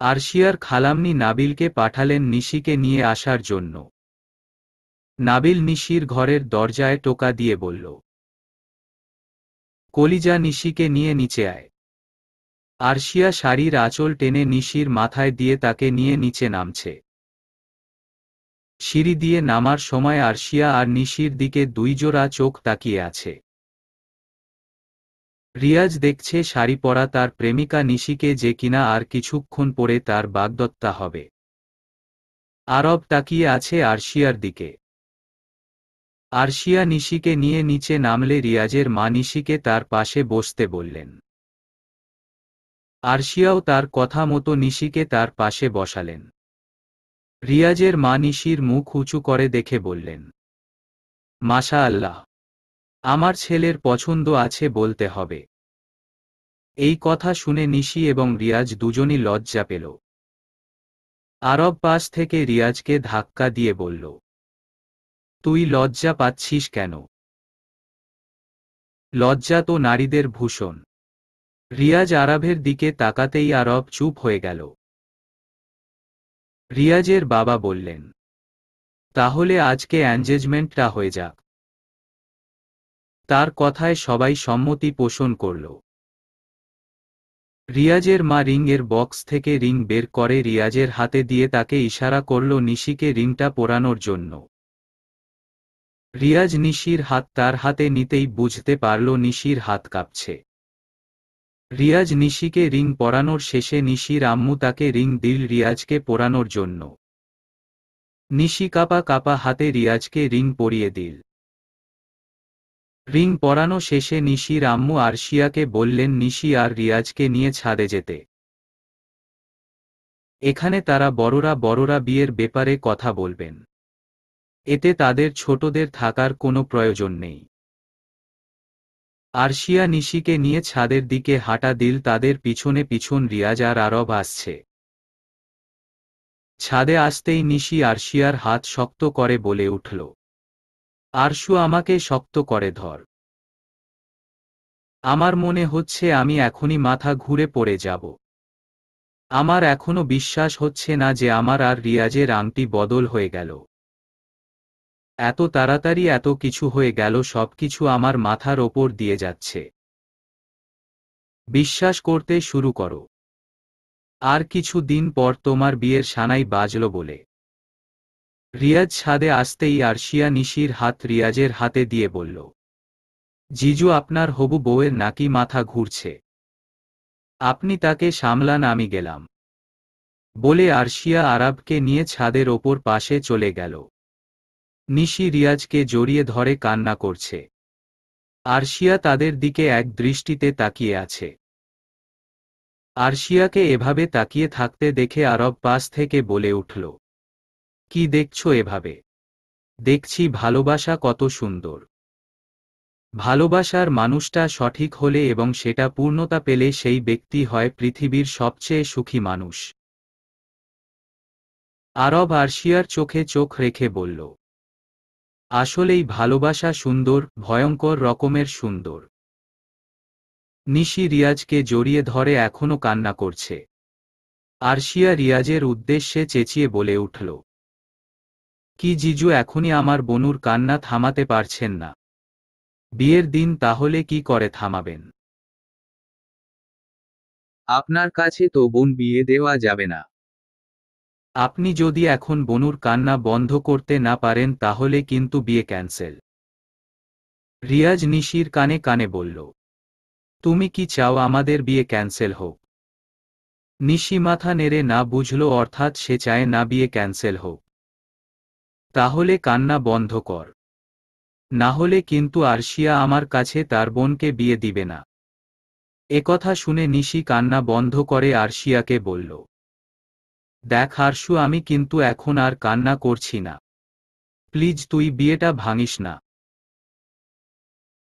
আরশিয়ার খালামনি নাবিলকে পাঠালেন নিশিকে নিয়ে আসার জন্য। নাবিল নিশির ঘরের দরজায় টোকা দিয়ে বলল, কলিজা নিশিকে নিয়ে নিচে আয়। আরশিয়া শাড়ির আঁচল টেনে নিশির মাথায় দিয়ে তাকে নিয়ে নিচে নামছে। সিঁড়ি দিয়ে নামার সময় আরশিয়া আর নিশির দিকে দুই জোড়া চোখ তাকিয়ে আছে। রিয়াজ দেখছে শাড়ি পরা তার প্রেমিকা নিশিকে যে কিনা আর কিছুক্ষণ পরে তার বাগদত্তা হবে। আরব তাকিয়ে আছে আরশিয়ার দিকে। আরশিয়া নিশিকে নিয়ে নিচে নামলে রিয়াজের মা নিশিকে তার পাশে বসতে বললেন। আরশিয়াও তার কথা মতো নিশিকে তার পাশে বসালেন। রিয়াজের মা নিশির মুখ উঁচু করে দেখে বললেন মাশা আল্লাহ আমার ছেলের পছন্দ আছে বলতে হবে। এই কথা শুনে নিশি এবং রিয়াজ দুজনই লজ্জা পেল। আরব পাশ থেকে রিয়াজকে ধাক্কা দিয়ে বলল তুই লজ্জা পাচ্ছিস কেন? লজ্জা তো নারীদের ভূষণ। রিয়াজ আরবের দিকে তাকাতেই আরব চুপ হয়ে গেল। রিয়াজের বাবা বললেন, তাহলে আজকে এনগেজমেন্টটা হয়ে যাক। তার কথায় সবাই সম্মতি পোষণ করল। রিয়াজের মা রিংয়ের বক্স থেকে রিং বের করে রিয়াজের হাতে দিয়ে তাকে ইশারা করল নিশিকে রিংটা পোড়ানোর জন্য। রিয়াজ নিশির হাত তার হাতে নিতেই বুঝতে পারল নিশির হাত কাঁপছে। রিয়াজ নিশিকে রিং পরানোর শেষে নিশির আম্মু তাকে রিং দিল রিয়াজকে পরানোর জন্য। নিশি কাপা কাপা হাতে রিয়াজকে রিং পরিয়ে দিল। রিং পরানো শেষে নিশির আম্মু আরশিয়াকে বললেন, নিশি আর রিয়াজকে নিয়ে ছাদে যেতে। এখানে তারা বড়রা বড়রা বিয়ের ব্যাপারে কথা বলবেন। এতে তাদের ছোটদের থাকার কোনো প্রয়োজন নেই। আরশিয়া নিশিকে নিয়ে ছাদের দিকে হাঁটা দিল তাদের পিছনে পিছন রিয়াজ আর আরব আসছে। ছাদে আসতেই নিশি আরশিয়ার হাত শক্ত করে বলে উঠল, আরশু, আমাকে শক্ত করে ধর। আমার মনে হচ্ছে আমি এখনই মাথা ঘুরে পড়ে যাব। আমার এখনও বিশ্বাস হচ্ছে না যে আমার আর রিয়াজের আংটি বদল হয়ে গেল। এত তাড়াতাড়ি এত কিছু হয়ে গেল, সবকিছু আমার মাথার ওপর দিয়ে যাচ্ছে। বিশ্বাস করতে শুরু করো। আর কিছু দিন পর তোমার বিয়ের সানাই বাজল বলে। রিয়াজ ছাদে আসতেই আরশিয়া নিশির হাত রিয়াজের হাতে দিয়ে বলল, জিজু, আপনার হবু বউয়ের নাকি মাথা ঘুরছে। আপনি তাকে সামলান, আমি গেলাম। বলে আরশিয়া আরবকে নিয়ে ছাদের ওপর পাশে চলে গেল। নিশি রিয়াজকে জড়িয়ে ধরে কান্না করছে। আরশিয়া তাদের দিকে এক দৃষ্টিতে তাকিয়ে আছে। আরশিয়াকে এভাবে তাকিয়ে থাকতে দেখে আরব পাশ থেকে বলে উঠল, কি দেখছ এভাবে? দেখছি ভালোবাসা কত সুন্দর। ভালোবাসার মানুষটা সঠিক হলে এবং সেটা পূর্ণতা পেলে সেই ব্যক্তি হয় পৃথিবীর সবচেয়ে সুখী মানুষ। আরব আরশিয়ার চোখে চোখ রেখে বলল আসলেই ভালোবাসা সুন্দর, ভয়ঙ্কর রকমের সুন্দর। নিশি রিয়াজকে জড়িয়ে ধরে এখনও কান্না করছে। আরশিয়া রিয়াজের উদ্দেশ্যে চেঁচিয়ে বলে উঠল, কি জিজু, এখনই আমার বনুর কান্না থামাতে পারছেন না। বিয়ের দিন তাহলে কি করে থামাবেন? আপনার কাছে তো বোন বিয়ে দেওয়া যাবে না। আপনি যদি এখন বনুর কান্না বন্ধ করতে না পারেন তাহলে কিন্তু বিয়ে ক্যান্সেল। রিয়াজ নিশির কানে কানে বলল, তুমি কি চাও আমাদের বিয়ে ক্যান্সেল হোক? নিশি মাথা নেড়ে না বুঝল, অর্থাৎ সে চায় না বিয়ে ক্যান্সেল হোক। তাহলে কান্না বন্ধ কর। না হলে কিন্তু আরশিয়া আমার কাছে তার বোনকে বিয়ে দিবে না। একথা শুনে নিশি কান্না বন্ধ করে আরশিয়াকে বলল দেখ আরশু আমি কিন্তু এখন আর কান্না করছি না। প্লিজ তুই বিয়েটা ভাঙিস না।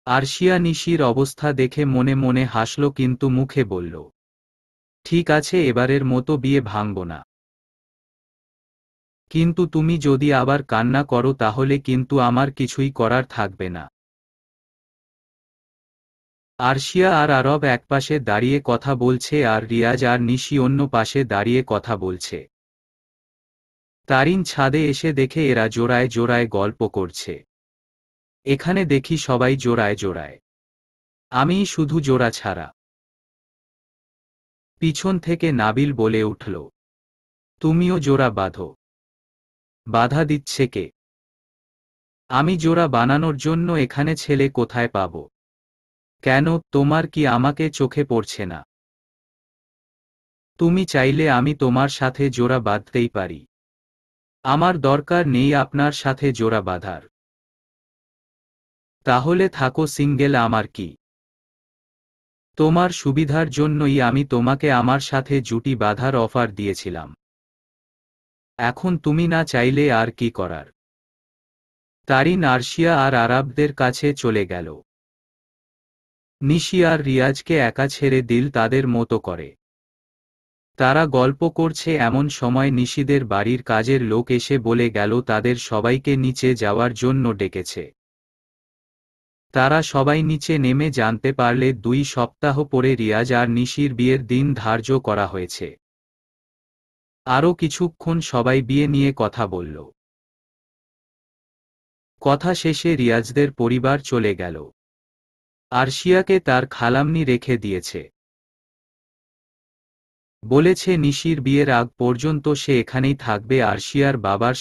আরশিয়া নিশির অবস্থা দেখে মনে মনে হাসল, কিন্তু মুখে বলল, ঠিক আছে, এবারের মতো বিয়ে ভাঙব না। কিন্তু তুমি যদি আবার কান্না করো, তাহলে কিন্তু আমার কিছুই করার থাকবে না। আরশিয়া আর আরব একপাশে দাঁড়িয়ে কথা বলছে আর রিয়াজ আর নিশি অন্য পাশে দাঁড়িয়ে কথা বলছে। তারিন ছাদে এসে দেখে এরা জোড়ায় জোড়ায় গল্প করছে। এখানে দেখি সবাই জোড়ায় জোড়ায়। আমি শুধু জোড়া ছাড়া। পিছন থেকে নাবিল বলে উঠল, তুমিও জোড়া বাঁধো। বাধা দিচ্ছে কে? আমি জোড়া বানানোর জন্য এখানে ছেলে কোথায় পাব? কেন তোমার কি আমাকে চোখে পড়ছে না? তুমি চাইলে আমি তোমার সাথে জোড়া বাঁধতেই পারি। আমার দরকার নেই আপনার সাথে জোড়া বাঁধার। তাহলে থাকো সিঙ্গেল, আমার কি? তোমার সুবিধার জন্যই আমি তোমাকে আমার সাথে জুটি বাঁধার অফার দিয়েছিলাম। এখন তুমি না চাইলে আর কি করার? তারিন আরশিয়া আর আরবদের কাছে চলে গেল। নিশি আর রিয়াজকে একা ছেড়ে দিল তাদের মতো করে। তারা গল্প করছে এমন সময় নিশিদের বাড়ির কাজের লোক এসে বলে গেল তাদের সবাইকে নিচে যাওয়ার জন্য ডেকেছে। তারা সবাই নিচে নেমে জানতে পারলে দুই সপ্তাহ পরে রিয়াজ আর নিশির বিয়ের দিন ধার্য করা হয়েছে। আরও কিছুক্ষণ সবাই বিয়ে নিয়ে কথা বলল। কথা শেষে রিয়াজদের পরিবার চলে গেল। আরশিয়াকে তার খালামনি রেখে দিয়েছে। বলেছে, নিশির বিয়ের আগ পর্যন্ত সে এখানেই থাকবে, আরশিয়ার বাবার